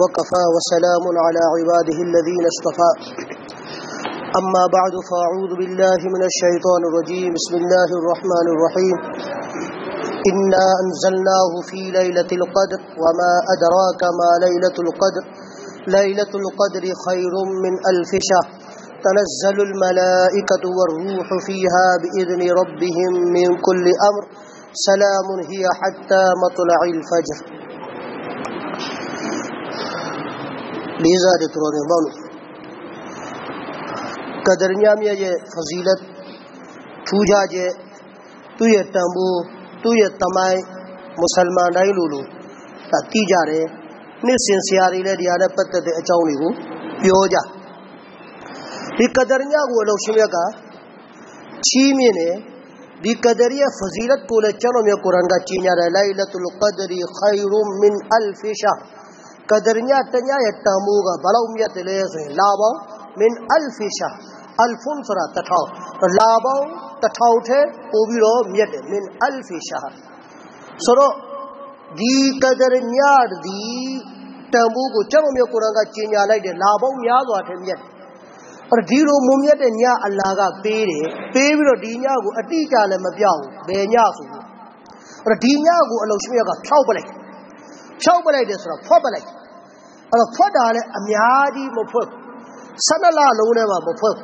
وكفى وسلام على عباده الذين اصطفى. أما بعد فأعوذ بالله من الشيطان الرجيم. بسم الله الرحمن الرحيم. إنا أنزلناه في ليلة القدر وما أدراك ما ليلة القدر. ليلة القدر خير من ألف شهر. تنزل الملائكة والروح فيها بإذن ربهم من كل أمر. سلام هي حتى مطلع الفجر. لیزا رکرون من قدرنیا میں یہ فضیلت تو جا جے، تو یہ تمبو تو یہ تمائے مسلمان رائی لولو۔ تی جا رہے نسین سیاری لے دیانے پتہ دے اچاؤں لیگو یہ ہو جا۔ بھی قدرنیا گو لو شمیہ کا۔ چیمی نے بھی قدر یہ فضیلت کو لے چنو میں قرآن کا چینیا رہے۔ لیلت القدر خیر من الف شہر ကဒရညကိုအလုံးရှင်မြတ်ကချီးမြှင့်တယ်ဒီကဒရရဲ့ဖဇီလတ်ကိုလည်းကျွန်တော်မျိုးကုရ်အာန်ကကြီးညာတယ်လိုင်လတုလ်ကဒရီခိုင်ရုမင်အလ်ဖီရှာကဒရညတညရဲ့တန်ဖိုးကဘလောက်မြတ်တယ်လဲဆိုရင်လာပေါင်းမင်အလ်ဖီရှာအလ်ဖွန်ဆိုတာတထောင်လာပေါင်းတထောင်ထဲပို့ပြီးတော့မြတ်တယ်မင်အလ်ဖီရှာဆိုတော့ဒီကဒရညဒီတန်ဖိုးကိုကျွန်တော်မျိုးကုရ်အာန်ကကြီးညာလိုက်တယ်လာပေါင်းများစွာထဲမြတ်တယ်အဲ့ဒီလိုမုံမြတ်တဲ့ညအလာကပေးတယ်ပေးပြီးတော့ဒီညကိုအတိအကျလည်းမပြောင်းဘူးဘယ်ညဆိုလို့အဲ့ဒီညကိုအလုံးရှိမြတ်ကဖြောက်ပလိုက်ဖြောက်ပလိုက်တယ်ဆိုတော့ဖွက်ပလိုက် အဲ့တော့ဖွက်တာလည်းအများကြီးမဖွက်ဆနလလုံးထဲမှာမဖွက်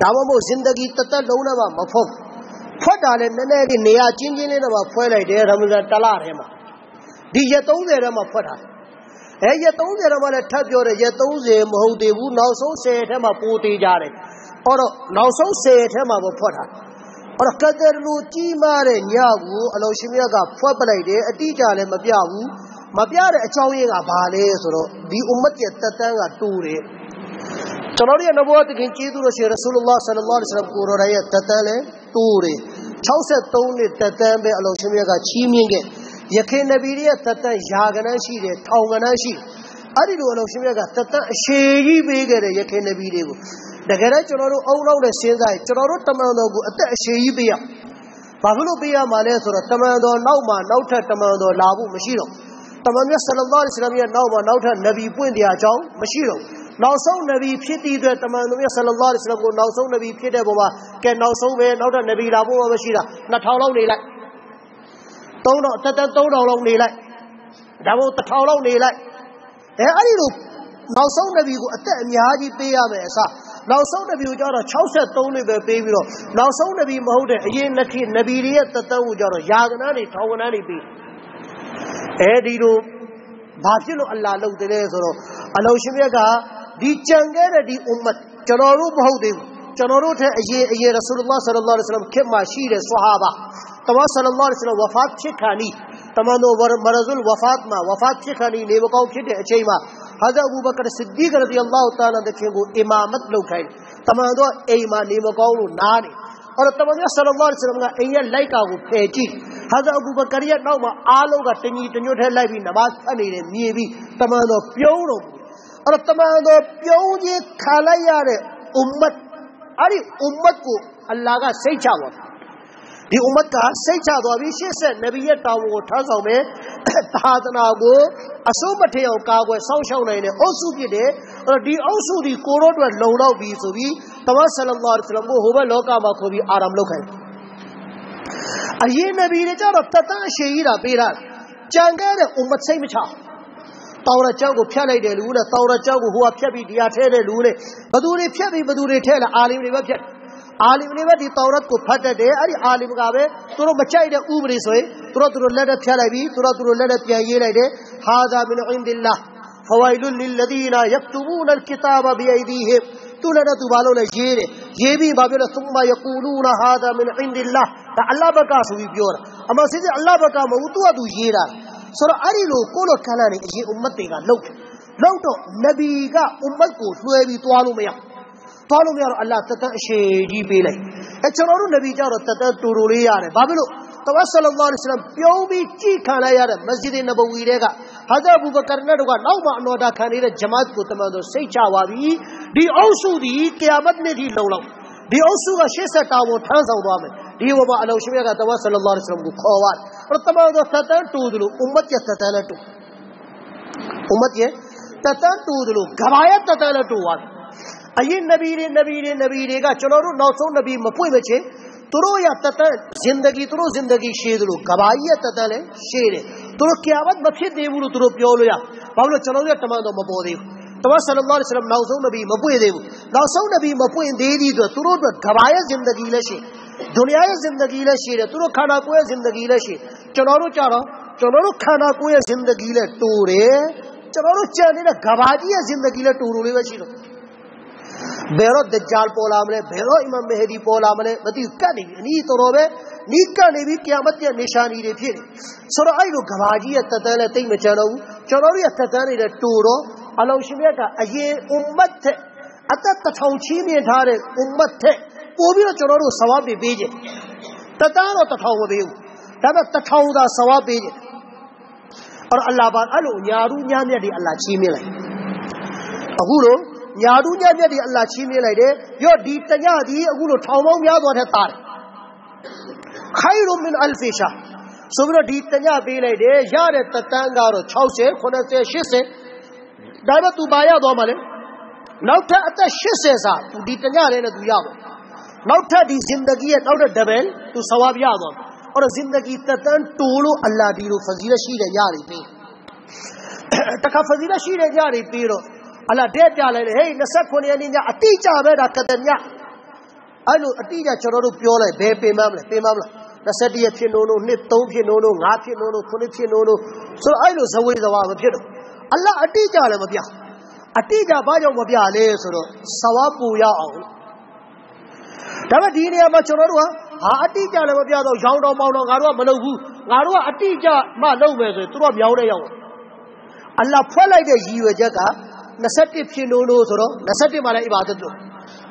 ဒါမှမဟုတ်ဇင်ဒဂီတသက်လုံးထဲမှာမဖွက်ဖွက်တာလည်းနည်းနည်းလေးနေရာချင်းချင်းလေးထဲမှာဖွဲလိုက်တယ်ရမဇန်တလထဲမှာဒီရက်30ထဲမှာဖွက်တာအဲရက်30ထဲမှာလည်းထပ်ပြောတယ်ရက်30မဟုတ်သေးဘူးနောက်ဆုံး10ထဲမှာပိုသေးကြတယ်ဟောတော့နောက်ဆုံး10ထဲမှာမဖွက်တာဟောတော့ကဒရလူကြီးမားတဲ့ညကိုအလောရှင်မြတ်ကဖွက်ပလိုက်တယ်အတိအကျလည်းမပြဘူး မပြတဲ့အကြောင်းရင်းကဘာလဲဆိုတော့ဒီအွမ်မတ်ရဲ့တက်တန်းကတူတယ်ကျွန်တော်တို့ရဲ့နဘောတခင်ကျေးဇူးတော်ရှင်ရဆူလုလာဆလ္လာလဟ်အလိုင်းဝါဆလမ်ကိုရောရဲ့တက်တန်းလည်းတူတယ်63နှစ်တက်တန်းပဲအလောရှင်မြတ်ကချီးမြှင့်ခဲ့ယခင်နဗီရဲ့တသက်ယာကနန်းရှိတယ်ထောင်ကနန်းရှိအဲ့ဒီလိုအလုံးရှင်မြတ်ကတသက်အရှိကြီးပေးခဲ့တဲ့ယခင်နဗီတွေကိုတကယ်တော့ကျွန်တော်တို့အုံနောက်နဲ့စဉ်းစားရင်ကျွန်တော်တို့တမန်တော်ကိုအသက်အရှိကြီးပေးရဘာဖြစ်လို့ပေးရမှာလဲဆိုတော့တမန်တော်နောက်မှာနောက်ထပ်တမန်တော်လာဖို့မရှိတော့ တမန်မြတ်ဆလ္လာလဟ်အလိုင်းဝါဆလမ်ရဲ့နောက်မှာနောက်ထပ်နဗီပွင့်တရားအကြောင်းမရှိတော့နောက်ဆုံးနဗီဖြစ်တဲ့အတွက်တမန်တော်မြတ်ဆလ္လာလဟ်အလိုင်းဝါဆလမ်ကိုနောက်ဆုံးနဗီဖြစ်တဲ့ပုံမှာကဲနောက်ဆုံးပဲနောက်ထပ်နဗီလာဖို့မရှိတာ2000လောက်နေလိုက်3000အသက်သက်3000လောက်နေလိုက်ဒါမို့1000လောက်နေလိုက်အဲအဲ့ဒီလိုနောက်ဆုံးနဗီကိုအသက်အများကြီးပေးရမယ်အစနောက်ဆုံးနဗီကိုကျတော့63နှစ်ပဲပေးပြီးတော့နောက်ဆုံးနဗီမဟုတ်တဲ့အရင်နှစ်ခေတ်နဗီတွေရဲ့သက်သက်ကိုကျတော့ယာကနာတွေထောင်ကနာတွေပေး အဲဒီလိုဘာဖြစ်လို့အလ္လာဟ်လုပ်တယ်လဲဆိုတော့အလောရှင်မြတ်ကဒီကြံခဲ့တဲ့ဒီအွမ်မတ်ကျွန်တော်တို့မဟုတ်သေးဘူးကျွန်တော်တို့ထက်အရေးအရေးရဆူလ္လာဆလ္လာလဟ်အလိုင်းဝါဆလမ်ခေတ်မှာရှိတဲ့ဆဟာဘာတမန်ဆလ္လာလဟ်အလိုင်းဝါဆလမ်ဝဖတ်ဖြစ်ခါနီတမန်တို့မရဇုလ်ဝဖတ်မှာဝဖတ်ဖြစ်ခါနီနေမကောင်းဖြစ်တဲ့အချိန်မှာဟာဇာအဘူဘကာဆစ်ဒီကရဒီအလ္လာဟ်တာလာတဲ့ခင်ကိုအီမာမတ်လုပ်ခိုင်းတမန်တို့အိမ်မှာနေမကောင်းလို့နားတယ် အဲ့တော့တမန်တော်ဆလ္လာလဟ်အလိုင်းဝါဆလမ်ကအိမ်ရဲ့လိုက်ကာကိုဖယ်ကြည့်ဟာဇာအဘူဘကရ်ရဲ့နောက်မှာအားလုံးကတညီတညွတ်ထဲလိုက်ပြီးနမတ်ဖတ်နေတယ်မြည်ပြီးတမန်တော်ပြုံးတော်အဲ့တော့တမန်တော်ပြုံးခြင်းခံလိုက်ရတဲ့အွမ်မတ်အဲ့ဒီအွမ်မတ်ကိုအလ္လာဟ်ကစိတ်ချသွား ဒီအွမ်မတ်ကစိတ်ချသွားပြီးရှေ့ဆက်နဗီရဲ့တာဝန်ကိုထမ်းဆောင်မယ်သာသနာကိုအစိုးမထေအောင်ကာကွယ်စောင့်ရှောက်နိုင်တဲ့အုပ်စုဖြစ်တယ်အဲ့တော့ဒီအုပ်စုဒီကိုရောအတွက်လုံလောက်ပြီဆိုပြီးတမန်ဆလ္လာလဟ်အလိုင်းဝါဆလမ်ကိုဟိုဘက်လောကမှာခေါ်ပြီးအာရမ်လုပ်ခိုင်းအရင်နဗီတွေကြတော့တသက်အရှိကြီးတာပေးတာကြံခဲ့တဲ့အွမ်မတ်စိတ်မချတောင်ရကျောက်ကိုဖြတ်လိုက်တယ်လူနဲ့တောင်ရကျောက်ကိုဟိုကဖြတ်ပြီးတရားထဲတယ်လူနဲ့ဘသူတွေဖြတ်ပြီးဘသူတွေထဲလာအာလီမ်တွေပဲဖြတ် အာလီမ်တွေပဲဒီတောင်ရတ်ကိုဖတ်တတ်တယ်အဲ့ဒီအာလီမ်ကပဲသူတို့မကြိုက်တဲ့ဥပဒေဆိုရင်သူတို့သူတို့လက်နဲ့ဖြတ်လိုက်ပြီးသူတို့သူတို့လက်နဲ့ပြန်ရေးလိုက်တယ်ဟာဇာမင်အင်ဒလာဖဝိုင်လုလ်လဒီနာယက်တူမူနလ်ကီတာဘဘီအိဒီဟင်သူလည်းတော့သူဘာလို့လဲရေးတယ်ရေးပြီးဘာပြောလဲသုမယကူလူနာဟာဇာမင်အင်ဒလာဒါအလ္လာဟ်ဘကဆိုပြီးပြောတာအမှစစ်စစ်အလ္လာဟ်ဘကမဟုတ်သူကသူရေးတာဆိုတော့အဲ့ဒီလိုကိုလိုခန္ဓာနေအရင်အွမ်မတ်တွေကလှုပ်တယ်လှုပ်တော့နဗီကအွမ်မတ်ကိုလွှဲပြီးသွားလို့မရ သွားလို့မရတော့အလ္လာဟ်တသက်အရှိကြီးပေးလိုက်အဲကျွန်တော်တို့နဗီကြတော့တသက်တူတူလေးရတယ်ဘာဖြစ်လို့တဝါဆလ္လာလဟ်အလိုင်းဝါဆလမ်ပြုံးပြီးကြည်ခံလိုက်ရတဲ့မစဂျစ်နဘဝီတွေကဟာဇာဘူဘကာနဲ့တို့ကနောက်မှအနော်တာခံနေတဲ့ဂျမတ်ကိုတမန်တော်စိတ်ချသွားပြီဒီအုပ်စုဒီကယာမတ်နေ့ထိလုံလောက်ဒီအုပ်စုကရှေ့ဆက်တာဝန်ထမ်းဆောင်သွားမယ်ဒီဘဝအလောရှိမြတ်ကတဝါဆလ္လာလဟ်အလိုင်းဝါဆလမ်ကိုခေါ်သွားတယ်အဲ့တမန်တော်သက်တမ်းတူတယ်လို့အွမ်မတ်ရဲ့သက်တမ်းလည်းတူအွမ်မတ်ရဲ့တတန်းတူတယ်လို့ကဘာရဲ့တတန်းလည်းတူသွားတယ် အရင်နဗီတွေနဗီတွေနဗီတွေကကျွန်တော်တို့နောက်ဆုံးနဗီမပွင့်မချင်းသူတို့ရတတန်းဇင်ဒဂီသူတို့ဇင်ဒဂီရှည်တယ်လို့ကဘာကြီးရဲ့တတန်းလည်းရှည်တယ်သူတို့ကိယာမတ်မဖြစ်သေးဘူးလို့သူတို့ပြောလို့ရဘာလို့ကျွန်တော်တို့ရဲ့တမန်တော်မပေါ်သေးဘူးတမန်ဆလ္လာလဟ်အလัยဟိဝါစလမ်နောက်ဆုံးနဗီမပွင့်သေးဘူးနောက်ဆုံးနဗီမပွင့်သေးသည့်အတွက်သူတို့အတွက်ကဘာရဲ့ဇင်ဒဂီလည်းရှည်ဒုနီယာရဲ့ဇင်ဒဂီလည်းရှည်တယ်သူတို့ခန္ဓာကိုယ်ရဲ့ဇင်ဒဂီလည်းရှည်ကျွန်တော်တို့ကြတော့ကျွန်တော်တို့ခန္ဓာကိုယ်ရဲ့ဇင်ဒဂီလည်းတူတယ်ကျွန်တော်တို့ကြံနေတဲ့ကဘာကြီးရဲ့ဇင်ဒဂီလည်းတူတူလေးပဲရှိတော့ ဘယ်တော့ဒကြလ်ပေါ်လာမလဲဘယ်တော့အီမမ်မဟဒီပေါ်လာမလဲမသိဘူးကတ်နေပြီအနည်းတော်တော်ပဲနီးကတ်နေပြီကိယာမတ်ရဲ့နေရှာနီတွေဖြစ်နေဆိုတော့အဲ့လိုကဘာကြီးရဲ့တသက်လည်းတိတ်မကြတော့ဘူးကျွန်တော်တို့ရဲ့တသက်တွေလည်းတူတော့အလောရှင်မြတ်ကအရင်အွမ်မတ်တဲ့အသက်တစ်ထောင်ချီးမြှင့်ထားတဲ့အွမ်မတ်တဲ့ပို့ပြီးတော့ကျွန်တော်တို့ဆဝါပ်ပေးပေးခြင်းတသားတော့တစ်ထောင်မပေးဘူးဒါပေမဲ့တစ်ထောင်သာဆဝါပ်ပေးခြင်းအဲ့တော့အလ္လာဟ်ဘာအဲ့လိုညာရူးညာမြတ်တွေအလ္လာဟ်ချီးမြှင့်လိုက်အခုလို့ ညာရူးညာမြတ်တွေအလ္လာဟ်ချီးမြှင့်လိုက်တယ်ရော့ဒီတညဒီအခုလို့ထောင်ပေါင်းများစွာတဲ့သားတယ်ခိုင်ရုမင်အလ်ဖီရှာဆိုပြီးတော့ဒီတညပေးလိုက်တယ်ရတဲ့တတန်းကတော့60 90 80ဒါပေမဲ့ तू ပါရသွားမှာလေနောက်ထပ်အသက်80စာသူဒီတညလေးနဲ့သူရပါနောက်ထပ်ဒီဇင်ဒဂီရဲ့နောက်ထပ် double သူဆဝါဘ်ရသွားအဲ့တော့ဇင်ဒဂီတတန်းတိုးလို့အလ္လာဒီလိုဖဇီလရှိတဲ့ညတွေပေးတခါဖဇီလရှိတဲ့ညတွေပေးတော့ အလ္လာတဲ့ပြလိုက်တယ်ဟေး29ရက်နေ့ညအတိအကျပဲဒါကတညအဲ့လိုအတိအကျကျွန်တော်တို့ပြောလိုက်ဘယ်ပင်မမလဲပင်မမလား21ရက်ဖြစ်နိုးနိုးနှစ်3ဖြစ်နိုးနိုး5ဖြစ်နိုးနိုး9ဖြစ်နိုးနိုးဆိုတော့အဲ့လိုဇဝေဇဝါမဖြစ်တော့အလ္လာအတိအကျလည်းမပြအတိအကျဘာကြောင့်မပြလဲဆိုတော့ဆဝါပူရအောင်ဒါပေမဲ့ဒီနေရာမှာကျွန်တော်တို့ကဟာအတိအကျလည်းမပြတော့ရောင်းတော့မောင်းတော့ငါတို့ကမလုပ်ဘူးငါတို့ကအတိအကျမှလုပ်မယ်ဆိုရင်သူတို့မြောင်းတဲ့ရောက်အလ္လာဖွက်လိုက်တဲ့ရည်ရွယ်ချက်က 21ဖြစ်နိုးနိုးဆိုတော့21မှာလည်းအီဘာဒတ်လုပ်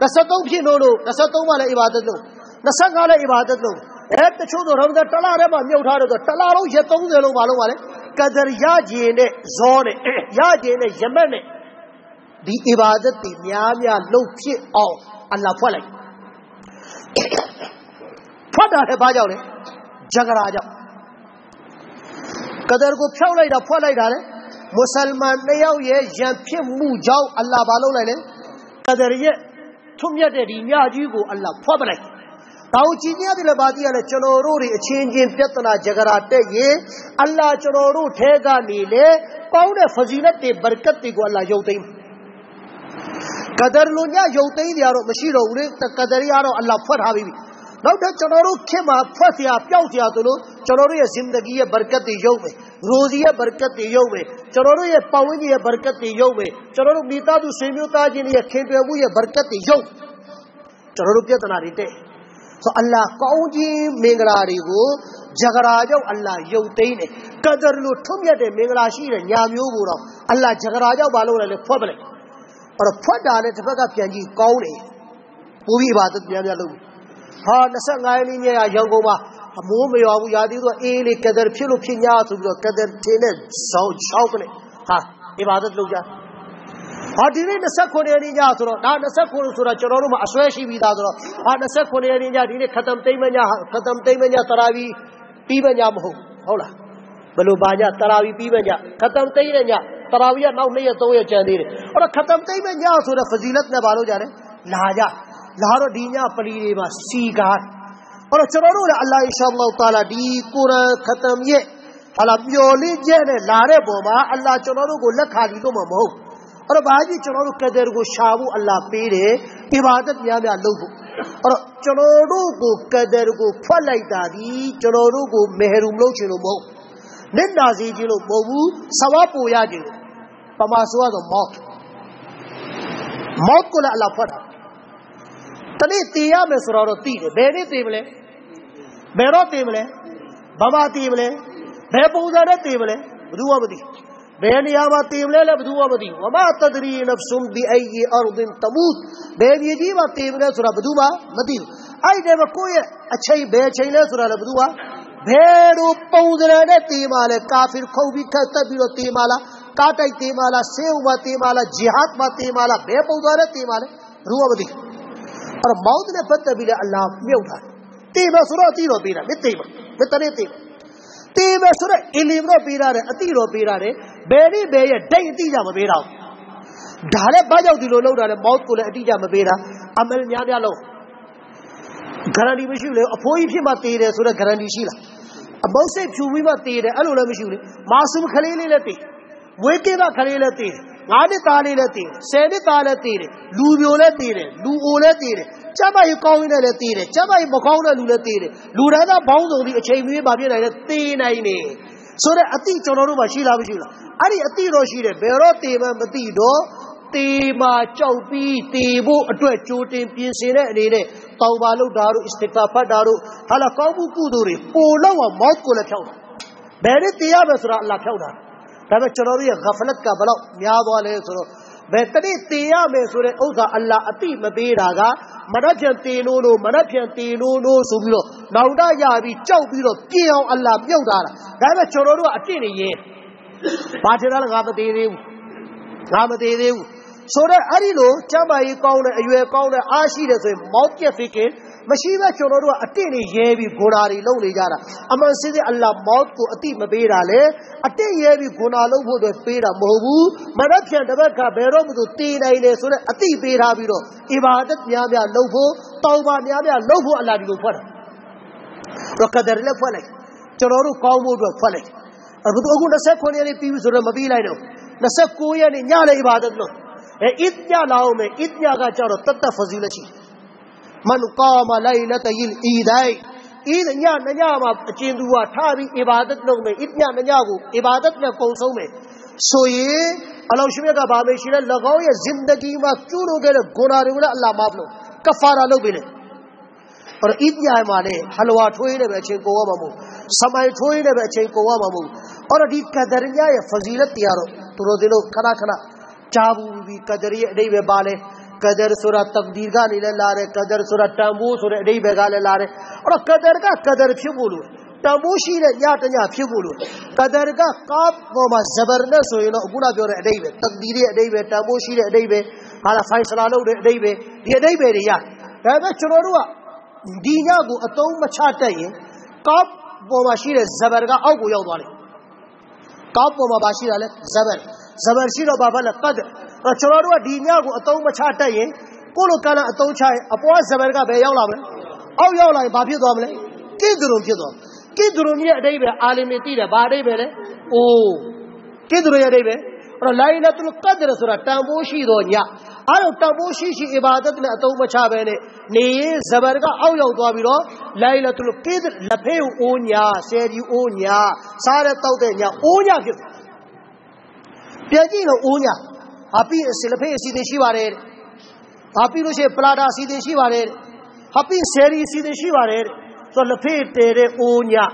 23ဖြစ်နိုးနိုး23မှာလည်းအီဘာဒတ်လုပ်25လည်းအီဘာဒတ်လုပ်အဲတချို့တော့ရမဒန်တလထဲမှာမြုပ်ထားတယ်ဆိုတလလုံးရက်30လုံးမလုံးပါလေကဒရရဂျင်နဲ့ဇောနဲ့ရဂျင်နဲ့ယမက်နဲ့ဒီအီဘာဒတ်တွေများများလုပ်ဖြစ်အောင်အလ္လာဖွက်လိုက်ဖွက်တာလည်းဘာကြောင့်လဲဂျဂရာကြောင့်ကဒရကိုဖြောက်လိုက်တာဖွက်လိုက်တာလေ မွတ်စလမန်နှစ်ယောက်ရဲ့ရံဖြစ်မှုကြောင့်အလ္လာဘာလုပ်လိုက်လဲကဒရရဲ့ထွတ်မြတ်တဲ့ဒီညကြီးကိုအလ္လာဖွက်ပလိုက်တောင်ကြည်မြတ်တယ်လည်းဘာတည်ရလဲကျွန်တော်တို့တွေအချင်းချင်းပြဿနာဂျဂရာတက်ရင်အလ္လာကျွန်တော်တို့ထဲကနေလေကောင်းတဲ့ဖဇီလတ်တွေဘရကတ်တွေကိုအလ္လာယုတ်သိမ်းကဒရလိုညယုတ်သိမ်းကြတော့မရှိတော့ဘူးလေကဒရရတော့အလ္လာဖွက်ထားပြီ နောက်တော့ကျွန်တော်တို့ခင်မှာဖွက်စရာပျောက်စရာဆိုလို့ကျွန်တော်တို့ရဲ့ ज़िंदगी ရဲ့ बरकत တွေရုပ်မယ်ရိုစီရဲ့ बरकत တွေရုပ်မယ်ကျွန်တော်တို့ရဲ့ပတ်ဝန်းကျင်ရဲ့ बरकत တွေရုပ်မယ်ကျွန်တော်တို့မိသားစုဆွေမျိုးသားချင်းတွေရဲ့ခင်တွယ်မှုရဲ့ बरकत တွေရုပ်ကျွန်တော်တို့ပြဿနာတွေတဲ့ဆိုအလ္လာဟ်ကောင်းခြင်းမင်္ဂလာတွေကိုဂျဂရာကြောင့်အလ္လာဟ်ရုပ်သိမ်းတယ်ကဒရလို့ထွတ်မြတ်တဲ့မင်္ဂလာရှိတဲ့ညာမျိုးကိုတော့အလ္လာဟ်ဂျဂရာကြောင့်ဘာလို့လဲလဲဖွက်ပလိုက်အဲ့တော့ဖွက်တာလည်းတစ်ဖက်ကပြန်ကြည့်ကောင်းတယ်ပူပြီးပါတပြန်ပြန်လုပ် ဟာ25ရက်နေ့ညရရောင်ကုန်မှာအမိုးမရွာဘူးရာသီဆိုအေးလေးကဒရဖြစ်လို့ဖြစ်ညာဆိုပြီးတော့ကဒရထင်းနဲ့ဇောင်းချောက်ကနေဟာအဘာဒတ်လုပ်ကြဟာဒီနေ့29ရက်နေ့ညဆိုတော့ဒါ29ဆိုတော့ကျွန်တော်တို့မှာအစွဲရှိပြီးသားဆိုတော့ဟာ29ရက်နေ့ညဒီနေ့ခတမ်တိမ်မညခတမ်တိမ်မညတရာဝီပြီးမညမဟုတ်ဟုတ်လားဘယ်လိုပါညတရာဝီပြီးမညခတမ်တိမ်ညတရာဝီကနောက်2ရက်3ရက်ကျန်သေးတယ်အဲ့တော့ခတမ်တိမ်မညဆိုတော့ဖဇီလတ်နဲ့ဘာလို့ကြတယ်လာကြ လာတော့ဒီညပလီတွေမှာစီကားအဲ့တော့ကျွန်တော်တို့လည်းအလ္လာဟ်အင်ရှာအလ္လာဟ်တာလာဒီကုရ်အာန်ခတမ်ရဲ့ဟာလာမျော်လင့်ချက်နဲ့လာတဲ့ပုံမှာအလ္လာဟ်ကျွန်တော်တို့ကိုလက်ခံပြီးလို့မဟုတ်အဲ့တော့ဘာကြီးကျွန်တော်တို့ကဒရကိုရှာဖို့အလ္လာဟ်ပေးတယ်အီဘာဒတ်များများလုပ်ဖို့အဲ့တော့ကျွန်တော်တို့ကိုကဒရကိုဖွက်လိုက်တာဒီကျွန်တော်တို့ကိုမေဟရူမလုပ်ချင်လို့မဟုတ်နစ်နာစီခြင်းလို့မဟုတ်ဘူးဆဝပူရခြင်းလို့ပမာဆိုရတော့မော့မော့ကိုလည်းအလ္လာဟ်ဖွက်တာ တနေ့တည်ရမယ်ဆိုတော့သိတယ်ဘယ်နေ့တည်မလဲဘယ်တော့တည်မလဲဘာမှတည်မလဲဘယ်ပုံစံနဲ့တည်မလဲဘယ်သူမှမသိဘယ်နေရာမှာတည် အိယအရဒ်တမူတ်ဘယ်မြေကြီးမှာတည်မလဲဆိုတာဘယ်သူမှမသိဘူးအဲ့ဒီမှာကိုယ့်ရဲ့အချိန်ဘယ်ချိန်လဲဆိုတာလည်းဘယ်သူမှဘယ်လိုပုံစံနဲ့တည်မှာလဲကာဖီခုတ်ပြီးခတ်တက်ပြီးတော့တည်မှာလားကားတိုက်တည်မှာလားဆေးဥမှာတည်မှာလားဂျီဟတ်မှာတည်မှာလားဘယ်ပုံစံနဲ့တည်မှာလဲဘယ်သူမှမသိဘူးအဲ့တော့မောင်းတဲ့ပတ်သက်ပြီးလည်းအလာမြုပ်တာတေမဆိုတော့အတိတော်ပေးတာမတေမမတနေ့တေမတေမဆိုတော့အလီမတော့ပေးရတယ်အတိတော်ပေးရတယ်ဘယ်နည်းဘယ်ရဲ့ဒိတ်အတိကြမပေးတော့ဒါလည်းဘာကြောင့်ဒီလိုလုပ်တာလဲမောက်ကိုလည်းအတိအကျမပေးတာအမလများများလုံး guarantee မရှိလေအဖိုးကြီးဖြစ်မှတည်တယ်ဆိုတော့ guarantee ရှိလားအမောက်စိတ်ဖြူပြီးမှတည်တယ်အဲ့လိုလည်းမရှိဘူးလေမာဆုခလေးလေးလည်းတည်ဝေးကေဘခလေးလည်းတည်တယ် ငါးနှစ်သားလေးလည်းတည်တယ်ဆယ်နှစ်သားလည်းတည်တယ်လူပြိုလည်းတည်တယ်လူအိုလည်းတည်တယ်ကျမကြီးကောင်းရင်းနဲ့လည်းတည်တယ်ကျမကြီးမကောင်းတဲ့လူလည်းတည်တယ်လူတိုင်းကဘောင်းစုံပြီးအချိန်မီးပါပြည့်နိုင်တယ်တည်နိုင်တယ်ဆိုတော့အတိကျွန်တော်တို့မှာရှိလားမရှိလားအဲ့ဒီအတိတော့ရှိတယ်ဘယ်တော့တည်မှမသိတော့တေမာကြောက်ပြီးတေဖို့အတွက်ကြိုတင်ပြင်ဆင်တဲ့အနေနဲ့တောင်ပါလို့တာတို့အစ္စတိဖာဖတ်တာတို့ဟာလာကောင်းမှုကုသိုလ်တွေပိုလို့အောင်မောက်ကိုလည်းဖြောက်တာဘယ်နဲ့တရားပဲဆိုတာအလ္လာဟ်ဖြောက်တာ ဒါပေမဲ့ကျွန်တော်တို့ရဲ့ ghaflat ကဘလောက်များသွားလဲဆိုတော့ဘယ်တနေ့တည်ရမယ်ဆိုတဲ့ဥစ္စာအလ္လာဟ်အတိမပေးတာကမနှက်ပြန်တည်လို့လို့မနှက်ပြန်တည်လို့လို့ဆိုပြီးတော့နောင်တရပြီးကြောက်ပြီးတော့ပြင်းအောင်အလ္လာဟ်ပြုတ်တာဒါပေမဲ့ကျွန်တော်တို့ကအတိနေရင်ဘာချင်တာလဲငါမတည်သေးဘူးငါမတည်သေးဘူးဆိုတော့အဲ့ဒီလိုကျမ်းမာရေးကောင်းတဲ့အရွယ်ကောင်းတဲ့အားရှိတယ်ဆိုရင်မောက်ပြက်ဖိကင် မရှိဘဲကျွန်တော်တို့ကအတင့်နေရဲပြီးဂုဏတွေလုပ်နေကြတာအမှန်စစ်စစ်အလ္လာဟ်မောက်ကိုအတိမပေးတာလေအတင့်ရဲပြီးဂုဏလုပ်ဖို့အတွက်ပေးတာမဟုတ်ဘူးမနက်ဖြန်တစ်ဘက်ကဘယ်တော့မှသူတည်နိုင်တယ်ဆိုတော့အတိပေးထားပြီးတော့အီဘာဒတ်များများလုပ်ဖို့တောင်းပါများများလုပ်ဖို့အလ္လာဟ်ဒီလိုဖွက်တာတော့ကဒရလည်းဖွက်လိုက်ကျွန်တော်တို့ကောင်းဖို့အတွက်ဖွက်လိုက်အခုအခု29ရက်နေ့ပြီးပြီဆိုတော့မပြီးလိုက်တော့29ရက်နေ့ညလည်းအီဘာဒတ်လို့အဲအစ်ညလာအောင်မယ်အစ်ညကကြတော့တတ်တဖဇီလရှိမန်ကာမလိုင်လတယီ လ်အီဒိုင်အီဒညနညမှာအကျဉ်သူကထားပြီးအီဘာဒတ်လုပ်မယ်အစ်ညနညကိုအီဘာဒတ်နဲ့ကုံဆုံးမယ်ဆိုရင်အလောရှိမြတ်ကဘာမရှိလဲ၎င်းရဲ့ဇင်ဒဂီမှာကျူးလို့ခဲ့တဲ့ဂုဏတွေကိုလည်းအလ္လာဟ်မာဖလို့ကဖာရာလုပ်ပေးတယ်အဲ့တော့အစ်ညမှာလည်းဟလဝါထွေးနေပဲအချိန်ကိုရမှာမဟုတ်စမိုင်ထွေးနေပဲအချိန်ကိုရမှာမဟုတ်အဲ့တော့ဒီကဒရညရဲ့ဖဇီလတ်တရားတော့သူတို့ဒီလိုခဏခဏကြားဘူးပြီးကဒရရဲ့အတိတ်ပဲပါလဲ ကဒရဆိုတာတကဒီရကနေလည်းလာတယ်ကဒရဆိုတာတန်ဖိုးဆိုတဲ့အတိတ်ပဲကလည်းလာတယ်အဲ့တော့ကဒရကကဒရဖြစ်ဖို့လို့တန်ဖိုးရှိတဲ့ညတညဖြစ်ဖို့လို့ကဒရကကာပေါ်မှာဇဘရနဲ့ဆိုရင်တော့အခုနပြောတဲ့အတိတ်ပဲတကဒီရဲ့အတိတ်ပဲတန်ဖိုးရှိတဲ့အတိတ်ပဲဟာလာဖိုင်ဆလာလုပ်တဲ့အတိတ်ပဲဒီအတိတ်ပဲတွေရဒါပေမဲ့ကျွန်တော်တို့ကဒီညကိုအတုံးမချတတ်ရင်ကာပေါ်မှာရှိတဲ့ဇဘရကအောက်ကိုရောက်သွားတယ်ကာပေါ်မှာပါရှိတာလဲဇဘရဇဘရရှိတော့ဘာဖြစ်လဲကဒ်အဲ့ ကျွန်တော်တို့ကဒီညကိုအတုံးမချတတ်ရင်ကိုလိုကလအတုံးချရင်အပေါ်ဇဘရကဘယ်ရောက်လာမလဲအောက်ရောက်လာရင်ဘာဖြစ်သွားမလဲကိဒရုံဖြစ်သွားကိဒရုံရဲ့အတိတ်ပဲအာလီမီသိတယ်ဘာအတိတ်ပဲလဲအိုးကိဒရုံရဲ့အတိတ်ပဲအဲ့တော့လိုင်လတုလ်ကဒ်ဆိုတာတန်ဖိုးရှိတော့ညအဲ့တော့တန်ဖိုးရှိရှိအီဘာဒတ်နဲ့အတုံးမချပဲနဲ့နေရင်ဇဘရကအောက်ရောက်သွားပြီးတော့လိုင်လတုလ်ကိဒ်လက်ဖေးအိုးညာဆယ်ဒီအိုးညာစားတဲ့တောက်တဲ့ညာအိုးညာဖြစ်သွားပြန်ကြည့်တော့အိုးညာ ဟာပြီးအစလဖေးအစီအစဉ်ရှိပါတယ်ဟာပြီးလို့ရှိရင်ပလာတာအစီအစဉ်ရှိပါတယ်ဟာပြီးဆယ်ရီအစီအစဉ်ရှိပါတယ်ဆိုတော့လက်ဖေးတဲတဲ့အိုးညာ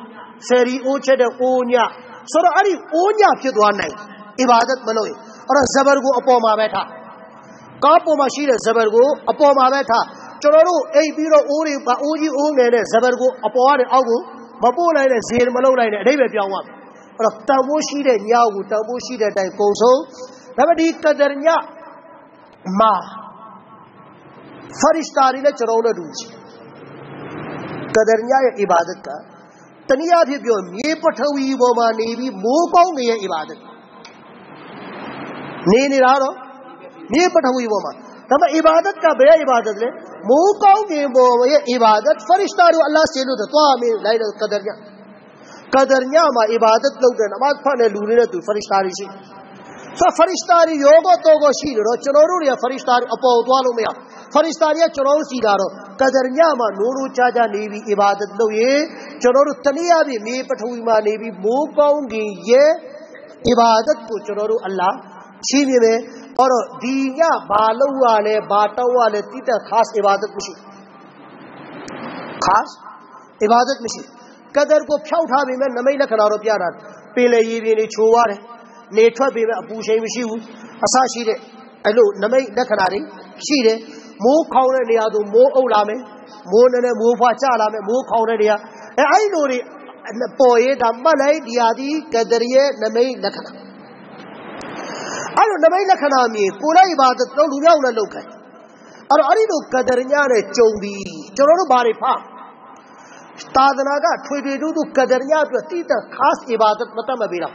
ဆယ်ရီအိုးချက်တဲ့အိုးညာဆိုတော့အဲ့ဒီအိုးညာဖြစ်သွားနိုင်အီဘာဒတ်မလုပ်ရင်အဲ့တော့ဇဘရကိုအပေါ်မှာပဲထားကားပေါ်မှာရှိတဲ့ဇဘရကိုအပေါ်မှာပဲထားကျွန်တော်တို့အိပ်ပြီးတော့အိုးတွေအိုးကြီးအိုးငယ်တဲ့ဇဘရကိုအပေါ်ကနေအောက်ကိုမပို့နိုင်တဲ့ဇေမလုံးနိုင်တဲ့အဓိပ္ပာယ်ပြောင်းသွားတယ်အဲ့တော့တန်ဖိုးရှိတဲ့ညကိုတန်ဖိုးရှိတဲ့အတိုင်းကုံဆုံးဒါပေမဲ့ဒီကဒရညမှာဖရစ်တာတွေနဲ့ကျွန်တော်တို့တူချင်ကဒရညရဲ့အီဘာဒတ်ကတနည်းအားဖြင့်ပြောမြေပထဝီပေါ်မှာနေပြီးမိုးကောင်းနေရဲ့အီဘာဒတ်နေနေတာတော့မြေပထဝီပေါ်မှာဒါပေမဲ့အီဘာဒတ်ကဘယ်အီဘာဒတ်လဲမိုးကောင်းနေပေါ်ရဲ့အီဘာဒတ်ဖရစ်တာတို့အလ္လာဟ်ဆေလို့တော့မင်းလိုက်တော့ကဒရညကဒရညမှာအီဘာဒတ်လုပ်တဲ့နမတ်ဖတ်တဲ့လူတွေနဲ့သူဖရစ်တာတွေရှိဆို ဖရစ်တာတွေယောဂတော့ကိုရှိတယ်တော့ကျွန်တော်တို့တွေကဖရစ်တာတွေအပေါ်သွားလို့မရဖရစ်တာတွေကကျွန်တော်တို့စီတာတော့ကဒရညမှာနိုးနိုးချာချာနေပြီးအီဘာဒတ်လုပ်ရ င်ကျွန်တော်တို့တနည်းအားဖြင့်မြေပထဝီမှာနေပြီးမိုးကောင်းခင်ရဲ့အီဘာဒတ်ကိုကျွန်တော်တို့အလ္လာဟ်ချီးမြှင့်မယ်အဲ့တော့ဒီညဘာလို့ရလဲဘာတောက်ရလဲတိတက်ခါစ်အီဘာဒ တ်မရှိခါစ်အီဘာဒတ်မရှိကဒရကိုဖြောက်ထားပေမဲ့နမိတ်လက္ခဏာတော့ပြတာပင်လေရည်ပြင်းနေချိုရတယ်နေထွက်ပေမဲ့အပူချိန်မရှိဘူးအဆရှိတဲ့အဲ့လိုနမိတ်လက္ခဏာတွေရှိတယ်မိုးခေါင်တဲ့နေရာဆိုမိုးအုပ်လာမယ်မိုးနည်းနည်းမိုးဖွာကျလာမယ်မိုးခေါင်တဲ့နေရာအဲအဲ့လိုတွေပေါ်ရေးဒါမှတ်လိုက်ဒီဟာဒီကဒရရဲ့နမိတ်လက္ခဏာအဲ့လိုနမိတ်လက္ခဏာမြင်ကိုယ်လိုက်ပါတော့လူမျိုးနဲ့လုပ်ခိုင်းအဲ့တော့အဲ့ဒီလိုကဒရညနဲ့ကြုံပြီးကျွန်တော်တို့ဘာတွေဖားသာသနာကထွေထွေတူးတူကဒရညအတွက်တိတခါစ်အီဘာဒတ်မတတ်မပေးတော့ကဒရညမို့လို့ည7နာရီကျော်တနာရီဆိုပလီမီးပိတ်ပြီးဟာလာအစ္စတီမာကြီးစူပေါင်းနမမရှိဘူးစူပေါင်းပြီးတော့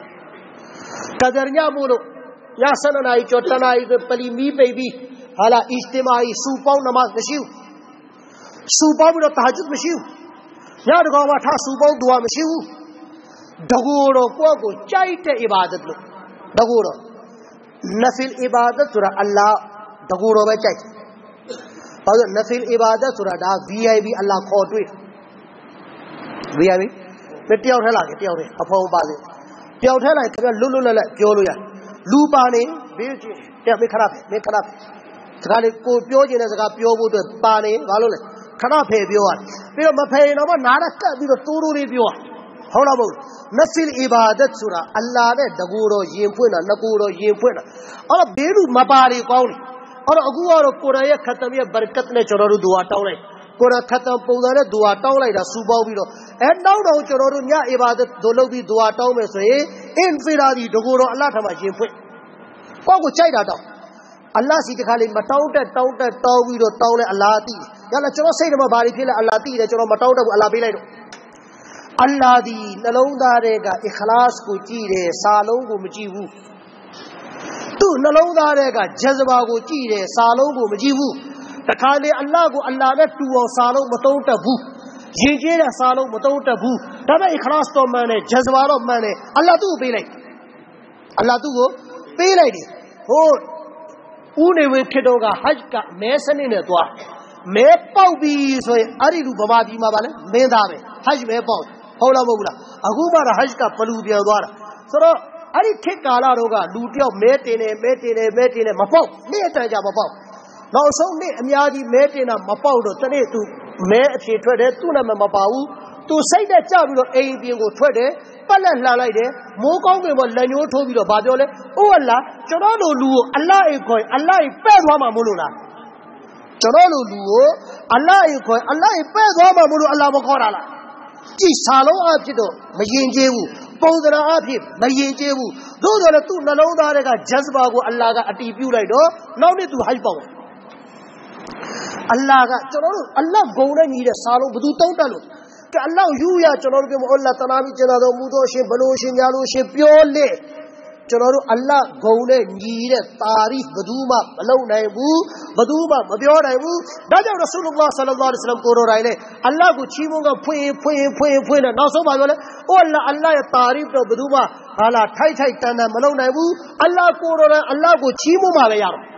တာဂျွတ်မရှိဘူးညတကောင်မှထားစူပေါင်းဒူဝါမရှိဘူးတကူတော့ကိုယ့်ကိုကြိုက်တဲ့အီဘာဒတ်လို့တကူတော့နဖီလ်အီဘာဒတ်ဆိုတာအလ္လာဟ်တကူတော့ပဲကြိုက်ဘာလို့နဖီလ်အီဘာဒတ်ဆိုတာဒါ VIP အလ္လာဟ်ခေါ်တွေ့ VIP မတယောက်ထဲလာတယ်တယောက်ထဲအဖုံးပါလေ တယောက်ထဲလိုက်ခင်ဗျလွတ်လွတ်လပ်လပ်ပြောလို့ရလူပါနေဘေးချင်းတဲ့မေခရပဲမေခရပဲစကားလေးကိုပြောခြင်းတဲ့စကားပြောဖို့အတွက်ပါနေဘာလို့လဲခဏဖယ်ပြောရတယ်ပြီးတော့မဖယ်ရင်တော့နားရကပ်ပြီးတော့တိုးတိုးလေးပြောဟုတ်လားမဟုတ်နဖီလ်အီဘာဒတ်ဆိုတာအလ္လာဟ်နဲ့တကူတော်ယင်ဖွင့်တာငကူတော်ယင်ဖွင့်တာအဲ့တော့ဘေးလူမပါရီကောင်းတယ်အဲ့တော့အခုကတော့ကိုရရဲ့ခတ်တမ်ရဲ့ဘရကတ်နဲ့ကျွန်တော်တို့ဒူဝါတောင်းလိုက် ကိုရခတ်တမ်ပုံစံနဲ့ဒူဝါတောင်းလိုက်တာစူပေါင်းပြီးတော့အဲနောက်တော့ကျွန်တော်တို့ညအီဘာဒတ်ဒိုလုပ်ပြီးဒူဝါတောင်းမယ်ဆိုရင်အင်ဖီရာဒီတကူတော်အလ္လာဟ်ထမယင်ဖွင့်ကိုယ့်ကိုကြိုက်တာတော့အလ္လာဟ်စီတခါလေးမတောင်းတက်တောင်းတက်တောင်းပြီးတော့တောင်းလဲအလ္လာဟ်သိရလားကျွန်တော်စိတ်ထဲမှာဘာတွေဖြစ်လဲအလ္လာဟ်သိတယ်ကျွန်တော်မတောင်းတတ်ဘူးအလ္လာဟ်ပေးလိုက်တော့အလ္လာဟ်ဒီနှလုံးသားထဲကအခလာစ်ကိုကြည့်တယ်စာလုံးကိုမကြည့်ဘူးသူ့နှလုံးသားထဲကဂျဇဘာကိုကြည့်တယ်စာလုံးကိုမကြည့်ဘူး တခါလေအလ္လာဟ်ကိုအလ္လာဟ်နဲ့တူအောင်စာလုံးမတုံးတတ်ဘူးရင်ကျေးတဲ့စာလုံးမတုံးတတ်ဘူးဒါပေမဲ့အခလာစ်တော်မှန်တယ်ဂျဇဘာတော့မှန်တယ်အလ္လာဟ်သူ့ကိုပေးလိုက်အလ္လာဟ်သူ့ကိုပေးလိုက်တယ်ဟိုဦးနေဝင်ဖြစ်တော့ကဟဂျ်ကမဲစနစ်နဲ့သွားမဲပေါက်ပြီဆိုရင်အဲ့ဒီလူဗမာပြည်မှာပါလဲမင်းသားပဲဟဂျ်မဲပေါက်ဟုတ်လားမဟုတ်လားအခုမှတော့ဟဂျ်ကပလူပြန်သွားတာဆိုတော့အဲ့ဒီခေတ်ကာလတော့ကလူတယောက်မဲတင်တယ်မဲတင်တယ်မဲတင်တယ်မပေါက်နေ့အတန်ကြာမပေါက် နောက်ဆုံးနေ့အများကြီးမဲတင်တာမပေါက်တော့တနေ့သူမဲအဖြေထွက်တယ်သူ့နာမည်မပါဘူးသူစိတ်နဲ့ကြပြီးတော့အိမ်ပြင်ကိုထွက်တယ်ပတ်လက်လှန်လိုက်တယ်မိုးကောင်းပင်ပေါ်လက်ညှိုးထိုးပြီးတော့ဗာပြောလဲအိုးအလားကျွန်တော်တို့လူကိုအလ္လာဟ်အိခေါ်အလ္လာဟ်ပဲ့သွားမှာမို့လို့လားကျွန်တော်တို့လူကိုအလ္လာဟ်အိခေါ်အလ္လာဟ်ပဲ့သွားမှာမို့လို့အလ္လာဟ်မခေါ်တာလားကြည်စာလုံးအဖြစ်တော့မရင်ကျေးဘူးပုံသဏ္ဍာန်အဖြစ်မရင်ကျေးဘူးသို့တော်လည်းသူ့နှလုံးသားတွေကဂျဇဘာကိုအလ္လာဟ်ကအတီးပြုတ်လိုက်တော့နောက်နေ့သူဟိုက်ပေါက် အလ္လာဟ်ကကျွန်တော်တို့အလ္လာဟ်ဂုံနဲ့ညီတဲ့စာလုံးဘယ်သူတောင်းတတ်လို့ကဲအလောက်ယူရကျွန်တော်တို့ပြောမအလ္လာတနာပြီးကျင်တော်မူသောရှင်ဘလို့ရှင်ညာလို့ရှင်ပြောလေကျွန်တော်တို့အလ္လာဂုံနဲ့ညီတဲ့တာရီဘသူမှမလုံနိုင်ဘူးဘသူမှမပြောနိုင်ဘူးဒါကြောင့်ရဆူလုလာဆလ္လာလဟ်အလัยဟိဝါစလမ်ကိုရိုတိုင်းလေအလ္လာကိုချီးမွမ်းကဖွင့်ဖွင့်ဖွင့်ဖွင့်နဲ့နောက်ဆုံးပါပြောလေအိုအလ္လာအလ္လာရဲ့တာရီတော့ဘသူမှဟာလာထိုက်ထိုက်တန်တန်မလုံနိုင်ဘူးအလ္လာကိုရိုတိုင်းအလ္လာကိုချီးမွမ်းမှာပဲရတော့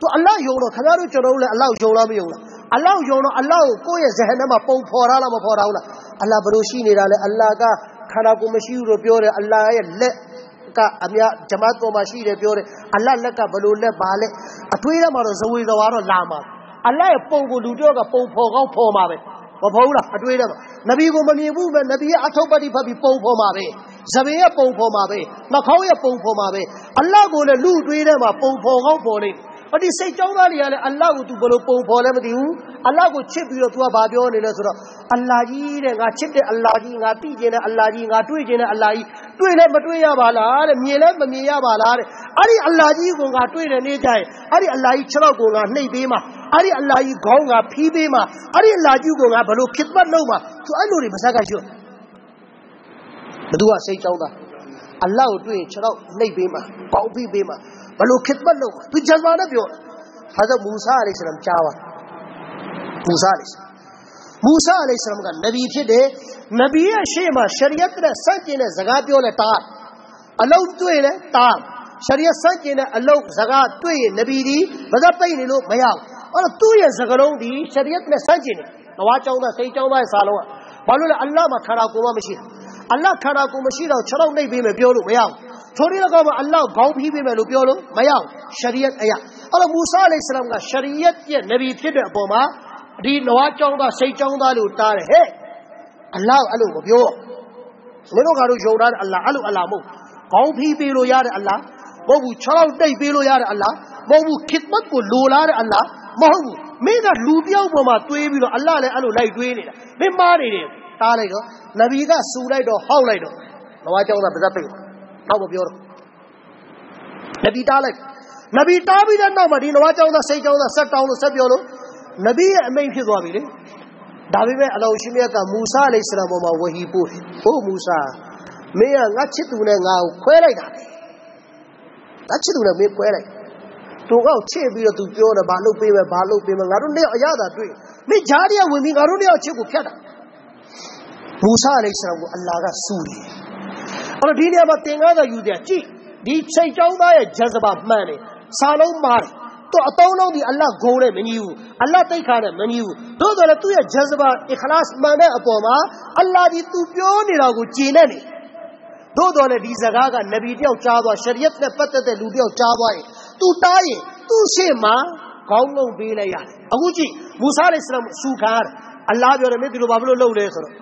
သူအလ္လာယုံတော့ခင်ဗျားတို့ကျွန်တော်တို့လည်းအလ္လာယုံလားမယုံလားအလ္လာဟ်ယုံတော့အလ္လာဟ်ကိုကိုယ့်ရဲ့ဇဟန်ထဲမှာပုံဖော်ထားလားမဖော်ထားဘူးလားအလ္လာဟ်ဘယ်လိုရှိနေတာလဲအလ္လာဟ်ကခန္ဓာကိုယ်မရှိဘူးလို့ပြောတယ်အလ္လာဟ်ရဲ့လက်ကအများဂျမတ်ပေါ်မှာရှိတယ်ပြောတယ်အလ္လာဟ်လက်ကဘယ်လိုလက်ပါလဲအထွေးထဲမှာတော့ဇဝေဇဝါတော့လာမှာအလ္လာဟ်ရဲ့ပုံကိုလူတယောက်ကပုံဖော်ကောင်းဖော်မှာပဲမဖော်ဘူးလားအတွေ့ထဲမှာနဗီကိုမမြင်ဘူးပဲနဗီရဲ့အထုပ်ပတ်တိဖတ်ပြီးပုံဖော်မှာပဲဇဗေရဲ့ပုံဖော်မှာပဲနှာခေါင်းရဲ့ပုံဖော်မှာပဲအလ္လာဟ်ကိုလည်းလူတွေးထဲမှာပုံဖော်ကောင်းဖော်နေ ဟောဒီစိတ်ကြောင်းသားတွေကလည်းအလ္လာဟ်ကို तू ဘယ်လိုပုံဖော်လဲမသိဘူးအလ္လာဟ်ကိုချစ်ပြီးတော့ तू ကဘာပြောနေလဲဆိုတော့အလ္လာဟ်ကြီးတဲ့ငါချစ်တဲ့အလ္လာဟ်ကြီးငါသိကျင်တဲ့အလ္လာဟ်ကြီးငါတွေ့ကျင်တဲ့အလ္လာဟ်ကြီးတွေ့လည်းမတွေ့ရပါလားတဲ့မြင်လည်းမမြင်ရပါလားတဲ့အဲ့ဒီအလ္လာဟ်ကြီးကိုငါတွေ့တဲ့နေ့ကျရင်အဲ့ဒီအလ္လာဟ်ကြီးခြေထောက်ကိုငါနှိပ်ပေးမှာအဲ့ဒီအလ္လာဟ်ကြီးခေါင်းငါဖီးပေးမှာအဲ့ဒီအလ္လာဟ်ကြီးကိုငါဘယ်လိုခစ်ပတ်လုပ်မှာ तू အဲ့လိုတွေမစက်ကရွတ်ဘသူကစိတ်ကြောင်းသား အလ္လာဟ်ကိုတွေ့ရင်ခြေထောက်နှိပ်ပေးမှာပေါက်ပြီးပေးမှာဘယ်လိုခစ်ပတ်လုပ်မှာ तू ဂျဇဘာနဲ့ပြောတယ်ဟာဇတ်မူဆာအလိုင်ဆလမ်ကြားပါမူဆာအလိုင်ဆလမ်မူဆာအလိုင်ဆလမ်ကနဗီဖြစ်တယ်နဗီရဲ့ရှေ့မှာရှရီယတ်နဲ့စန့်ကျင်တဲ့စကားပြောလဲတာအလုံးတွေ့လဲတာရှရီယတ်စန့်ကျင်တဲ့အလုံးစကားတွေ့ရင်နဗီဒီမဇတ်ပိတ်နေလို့မရဘူးအဲ့တော့သူ့ရဲ့စကားလုံးဒီရှရီယတ်နဲ့စန့်ကျင်တယ်နဝါကျောင်းသားစိတ်ကျောင်းသားရဲ့စာလုံးကဘာလို့လဲအလ္လာဟ်မှာခါရာကိုမှမရှိဘူး အလ္လာဟ်ခါရာကိုမရှိတော့ခြေထောက်နှိပ်ပေးမယ်ပြောလို့မရဘူးထိုဒီကောင်မှာအလ္လာဟ်ခေါင်းဖီးပေးမယ်လို့ပြောလို့မရဘူးရှရီယတ်အရာအဲ့တော့မူဆာအလိုင်ဆလမ်ကရှရီယတ်ရဲ့နဗီဖြစ်တဲ့အပေါ်မှာဒီနဝါကျောင်းသားစိတ်ကျောင်းသားလို့တားတယ်ဟဲ့အလ္လာဟ်အဲ့လိုမပြောမင်းတို့ကတော့ယုံထားတဲ့အလ္လာဟ်အဲ့လိုအလ္လာဟ်မဟုတ်ခေါင်းဖီးပေးလို့ရတဲ့အလ္လာဟ်မဟုတ်ဘူးခြေထောက်တိတ်ပေးလို့ရတဲ့အလ္လာဟ်မမဟုတ်ဘူးခစ်မတ်ကိုလိုလားတဲ့အလ္လာဟ်မဟုတ်ဘူးမင်းကလူတယောက်ပေါ်မှာတွေးပြီးတော့အလ္လာဟ်လည်းအဲ့လိုလိုက်တွေးနေတာမင်းမားနေတယ် တားလိုက်တော့နဗီကစူလိုက်တော့ဟောက်လိုက်တော့နဝါကျောင်းသားပါဇက်ပိတ်တော့မပြောတော့နဗီတားလိုက်နဗီတားပြီးတဲ့နောက်မှာဒီနဝါကျောင်းသားစိတ်ကျောင်းသားဆက်တောင်းလို့ဆက်ပြောလို့နဗီရဲ့အမိန့်ဖြစ်သွားပြီလေဒါပေမဲ့အလောရှိမြတ်ကမူဆာအလိဆလမ်ပေါ်မှာဝဟီပို့တယ်။ဟိုမူဆာမင်းကငါချစ်သူနဲ့ငါကိုခွဲလိုက်တာပဲ။ငါချစ်သူနဲ့မင်းခွဲလိုက်။သူကောက်ချစ်ပြီးတော့သူပြောတယ်ဘာလုပ်ပေးမယ်ဘာလုပ်ပေးမယ်ငါတို့နှစ်ယောက်အရသာတွေ့။မင်းဂျားရီကဝင်ပြီးငါတို့နှစ်ယောက်ချစ်ကိုဖြတ်တာ။ မူဆာအလိဆလမ်ကိုအလ္လာဟ်ကစူတယ်။အဲ့တော့ဒီနေရာမှာသင်္ကားသာယူတယ်ကြည့်ဒီစိတ်ကြောင်းသားရဲ့ဂျဇဘာမှန်တယ်။စာလုံးမားတယ်။တော့အတုံးလုံးဒီအလ္လာဟ်ဂုံနဲ့မညီဘူးအလ္လာဟ်တိတ်ခါနဲ့မညီဘူးသို့တော်လည်းသူ့ရဲ့ဂျဇဘာအခလာစ်မှန်တဲ့အပေါ်မှာအလ္လာဟ်ဒီသူပြောနေတာကိုဂျင်းနဲ့နေသို့တော်လည်းဒီစကားကနဗီတယောက်ကြားသွားရှရီယတ်နဲ့ပတ်သက်တဲ့လူတယောက်ကြားသွားရင်သူတားရင်သူ့ရှေ့မှာခေါင်းလုံးပေးလိုက်ရတယ်အခုကြည့်မူဆာအလိစလမ်ဆူခါတယ်အလ္လာဟ်ပြောတယ်မင်းဒီလိုဘာဖြစ်လို့လုပ်လဲဆိုတော့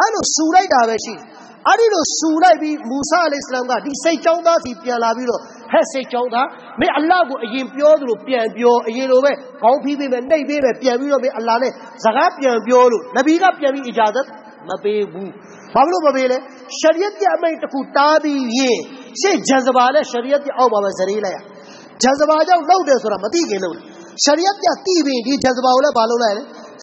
အဲ့လိုဆူလိုက်တာပဲရှိတယ်အဲ့ဒီလိုဆူလိုက်ပြီးမူဆာအလိစလမ်ကဒီစိတ်ကြောင်းသားစီပြန်လာပြီးတော့ဟဲ့စိတ်ကြောင်းသားမင်းအလ္လာဟ်ကိုအရင်ပြောသလိုပြန်ပြောအရင်လိုပဲခေါင်းဖိပေးမယ်နှိပ်ပေးမယ်ပြန်ပြီးတော့မင်းအလ္လာဟ်နဲ့စကားပြန်ပြောလို့နဗီကပြန်ပြီးအဂျာဇတ်မပေးဘူးဘာလို့မပေးလဲရှရီယတ်ရဲ့အမိန့်တစ်ခုတားပြီးရင်ရှေ့ဂျဇဘာနဲ့ရှရီယတ်ရဲ့အောက်မှာပဲဇရေးလိုက်ရဂျဇဘာကြောင့်လောက်တယ်ဆိုတာမသိခင်လို့ရှရီယတ်ကတိပြီးဒီဂျဇဘာကိုလည်းဘာလုပ်လိုက်လဲ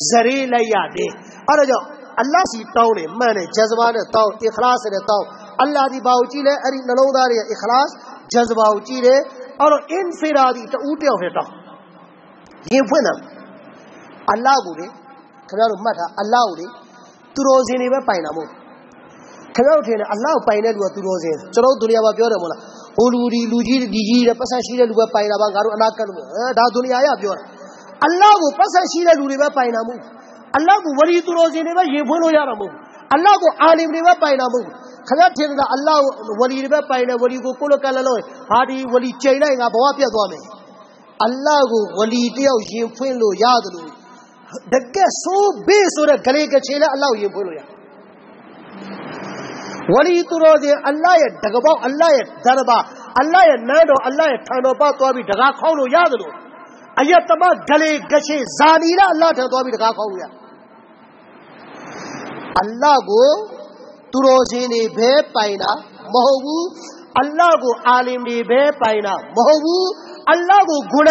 ဇရေးလိုက်ရတယ်အဲ့ဒါကြောင့် အလ္လာဟ်စီတောင်းတယ်မှန်တယ်ဂျဇဘာနဲ့တောင်းအခလာစ်နဲ့တောင်းအလ္လာဟ်ဒီဘာကိုကြည့်လဲအဲ့ဒီနှလုံးသားရဲ့အခလာစ်ဂျဇဘာကိုကြည့်တယ်အဲ့တော့အင်ဖီရာဒီတူတယောက်နဲ့တောင်းရင်ဖွင့်တယ်အလ္လာဟ်ကိုလေခင်ဗျားတို့မှတ်ထားအလ္လာဟ်ကိုလေသူတော်စင်တွေပဲပိုင်တာမဟုတ်ခင်ဗျားတို့ထင်တယ်အလ္လာဟ်ပိုင်တဲ့လူကသူတော်စင်ကျွန်တော်တို့ဒုနီယာမှာပြောတယ်မဟုတ်လားဟိုလူဒီလူကြီးဒီကြီးတဲ့ပတ်သက်ရှိတဲ့လူပဲပိုင်တာပါငါတို့အနာကတ်လို့အဲဒါဒုနီယာရပြောတာအလ္လာဟ်ကိုပတ်သက်ရှိတဲ့လူတွေပဲပိုင်တာမဟုတ် အလ္လာဟ်ကိုဝလီသူတော်စင်တွေပဲရင်ဖွင့်လို့ရတာမဟုတ်အလ္လာဟ်ကိုအာလင်တွေပဲပိုင်တာမဟုတ်ခင်ဗျားထင်တာအလ္လာဟ်ဝလီတွေပဲပိုင်တယ်ဝလီကိုကိုလကလလို့ဟာဒီဝလီချိန်လိုက်ငါဘဝပြတ်သွားမယ်အလ္လာဟ်ကိုဝလီတယောက်ရင်ဖွင့်လို့ရတယ်လို့တကယ်ဆိုးဘေးဆိုတဲ့ဂရေကချေလဲအလ္လာဟ်ရင်ဖွင့်လို့ရဝလီသူတော်စင်အလ္လာဟ်ရဲ့တကပေါက်အလ္လာဟ်ရဲ့ဇရဘာအလ္လာဟ်ရဲ့နန်းတော်အလ္လာဟ်ရဲ့ထံတော်ပတ်သွားပြီးတကားခေါင်းလို့ရတယ်လို့ အယက်တမဂလေကချေဇာနီရအလ္လာဟ်ထံသွားပြီးတကားခေါင်းလို့ရအလ္လာဟ်ကိုသူတော်စင်တွေဘဲပိုင်တာမဟုတ်ဘူးအလ္လာဟ်ကိုအာလင်တွေဘဲပိုင်တာမဟုတ်ဘူးအလ္လာဟ်ကိုဂုဏ်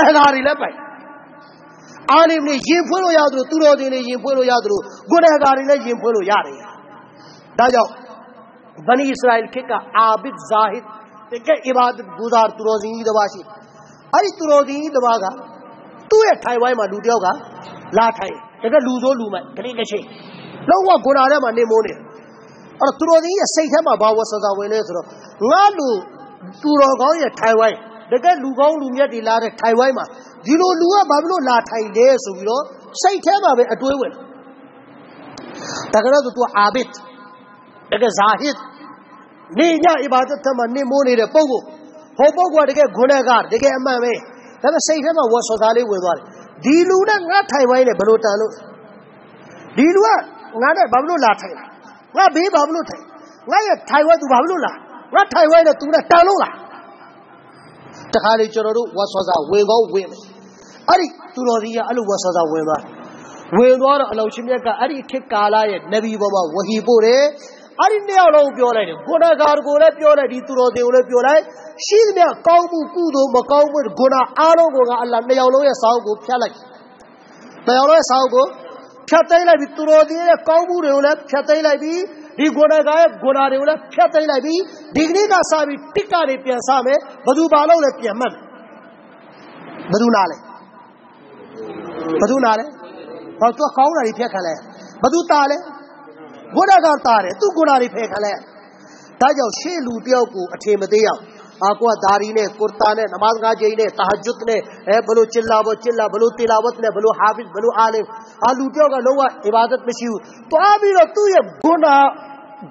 သာတွေလည်းပိုင်အာလင်တွေရင်ဖွင့်လို့ရတယ်သူတော်စင်တွေရင်ဖွင့်လို့ရတယ်ဂုဏ်သာတွေလည်းရင်ဖွင့်လို့ရတယ်ဒါကြောင့်ဘနီအစ္စရာအယ်ခေတ်ကအာဘစ်ဇာဟစ်တကယ်အီဘာဒတ်ဂူဇာသူတော်စင်ကြီးတစ်ပါးရှိအဲ့ဒီသူတော်စင်ကြီးတစ်ပါးကသူ့ရဲ့ထိုင်ဝိုင်းမှာလူတယောက်ကလာထိုင်တကယ်လူစိုးလူမိုက်ကလေးကရှိလုံးဝဂုဏထဲမှာနေမိုးနေအဲ့တော့သူတော်စင်ကြီးရဲ့စိတ်ထဲမှာဘာဝဆဆဝင်လဲဆိုတော့ငါလူသူတော်ကောင်းရဲ့ထိုင်ဝိုင်းတကယ်လူကောင်းလူမြတ်တွေလာတဲ့ထိုင်ဝိုင်းမှာဒီလိုလူကဘာဖြစ်လို့လာထိုင်လဲဆိုပြီးတော့စိတ်ထဲမှာပဲအတွေးဝင်တကယ်တော့သူကအာဘစ်တကယ်ဇာဟစ်နေညအီဘာဒတ်ထမှာနေမိုးနေတဲ့ပုဂ္ဂိုလ်ဟိုပုဂ္ဂိုလ်ကတကယ်ဂုဏ်ကတကယ်အမှန်ပဲ ဒါပေမဲ့စိတ်ထဲမှာဝတ်စော်သားလေးဝင်သွားတယ်ဒီလူနဲ့ငါထိုင်ဝိုင်းနဲ့ဘယ်လိုတန်လို့ဒီလူကငါနဲ့ဘာလို့လာထိုင်ငါဘေးဘာလို့ထိုင်ငါရဲ့ထိုင်ဝိုင်းသူဘာလို့လာငါထိုင်ဝိုင်းနဲ့သူနဲ့တန်လို့လားတခါလေကျွန်တော်တို့ဝတ်စော်သားဝင်ကောင်းဝင်မယ်အဲ့ဒီသူတော်ကြီးကအဲ့လိုဝတ်စော်သားဝင်သွားဝင်သွားတော့အလောရှင်မြတ်ကအဲ့ဒီခေတ်ကာလရဲ့နဗီပေါ်မှာဝဟီပို့တယ် အဲ့ဒီနှစ်ယောက်လုံးပြောလိုက်တယ်ဂုဏကာကိုလည်းပြောလိုက်ဒီသူတော်တွေကိုလည်းပြောလိုက်ရှိသမျှကောင်းမှုကုသိုလ်မကောင်းမှုဂုဏအားလုံးကိုကအလ္လာဟ်နှစ်ယောက်လုံးရဲ့စာအုပ်ကိုဖျက်လိုက်နှစ်ယောက်လုံးရဲ့စာအုပ်ကိုဖျက်သိမ်းလိုက်ပြီးသူတော်တွေရဲ့ကောင်းမှုတွေကိုလည်းဖျက်သိမ်းလိုက်ပြီးဒီဂုဏကာရဲ့ဂုဏတွေကိုလည်းဖျက်သိမ်းလိုက်ပြီးဒီကနေ့ကစပြီးတစ်ကနေပြန်စမယ်ဘသူဘာလို့လဲပြန်မှတ်ဘသူနာလဲဘသူနာလဲဟောသူကောင်းတာတွေဖျက်ခံလဲဘသူတာလဲ ဂုဏကတာတယ်သူဂုဏတွေဖယ်ခံလဲဒါကြောင့်ရှေ့လူတယောက်ကိုအထင်မသေးအောင်အာကွာဒါရီနဲ့ကုရ်တာနဲ့နမတ်ကားချိန်နဲ့တာဟဂျွတ်နဲ့အဲဘလို့ချစ်လာဘောချစ်လာဘလို့တီလာဝတ်နဲ့ဘလို့ဟာဖစ်ဘလို့အာလင်အာလူတယောက်ကလုံးဝအီဘာဒတ်မရှိဘူးတွားပြီးတော့သူ့ရဲ့ဂုဏ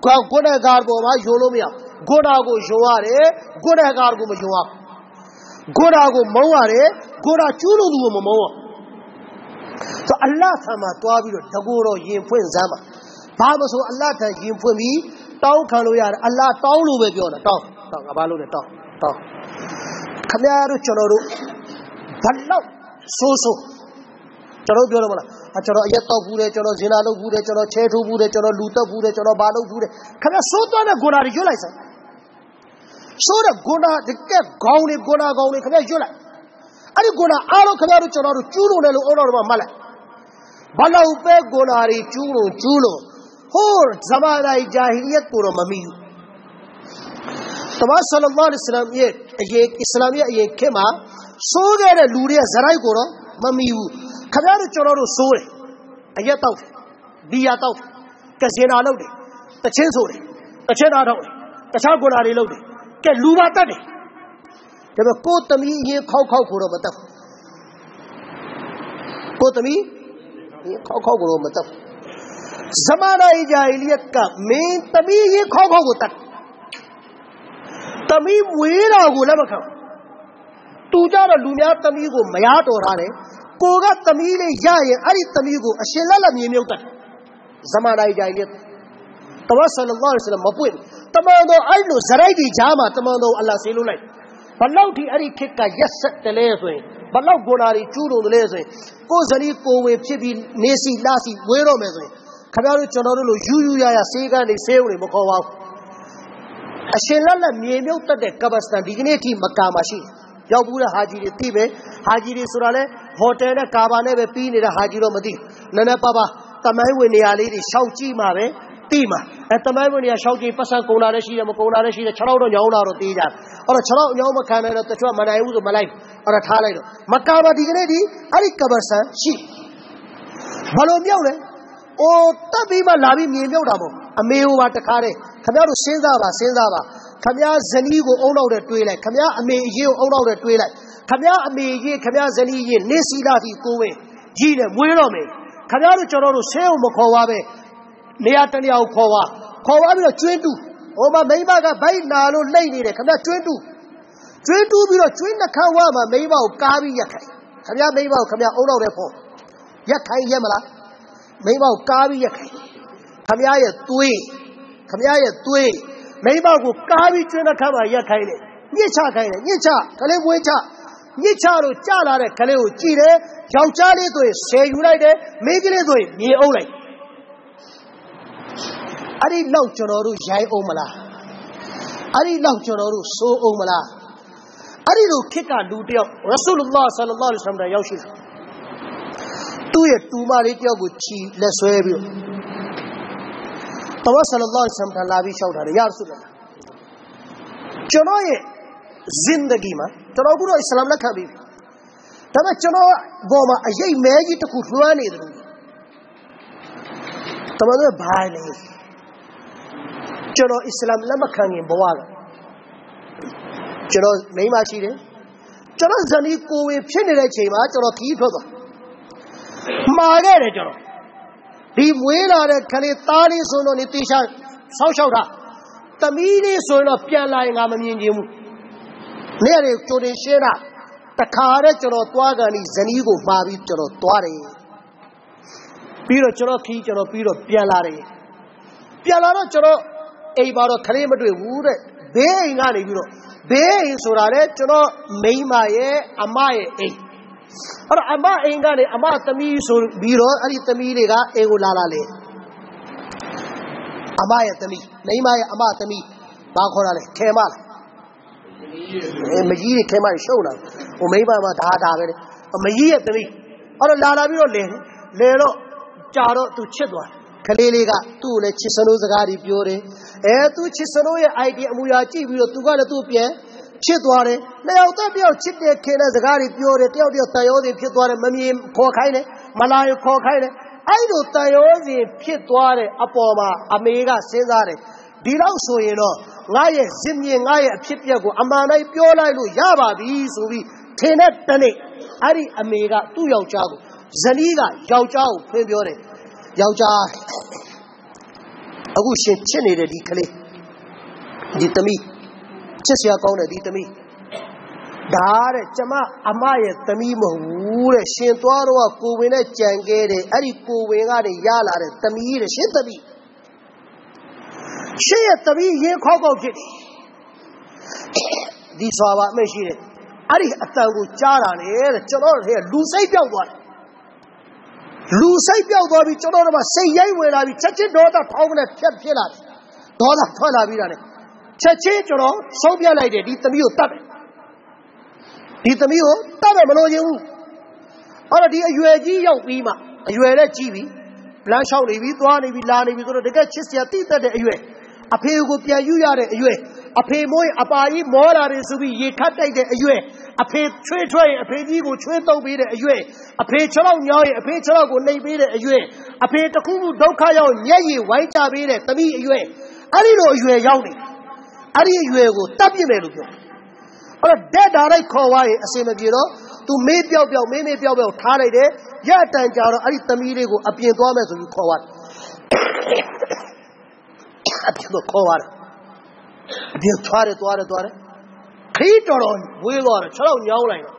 ဂုဏကာပေါ်မှာယိုလို့မရဂုဏကိုယိုရတယ်ဂုဏကာကိုမယိုရဂုဏကိုမုန်းရတယ်ဂုဏကျူးလို့သူကိုမမုန်းရဆိုအလ္လာဟ်ဆံမှာတွားပြီးတော့တကူတော့ယင်ဖွင့်စမ်းပါ ဘာမဆိုအလ္လာဟ်ထံရင်ဖွင့်ပြီးတောင်းခံလို့ရတယ်အလ္လာဟ်တောင်းလို့ပဲပြောတာတောင်းတောင်းငါဘာလို့လဲတောင်းတောင်းခမရတို့ကျွန်တော်တို့ဘလောက်ဆိုးဆိုးကျွန်တော်ပြောလို့မလားအကျွန်တော်အရက်တော့ဘူးတယ်ကျွန်တော်ဇင်နာလုပ်ဘူးတယ်ကျွန်တော်ချဲထိုးဘူးတယ်ကျွန်တော်လူတက်ဘူးတယ်ကျွန်တော်ဘာလုပ်ဘူးတယ်ခင်ဗျဆိုးသွားတဲ့ဂုဏတွေရွတ်လိုက်စမ်းဆိုးတဲ့ဂုဏတကက်ခေါင်းတွေဂုဏခေါင်းတွေခင်ဗျရွတ်လိုက်အဲ့ဒီဂုဏအားလုံးခင်ဗျတို့ကျွန်တော်တို့ကျူးလို့တယ်လို့အော်တော်မှာမှတ်လိုက်ဘလောက်ပဲဂုဏတွေကျူးလို့ကျူးလို့ ဟိုးဇမားတိုင်းဂျာဟီလီယတ်ကိုတော့မမီဘူးတမန်ဆလ္လာလဟ်အလัยဟိဝါစလမ်ရဲ့အရင်အစ္စလာမ်ရဲ့အရင်ခေတ်မှာဆိုးခဲ့တဲ့လူတွေရဲ့ဇရိုက်ကိုတော့မမီဘူးခင်ဗျားတို့ကျွန်တော်တို့ဆိုးတယ်အရက်တောက်တယ်ဘီယာတောက်တယ်ကစင်နာလုပ်တယ်တချင်းဆိုတယ်တချင်းနာတော့တယ်တခြားကုနာတွေလုပ်တယ်ကဲလူပါတတ်တယ်ဒါပေမဲ့ကိုယ်သမီးအရင်ခောက်ခောက်ကိုတော့မတတ်ဘူးကိုယ်သမီးခောက်ခောက်ကိုတော့မတတ်ဘူး ဇမာနာအီဂျာဟီလီယတ်ကမင်းသမီးရင်ခောက်ခောက်ကိုတတ်သမီးမွေးတာကိုလက်မခံသူကြတော့လူများသမီးကိုမရတော်ထားတယ်ကိုကသမီးလေးရရင်အဲ့ဒီသမီးကိုအရှင်လက်လက်မြေမြုပ်တတ်ဇမာနာအီဂျာဟီလီယတ်တဝဆလ္လာလဟ်အလัยဟိဝါစလမ်မပွင့်တမန်တော်အဲ့လိုဇရိုက်ဒီကြားမှာတမန်တော်အလ္လာဟ်ဆေးလို့လိုက်ဘလောက်ထိအဲ့ဒီခေတ်ကရက်ဆက်တယ်လဲဆိုရင်ဘလောက်ဂုဏာတွေကျူးလို့လဲဆိုရင်ကိုယ်ဇနီးကိုဝေဖြစ်ပြီးနေစီလာစီဝေးတော့မယ်ဆိုရင် ခင်ဗျားတို့ကျွန်တော်တို့လိုယူယူရရစေးကနေဆေးဦးတွေမခေါ်ပါဘူးအရှင်လက်လက်မြေမြုပ်တတ်တဲ့ကပ္ပစတန်ဒီကနေ့အထိမကာမရှိရောက်ဘူးတဲ့ဟာကြီးတွေသိပဲဟာကြီးတွေဆိုတာလဲဟိုတယ်နဲ့ကာဘာနဲ့ပဲပြီးနေတဲ့ဟာကြီးတော့မသိနည်းနည်းပါးပါတမိုင်းဝင်နေရာလေးတွေရှောက်ကြည့်မှာပဲသိမှာအဲတမိုင်းဝင်နေရာရှောက်ကြည့်ပတ်စံကုန်တာလည်းရှိတယ်မကုန်တာလည်းရှိတယ်ခြေထောက်တော့ညောင်းတာတော့သိကြတယ်အဲ့တော့ခြေထောက်ညောင်းမခံနိုင်တော့တချို့မနိုင်ဘူးဆိုမလိုက်အဲ့တော့ထားလိုက်တော့မကာဘာဒီကနေ့ဒီအဲ့ဒီကပ္ပစံရှိဘာလို့မြောက်လဲ အိုတက်ပြီးမှလာပြီးမြေမြုပ်တာပေါ့အမေဟိုပါတခါတည်းခင်ဗျားတို့စဉ်းစားပါစဉ်းစားပါခင်ဗျားဇနီးကိုအုံနောက်တဲ့တွေးလိုက်ခင်ဗျားအမေအရေးကိုအုံနောက်တဲ့တွေးလိုက်ခင်ဗျားအမေရေးခင်ဗျားဇနီးရေးနေစီလာစီကိုဝင်ကြီးနဲ့မွေးတော့မယ်ခင်ဗျားတို့ကျွန်တော်တို့ဆဲအောင်မခေါ်ပါပဲနေရာတနေရာကိုခေါ်ပါခေါ်ပါပြီးတော့ကျွင်းတူဟိုမှာမိမကဗိုက်နာလို့လိမ့်နေတယ်ခင်ဗျားကျွင်းတူကျွင်းတူပြီးတော့ကျွင်းနှခမ်းဝါမှာမိမကိုကားပြီးရက်ခိုင်ခင်ဗျားမိမကိုခင်ဗျားအုံနောက်တဲ့ဖို့ရက်ခိုင်ရက်မလား မိမကိုကားပြီးရက်ခိုင်ခမရရဲ့သွေးခမရရဲ့သွေးမိမကိုကားပြီးကျွန်းတဲ့ခါမှာရက်ခိုင်းတယ်ညစ်ချခိုင်းတယ်ညစ်ချကလေးမွေးချညစ်ချလို့ကြလာတဲ့ကလေးကိုကြည်တယ်ယောက်ျားလေးဆိုရင်ဆယ်ယူလိုက်တယ်မိန်းကလေးဆိုရင်မြေအုပ်လိုက်အဲ့ဒီလောက်ကျွန်တော်တို့ရိုင်းအောင်မလားအဲ့ဒီလောက်ကျွန်တော်တို့စိုးအောင်မလားအဲ့ဒီလိုခစ်ကလူတယောက်ရဆူလုလ္လာဟ်ဆလ္လာလဟ်အလိုင်းဝါဆလမ်ရောက်ရှိတယ် သူ့ရဲ့တူမလေးတယောက်ကိုချီလက်ဆွဲပြီးတော့တဝဆလ္လာလဟ်အလိုင်းဝါဆလမ်လာပြီးလျှောက်တာရရဆူလ္လာကျွန်တော်ရဲ့ဇင်ဒဂီမှာကျွန်တော်ကတော့အစ္စလာမ်လက်ခံပြီးပြီဒါပေမဲ့ကျွန်တော်ဘောမှာအရေးမဲကြီးတစ်ခုလွှမ်းနေတယ်လို့တမန်တော်ဘာလဲကျွန်တော်အစ္စလာမ်လက်မခံခင်ဘဝကကျွန်တော်မိမရှိတယ်ကျွန်တော်ဇနီးကိုဝေဖြစ်နေတဲ့ချိန်မှာကျွန်တော်ခီးထွက်သွား မှာခဲ့တယ်ကျွန်တော်ဒီမွေးလာတဲ့ခလေးသားလေးဆိုတော့နေတေချာဆောက်ရှောက်တာသမီးလေးဆိုရင်တော့ပြန်လာရင်ငါမမြင်ချင်ဘူးနေ့ရက်ကြိုတင်ရှင်းတာတခါတည်းကျွန်တော်သွားကန်ဒီဇနီးကိုမှာပြီးကျွန်တော်သွားတယ်ပြီးတော့ကျွန်တော်ခီးကျွန်တော်ပြီးတော့ပြန်လာတယ်ပြန်လာတော့ကျွန်တော်အိမ်ပါတော့ခလေးမတွေ့ဘူးတဲ့ဘေးအိမ်ကနေပြီးတော့ဘေးအိမ်ဆိုတာလေကျွန်တော်မိန်းမရဲ့အမရဲ့အိမ် အဲ့တော့အမအိမ်ကနေအမသမီးဆိုပြီးတော့အဲ့ဒီသမီးတွေကအိမ်ကိုလာလာလေအမရဲ့သမီးမိန်းမရဲ့အမသမီးဘာခေါ်တာလဲခဲမလားအဲမကြီးရဲ့ခဲမရှုံလာဟိုမိန်းမမှာဒါဒါပဲလေမကြီးရဲ့သမီးအဲ့တော့လာလာပြီးတော့လေလေတော့ကြာတော့သူချစ်သွားကလေးလေးကသူ့ကိုလည်းချစ်စနိုးစကားတွေပြောတယ်အဲသူချစ်စနိုးရဲ့ idea အမူအရာကြည့်ပြီးတော့သူကလည်းသူ့ပြန် ဖြစ်သွားတယ်နှစ်ယောက်တယောက်ချစ်တဲ့ခင်တဲ့စကားတွေပြောတယ်တယောက်တယောက်တန်ရောတွေဖြစ်သွားတယ်မမြင်ခေါ်ခိုင်းတယ်မလာရခေါ်ခိုင်းတယ်အဲ့လိုတန်ရောစီဖြစ်သွားတဲ့အပေါ်မှာအမေကစဉ်းစားတယ်ဒီလောက်ဆိုရင်တော့ငါရဲ့ဇင်မြင်ငါရဲ့အဖြစ်ပြက်ကိုအမှန်တိုင်းပြောလိုက်လို့ရပါပြီဆိုပြီးထင်တဲ့တနေ့အဲ့ဒီအမေကသူ့ယောက်ျားကိုဇနီးကယောက်ျားကိုဖွင့်ပြောတယ်ယောက်ျားအခုရှင်ချစ်နေတဲ့ဒီကလေးဒီသမီး ချစ်စရာကောင်းတဲ့ဒီသမီးဒါတဲ့ကျမအမရဲ့သမီးမဟုတ်ဘူးတဲ့ရှင်သွားတော့ကိုဝင်နဲ့ကြံခဲ့တယ်အဲ့ဒီကိုဝင်ကနေရလာတဲ့သမီးတဲ့ရှင်သမီးရှင်ရဲ့သမီးရင်ခေါက်ခေါက်ဖြစ်တယ်ဒီစွာပါအမေရှိတယ်အဲ့ဒီအတန်ကိုကြားတာလေတဲ့ကျွန်တော်တို့လူစိတ်ပြောက်သွားတယ်လူစိတ်ပြောက်သွားပြီးကျွန်တော်တို့ကစိတ်ရိုက်ဝင်လာပြီးချက်ချင်းဒေါသထောင်းမနဲ့ဖြတ်ဖြစ်လာတယ်ဒေါသထွက်လာပြီးတာလေ ချက်ချင်းကျွန်တော်ဆုံးပြလိုက်တယ်ဒီသမီးကိုတတ်တယ်ဒီသမီးကိုတတ်တယ်မလို့ခြင်းဘူးအဲ့တော့ဒီအရွယ်ကြီးရောက်ပြီးမှအရွယ်နဲ့ကြီးပြီးလမ်းလျှောက်နေပြီသွားနေပြီလာနေပြီဆိုတော့တကယ်ချစ်စရာတိတတ်တဲ့အရွယ်အဖေကိုပြန်ယူရတဲ့အရွယ်အဖေမိုးအပါကြီးမောတာတွေဆိုပြီးရေခတ်တိုက်တဲ့အရွယ်အဖေချွေးထွေးရင်အဖေကြီးကိုချွေးတုပ်ပေးတဲ့အရွယ်အဖေခြေထောက်ညောင်းရင်အဖေခြေထောက်ကိုနှိပ်ပေးတဲ့အရွယ်အဖေတခုခုဒုက္ခရောက်ညက်ရည်ဝိုင်းချပေးတဲ့သမီးအရွယ်အဲ့ဒီလိုအရွယ်ရောက်နေ အဲ့ဒီအရွယ်ကိုတတ်ပြစ်မယ်လို့ပြောအဲ့တော့ဒက်ဒါလိုက်ခေါ်သွားရင်အစင်မပြေတော့သူမေးပြောက်ပြောက်မေးမေးပြောက်ပြောက်ထားလိုက်တယ်ရအတန်ကြာတော့အဲ့ဒီသမီးလေးကိုအပြင်သွားမယ်ဆိုပြီးခေါ်သွားတယ်အပြင်ကိုခေါ်သွားတယ်အပြင်သွားတယ်သွားတယ်သွားတယ်ခီးတော်တော်ဝေးသွားတယ်ခြေထောက်ညောင်းလိုက်တော့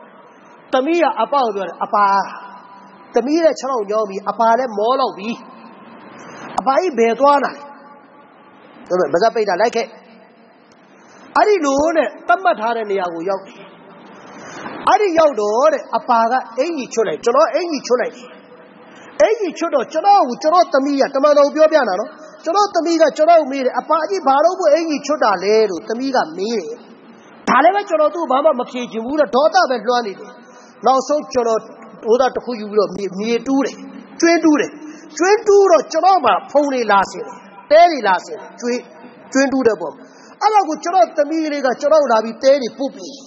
သမီးကအပေါက်ပြောတယ်အပါသမီးရဲ့ခြေထောက်ညောင်းပြီးအပါလည်းမောတော့ပြီအပါကြီးဘယ်သွားတာလဲဒါပေမဲ့ဗဇက်ပိတ်တာလိုက်ခဲ့ အဲ့ဒီလိုနဲ့တတ်မှတ်ထားတဲ့နေရာကိုရောက်တယ်အဲ့ဒီရောက်တော့တဲ့အပါကအင်ကြီးချွတ်လိုက်ကျွန်တော်အင်ကြီးချွတ်လိုက်တယ်အင်ကြီးချွတ်တော့ကျွန်တော်ကကျွန်တော်သမီးကတမန်တော်ပြောပြတာနော်ကျွန်တော်သမီးကကျွန်တော်မေးတယ်အပါကြီးဘာလို့ဘုအင်ကြီးချွတ်တာလဲလို့သမီးကမေးတယ်ဒါလည်းပဲကျွန်တော်သူ့ဘာမှမဖြေချင်ဘူးတဲ့ဒေါသပဲလွှမ်းနေတယ်နောက်ဆုံးကျွန်တော်ဟိုသားတစ်ခုယူပြီးတော့မြေတူးတယ်ကျွင်းတူးတယ်ကျွင်းတူးတော့ကျွန်တော်မှဖုံးလေးလာစင်တယ်တဲလေးလာစင်ကျွင်းကျွင်းတူးတဲ့ပုံ အဲ့တော့ကိုကျွန်တော်သမီးလေးကကျွန်တော်လာပြီးတဲလေးပုတ်ပြီး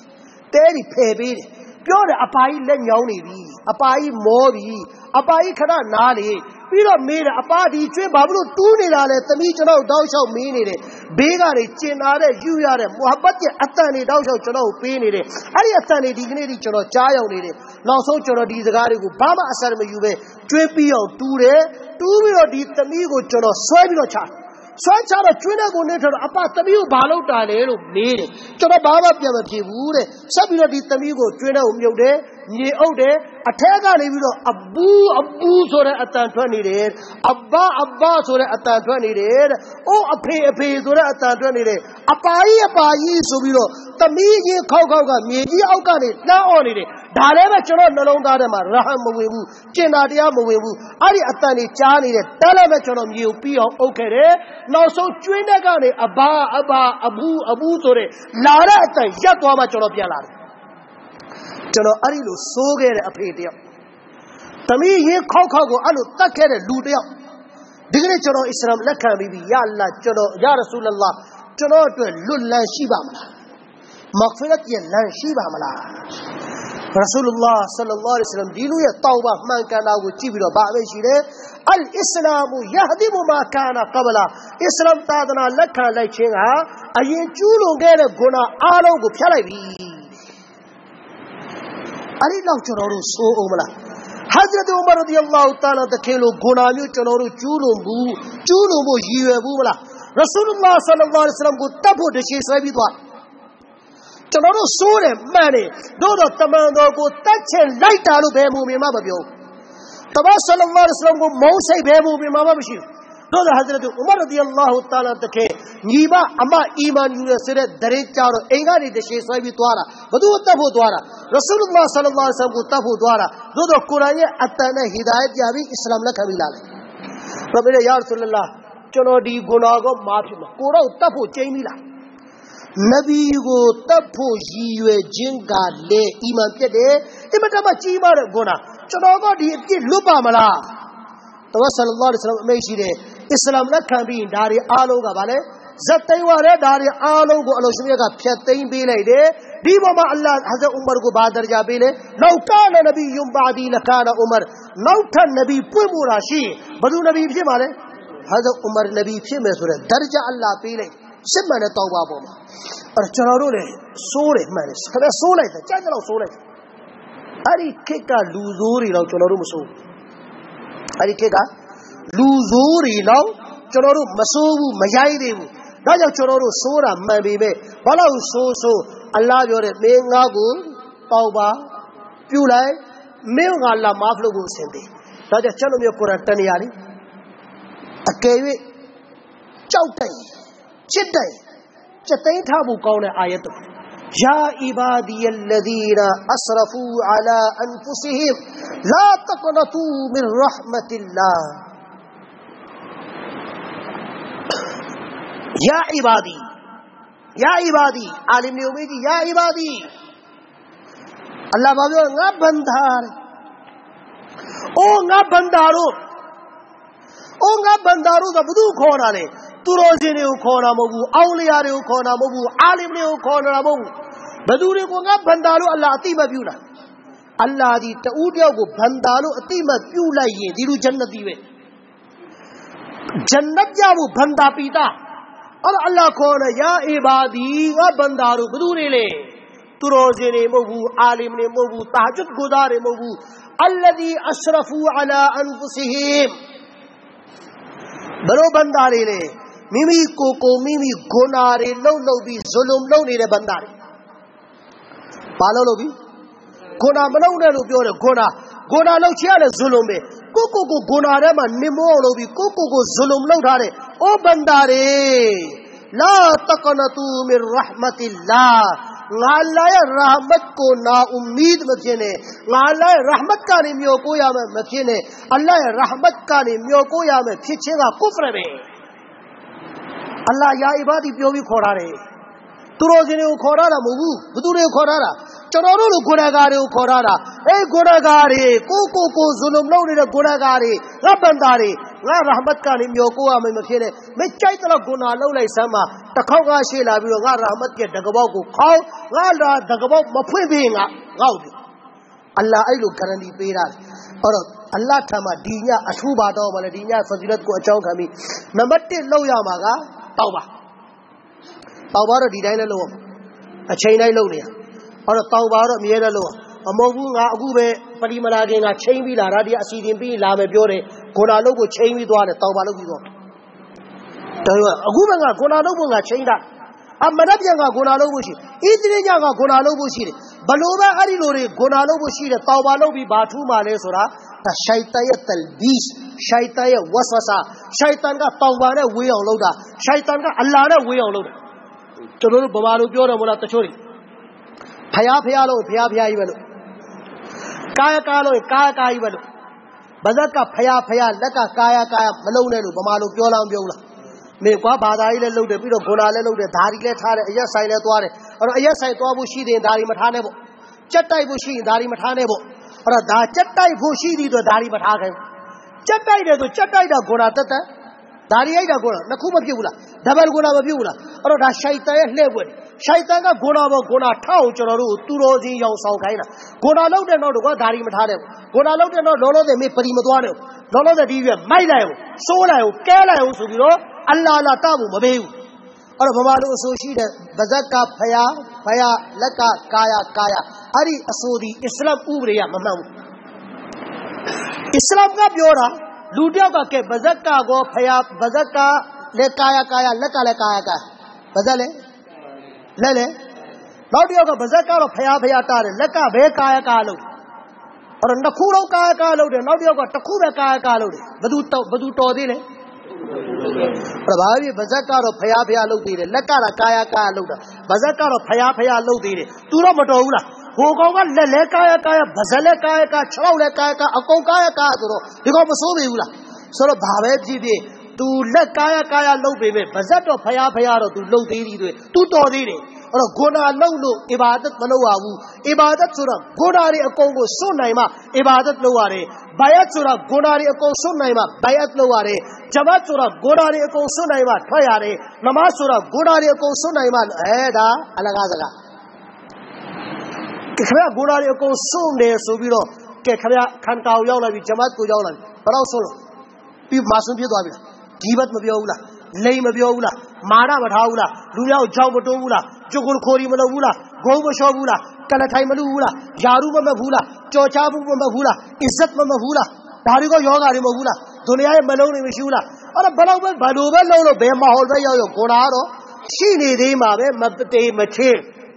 တဲတွေဖယ်ပေးတယ်ပြောတယ်အပါကြီးလက်ညောင်းနေပြီအပါကြီးမောပြီအပါကြီးခဏနားလေပြီးတော့မေးတယ်အပါဒီကျွင်းဘာလို့တူးနေတာလဲသမီးကျွန်တော်တောက်လျှောက်မေးနေတယ်ဘေးကနေကျင်လာတဲ့ယူရတဲ့မုဟဘတ်ရဲ့အတန်တွေတောက်လျှောက်ကျွန်တော်ကိုပေးနေတယ်အဲ့ဒီအတန်တွေဒီကနေ့ဒီကျွန်တော်ကြားရောက်နေတယ်နောက်ဆုံးကျွန်တော်ဒီစကားတွေကိုဘာမှအဆက်မယူပဲကျွေးပြီးအောင်တူးတယ်တူးပြီးတော့ဒီသမီးကိုကျွန်တော်ဆွဲပြီးတော့ချတယ် ဆွမ်းချတော့ကျွေးတဲ့ကိုနေထတော့အပသမီးကိုဘာလုပ်တာလဲလို့မေးတယ်ကျွန်တော်ဘာမှပြန်မဖြေဘူးတဲ့ဆက်ပြီးတော့ဒီသမီးကိုကျွေးတဲ့ကိုမြုပ်တယ်မြေအုပ်တယ်အထက်ကနေပြီးတော့အပူးအပူးဆိုတဲ့အတန်ထွက်နေတယ်အဘအဘဆိုတဲ့အတန်ထွက်နေတယ်တဲ့အိုးအဖေအဖေဆိုတဲ့အတန်ထွက်နေတယ်အပါကြီးအပါကြီးဆိုပြီးတော့သမီးကြီးခောက်ခောက်ကမြေကြီးအောက်ကနေလှမ်းអော်နေတယ်ဒါလည်းပဲကျွန်တော်နှလုံးသားထဲမှာရဟမဝင်ဘူးကျင်တာတရားမဝင်ဘူးအဲ့ဒီအတန်တွေကြားနေတယ်တန်းလည်းပဲကျွန်တော်မြေကိုပြီးအောင်အုပ်ခဲ့တယ်နောက်ဆုံးကျွင်းတဲ့ကနေအဘာအဘာအဘူးအဘူးဆိုတဲ့လာတဲ့အတန်ရက်သွားမှကျွန်တော်ပြန်လာတယ် ကျွန်တော်အဲ့ဒီလိုစိုးခဲ့တဲ့အဖေတယောက်သမီးရင်ခောက်ခောက်ကိုအဲ့လိုတတ်ခဲ့တဲ့လူတယောက်ဒီကနေ့ကျွန်တော်အစ္စလာမ်လက်ခံပြီးပြီယာလာကျွန်တော်ယာရဆူလလာကျွန်တော်အတွက်လွတ်လန်းရှိပါမလားမဂ်ဖီရတ်ရဲ့လမ်းရှိပါမလားရဆူလလာဆလ္လာလာအလัยဟိဝါစလမ်ဒီလူရဲ့တောင်းပါမှန်ကန်တာကိုကြည့်ပြီးတော့ဗာအမိရှိတယ်အလ်အစ္စလာမယဟဒီမူမာကာနာကဘလာအစ္စလာမ်သာသနာလက်ခံလိုက်ခြင်းကအရင်ကျူးလွန်ခဲ့တဲ့ဂုဏအားလုံးကိုဖျက်လိုက်ပြီ အဲ့ဒီတော့ကျွန်တော်တို့ဆိုအောင်မလားဟဇရတ်ဥမရရဒီအလ္လာဟူတာလာတခင်လိုဂုဏမျိုးကျွန်တော်တို့ကျူးလွန်ဘူးကျူးလွန်ဖို့ရည်ရွယ်ဘူးမလားရဆူလလာဆလ္လာလာအလัยဟိဝါစလမ်ကိုတတ်ဖို့တရှိဆွဲပြီးသွားကျွန်တော်တို့စိုးတယ်မှန်တယ်တို့တော့တမန်တော်ကိုတတ်ချင်လိုက်တာလို့ဘယ်မူမြင်မှမပြောတဘာဆလ္လာလာအလัยဟိဝါစလမ်ကိုမုန်းစိတ်ဘယ်မူမြင်မှမရှိဘူး တို့တော့ Hazrat Umar radiyallahu ta'ala တကယ်ညီမအမအီမန်ယူရဆိုတဲ့ဒရင်ကြတော့အိမ်ကနေတရှိဆွဲပြီးသွားတာဘသူတတ်ဖို့သွားတာရဆူလ ullah sallallahu alaihi wasallam ကိုတတ်ဖို့သွားတာတို့တော့ကုရ်အာန်ရဲ့အတန်နဲ့ဟီဒါယတ်ပြပြီးအစ္စလာမ်လက်ခံပြီးလာတယ်ဘယ်လိုလဲယာရဆူလ ullah ကျွန်တော်ဒီဂုဏကောမာဖြစ်မှာကိုတော့တတ်ဖို့ကျင်းပြီလားနဗီကိုတတ်ဖို့ရည်ရွယ်ခြင်းကလည်းအီမန်ပြတ်တယ်အင်မတန်မှကြီးမားတဲ့ဂုဏကျွန်တော်ကဒီအပြစ်လွတ်ပါမလားတဝဆလ္လာလဟ်အလัยဟိဝါစလမ်အမိန့်ရှိတယ် အစ္စလာမ်လက်ခံပြီးဒါတွေအားလုံးကဗာလဲဇတ်သိမ်းသွားတဲ့ဒါတွေအားလုံးကိုအလောရှင်မြတ်ကဖျက်သိမ်းပေးလိုက်တယ်ဒီပေါ်မှာအလ္လာဟ်ဟဇရတ်ဥမာကိုဘာဒရဂျာပေးလဲလောက်ကာနနဘီယွမ်ဘာဒီလကာနဥမာနောက်ထပ်နဗီပွင့်မှုတာရှိဘယ်သူနဗီဖြစ်မှာလဲဟဇရတ်ဥမာနဗီဖြစ်မယ်ဆိုတဲ့ဒရဂျာအလ္လာဟ်ပေးလိုက်စစ်မှန်တဲ့တောင်းပါပေါ်မှာအဲ့ကျွန်တော်တို့လည်းစိုးတယ်မှန်တယ်ခဏစိုးလိုက်တယ်ကြားကြတော့စိုးလိုက်အဲ့ဒီခေတ်ကလူဆိုးတွေတော့ကျွန်တော်တို့မစိုးအဲ့ဒီခေတ်က လူဆိုးတွေလောက်ကျွန်တော်တို့မဆိုးဘူးမရိုက်သေးဘူးဒါကြောင့်ကျွန်တော်တို့ဆိုးတာမှန်ပေမဲ့ဘာလို့ဆိုးဆိုးအလားပြောတဲ့မင်းငါကိုပေါက်ပါပြူလိုက်မင်းငါလာမဖလို့ကိုအစင်သေးဒါကြောင့်ကျွန်တော်မျိုးကုရ်အန်တန်ရလေးအကယ်၍ကြောက်တယ်ချစ်တယ်စက်သိမ်းထားဖို့ကောင်းတဲ့အာယတ်တော်ယာအီဘာဒီယလ်လဒီနာအစရဖူအလာအန်ဖူစီဟီလာတကနတူမင်ရဟမတ်လာ يا عبادي يا عبادي عالم يوميدي يا عبادي الله بابا nga bandar o nga bandaro o nga bandaro ဆိုဘသူခေါ်တာလဲသူတော်ရှင်တွေကိုခေါ်တာမဟုတ်ဘူးအောင်းလျာတွေကိုခေါ်တာမဟုတ်ဘူးအာလီမတွေကိုခေါ်တာမဟုတ်ဘူးဘသူတွေကိုငါဘန္တာလို့အလ္လာအတိမပြုတာအလ္လာဒီတဦးတယောက်ကိုဘန္တာလို့အတိမပြုလိုက်ရင်ဒီလူဂျန်နတီပဲဂျန်နတ်ကြဖို့ဘန္တာပီတာ အဲ့ဒါအလ္လာဟ်ခေါ်တယ်ယာအေဘာဒီငါဗန္တာလို့ဘသူတွေလဲသူတော်စင်တွေမဟုတ်ဘူးအာလင်တွေမဟုတ်ဘူးတာဂျွတ်ကိုသားတွေမဟုတ်ဘူးအလ္လ ဒီအရှရဖူအလာအန်ဖူစီဟင်ဘယ်လိုဗန္တာတွေလဲမိမိကိုယ်ကိုမိမိဂုဏတွေလှုပ်လှုပ်ပြီးဇွလုံလှုပ်နေတဲ့ဘန္တာတွေဘာလှုပ်လှုပ်ပြီးဂုဏမလှုပ်နဲ့လို့ပြောတယ်ဂုဏဂုဏလှုပ်ချရလဲဇွလုံပဲကိုကိုကိုဂုဏထဲမှာနင်မောအောင်လုပ်ပြီးကိုကိုကိုဇွလုံလှုပ်ထားတဲ့အိုဘန္တာတွေလာတကနတူမီရဟမတိလာငါလာရဲ့ရဟမတ်ကိုနာအူမီဒ်မဖြစ်နဲ့ငါလာရဲ့ရဟမတ်ကနေမျှော်ကိုရမယ်မဖြစ်နဲ့အလ္လာဟ်ရဲ့ရဟမတ်ကနေမျှော်ကိုရမယ်ဖြစ်ခြင်းကကုဖရပဲအလ္လာဟ်ယာအီဘာဒီပြောပြီးခေါ်ထားတယ် သူတော်စင်တွေကိုခေါ်ထားတာမဟုတ်ဘူးဘသူတွေကိုခေါ်ထားတာကျွန်တော်တို့လိုဂုဏဂါတွေကိုခေါ်ထားတာအေးဂုဏဂါတွေကိုကိုကိုဇုလုံလုပ်နေတဲ့ဂုဏဂါတွေငါပန်တာတွေငါရဟမတ်ကနေမျောကိုရမယ်မဖြစ်နဲ့မကြိုက်တော့ဂုဏလုပ်လိုက်စမ်းမှာတစ်ခေါက်ကရှေ့လာပြီးတော့ငါရဟမတ်ရဲ့တကပေါက်ကိုခေါင်းငါလာတကပေါက်မဖွင့်ပေးငါငေါ့ပြီအလ္လာဟ်အဲ့လိုဂရန်တီပေးတာအဲ့တော့အလ္လာဟ်ထံမှာဒီညအထူးပါတော့မလဲဒီညဖဇီလတ်ကိုအကြောင်းခံပြီးနံပါတ်1လောက်ရမှာကတောက်ပါ တောက်ပါတော့ဒီတိုင်းလည်းလုပ်အောင်အချိန်တိုင်းလုပ်နေရအဲ့တော့တောက်ပါတော့အမြဲတမ်းလုပ်အောင်မဟုတ်ဘူးငါအခုပဲပရိမလာခင်ကချိန်ပြီးလာတာဒီအစီအစဉ်ပြီးလာမယ်ပြောတယ်ကိုနာလုပ်ကိုချိန်ပြီးသွားတယ်တောက်ပါလုပ်ပြီးတော့တော်အခုမှငါကိုနာလုပ်ဖို့ငါချိန်တာအမရပြန်ကဂုဏလုပ်ဖို့ရှိဣသရေညကဂုဏလုပ်ဖို့ရှိတယ်ဘလို့ပဲအဲ့ဒီလိုတွေဂုဏလုပ်ဖို့ရှိတယ်တောက်ပါလုပ်ပြီးဘာထူးမှလဲဆိုတာဒါရှိုက်တန်ရဲ့တလ်ဘီစ်ရှိုက်တန်ရဲ့ဝဆဝဆရှိုက်တန်ကတောက်ပါနဲ့ဝေးအောင်လုပ်တာရှိုက်တန်ကအလ္လာဟ်နဲ့ဝေးအောင်လုပ်တာ ကျွန်တော်တို့ဗမာလိုပြောတယ်မို့လားတချို့တွေဖျားဖျားလို့ဖျားဖျားကြီးပဲလို့ကာယကာလို့ကာယကာကြီးပဲလို့ဗဇက်ကဖျားဖျားလက်ကကာယကာယမလုံးနဲ့လို့ဗမာလိုပြောလောင်းပြောလားမေကွာဘာသာကြီးလည်းလုပ်တယ်ပြီးတော့ဂုဏလည်းလုပ်တယ်ဓာရီလည်းထားတယ်အရက်ဆိုင်လည်းသွားတယ်အဲ့တော့အရက်ဆိုင်သွားဖို့ရှိတယ်ဓာရီမထားနဲ့ပေါ့ကြက်တိုက်ဖို့ရှိရင်ဓာရီမထားနဲ့ပေါ့အဲ့တော့ဒါကြက်တိုက်ဖို့ရှိသည်ဆိုဓာရီမထားခိုင်းကြက်တိုက်တယ်ဆိုကြက်တိုက်တာဂုဏတက်တက် ဓာရီရိုက်တာဂုဏနှစ်ခုမဖြစ်ဘူးလားဒဘယ်ဂုဏမဖြစ်ဘူးလားအဲ့တော့ဒါရှိုက်တန်ရဲ့လှည့်ွက်ရှိုက်တန်ကဂုဏဘောဂုဏထောက်ကျွန်တော်တို့သူတော်စင်းရောင်ဆောင်ခိုင်းတာဂုဏလောက်တဲ့တော့ကဓာရီမထားနဲ့ဂုဏလောက်တဲ့တော့လောလောဆယ်မေးပရိမသွားနဲ့လောလောဆယ်ဒီပြမိုက်လိုက်အောင်စိုးလိုက်အောင်ကဲလိုက်အောင်ဆိုပြီးတော့အလ္လာလာတဖို့မပေးဘူးအဲ့တော့ဗမာလူအဆိုရှိတဲ့ဗဇက်ကဖယားဖယားလက်ကကာယကာယအဲ့ဒီအဆိုဒီအစ္စလာမ်ဥပဒေကမမှန်ဘူးအစ္စလာမ်ကပြောတာ လူတယောက်ကကဲဗဇက်ကကောဖယားဗဇက်ကလက်ကာယကာယလက်ကလည်းကာယကာယဗဇက်လေလက်လေနောက်တယောက်ကဗဇက်ကတော့ဖယားဖယားတားတယ်လက်ကဘဲကာယကာယလို့အဲ့တော့နှစ်ခုလုံးကာယကာယလို့တယ်နောက်တယောက်ကတစ်ခုပဲကာယကာယလို့တယ်ဘသူတော်ဘသူတော်သေးလဲအဲ့ဘာဖြစ်ဗဇက်ကတော့ဖျားဖျားလုပ်သေးတယ်လက်ကတော့ကာယကာယလုပ်တာဗဇက်ကတော့ဖျားဖျားလုပ်သေးတယ်သူတော့မတော်ဘူးလား ဟိုကောင်ကလက်လဲကာယကာယဗဇက်လဲကာယကာ6လဲကာယကာအကုန်ကာယကာဆိုတော့ဒီကောင်မစိုးပေဘူးလားဆိုတော့ဘာပဲဖြစ်ဖြစ်သူလက်ကာယကာယလုပ်ပေမဲ့ဗဇက်တော့ဖျားဖျားတော့သူလုပ်သေးသည်တွေသူတော်သေးတယ်အဲ့တော့ဂုဏလုံလို့အီဘာဒတ်မလုပ်ရဘူးအီဘာဒတ်ဆိုတော့ဂုဏတွေအကုန်ကိုစွန့်နိုင်မှအီဘာဒတ်လုပ်ရတယ်ဘိုင်ယတ်ဆိုတော့ဂုဏတွေအကုန်စွန့်နိုင်မှဘိုင်ယတ်လုပ်ရတယ်ဂျမတ်ဆိုတော့ဂုဏတွေအကုန်စွန့်နိုင်မှထွက်ရတယ်နမတ်ဆိုတော့ဂုဏတွေအကုန်စွန့်နိုင်မှအဲဒါအလကားစကား ခင်ဗျာဂုဏတွေအကုန်စွန့်တယ်ဆိုပြီးတော့ကဲခင်ဗျာခံတောင်ရောက်လာပြီဂျမတ်ကိုရောက်လာပြီဘယ်တော့စွန့်လို့ပြီးမာဆွန့်ဖြစ်သွားပြီလားဒီဘတ်မပြောဘူးလားလိမ်မပြောဘူးလားမာနမထားဘူးလားလူများကိုကြောက်မတိုးဘူးလားကြုတ်ကိုခိုရီမလုပ်ဘူးလားဂုံးမလျှော့ဘူးလားကလထိုင်မလုပ်ဘူးလားယာရုမမက်ဘူးလားကြော်ချဘူးမမက်ဘူးလားအစ္စတ်မမက်ဘူးလားဒါတွေကယောဂါတွေမဟုတ်ဘူးလားဒုနီယာရဲ့မလုံးတွေမရှိဘူးလားအဲ့ဒါဘလောက်ပဲဘာလို့ပဲလုံးလို့ဘယ်မဟော်ပဲရောက်ရောက်ကိုနာတော့ရှိနေသေးမှာပဲမတေမချင်း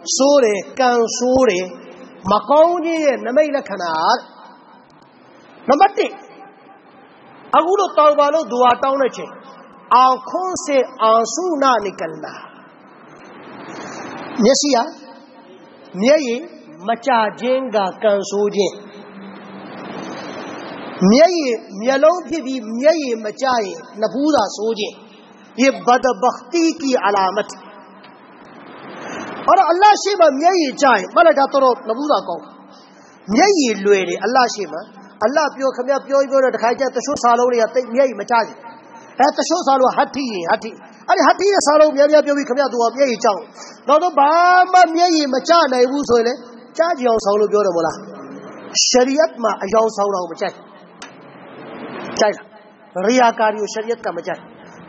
ထူးလုံးယောက်ျောင်းမိန်းမအဲတောင်ပါလို့ရင်တဲ့ရှရီယတ်ကဘာပြောလဲဆိုတော့လူတယောက်မှာအချက်၄ချက်ဖြစ်နေဘဒဘခတီကီ အဲ့တော့အလရှိမှမျက်ရည်ကျရင်မှတ်လိုက်တာတော်တော်နဘူးသာကောင်းမျက်ရည်လွယ်တယ်အလရှိမှအလပြောခမပြောပြောတော့တခါကျတရှုစာလုံးတွေကတိတ်မျက်ရည်မကျဘူးအဲတရှုစာလုံးဟတ်ထီရင်ဟတ်ထီအဲ့ဒီဟတ်ထီရဲ့စာလုံးများများပြောပြီးခမသူကမျက်ရည်ကျအောင်နောက်တော့ဘာမှမျက်ရည်မကျနိုင်ဘူးဆိုရင်လေကြားကြအောင်ဆောင်လို့ပြောတယ်မလားရှရီယတ်မှာအယောင်ဆောင်တော့မကြိုက်ကြိုက်တာရိယာကာရီကိုရှရီယတ်ကမကြိုက်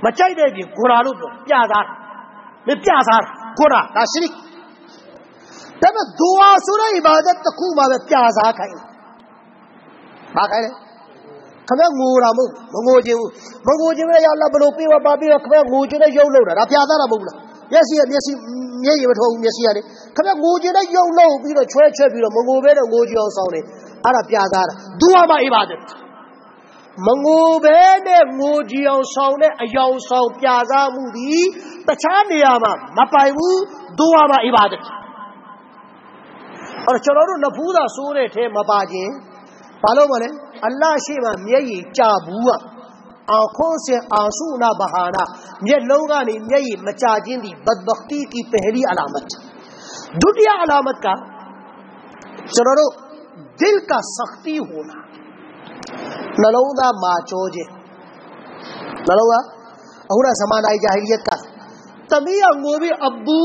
မကြိုက်တဲ့ပြင်ဂူရာလို့ပြောပြသားမပြသားဂူရာဒါရှရီက तब दुआ सुन इबादत तो खूब इबादत क्या आजा खाई बा खाई खबे ngura mu mungo jewu mungo jewu ya Allah balopi wa babi wa khaba ngoje na yau lo ra pya da ra bula yesi yesi ye ye tho yesi ya ne khaba ngoje na yau lo bi lo chwe chwe bi lo mungo be lo ngoje au saung ne ara pya da ra dua ma ibadat mungo be ne ngoje au saung ne a yau saung pya da mu di ta cha ne ya ma ma pai mu dua ma ibadat 어쩌로로 나부다 سورے تھے 마바지 پالو 보네 اللہ 시마 میئی 짜부아 آنکھوں سے آنسو نہ بہانا۔ یہ لوگا نے مچا مچاجین دی بدبختی کی پہلی علامت۔ دنیا علامت کا چرو دل کا سختی ہونا۔ نلوگا ماچو جے نلوگا اہورا آئی جاہلیت کا۔ تمی انگوبی ابو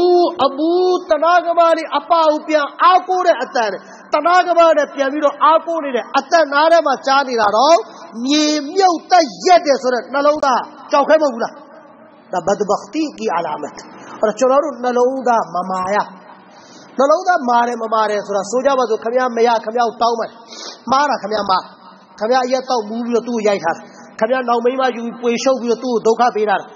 ابو تناگمانی اپا اوپیا آکوڑے اتر۔ تناگمانے پیا میرو آکوڑے نے اتر نارے ما چانی رارو نیمیو تا یہ دے سورت نلودا چوکھے میں بولا دا بدبختی کی علامت۔ اور چلو نلودا ممایا۔ نلودا مارے ممارے سورا سوجا وزو کھمیا میا کھمیا اتاو مر۔ مارا کھمیا مار۔ کھمیا یہ تاو مو موبیو تو یای خاص کھمیا نو میما جو پیشو بیو تو دوکھا پیرار۔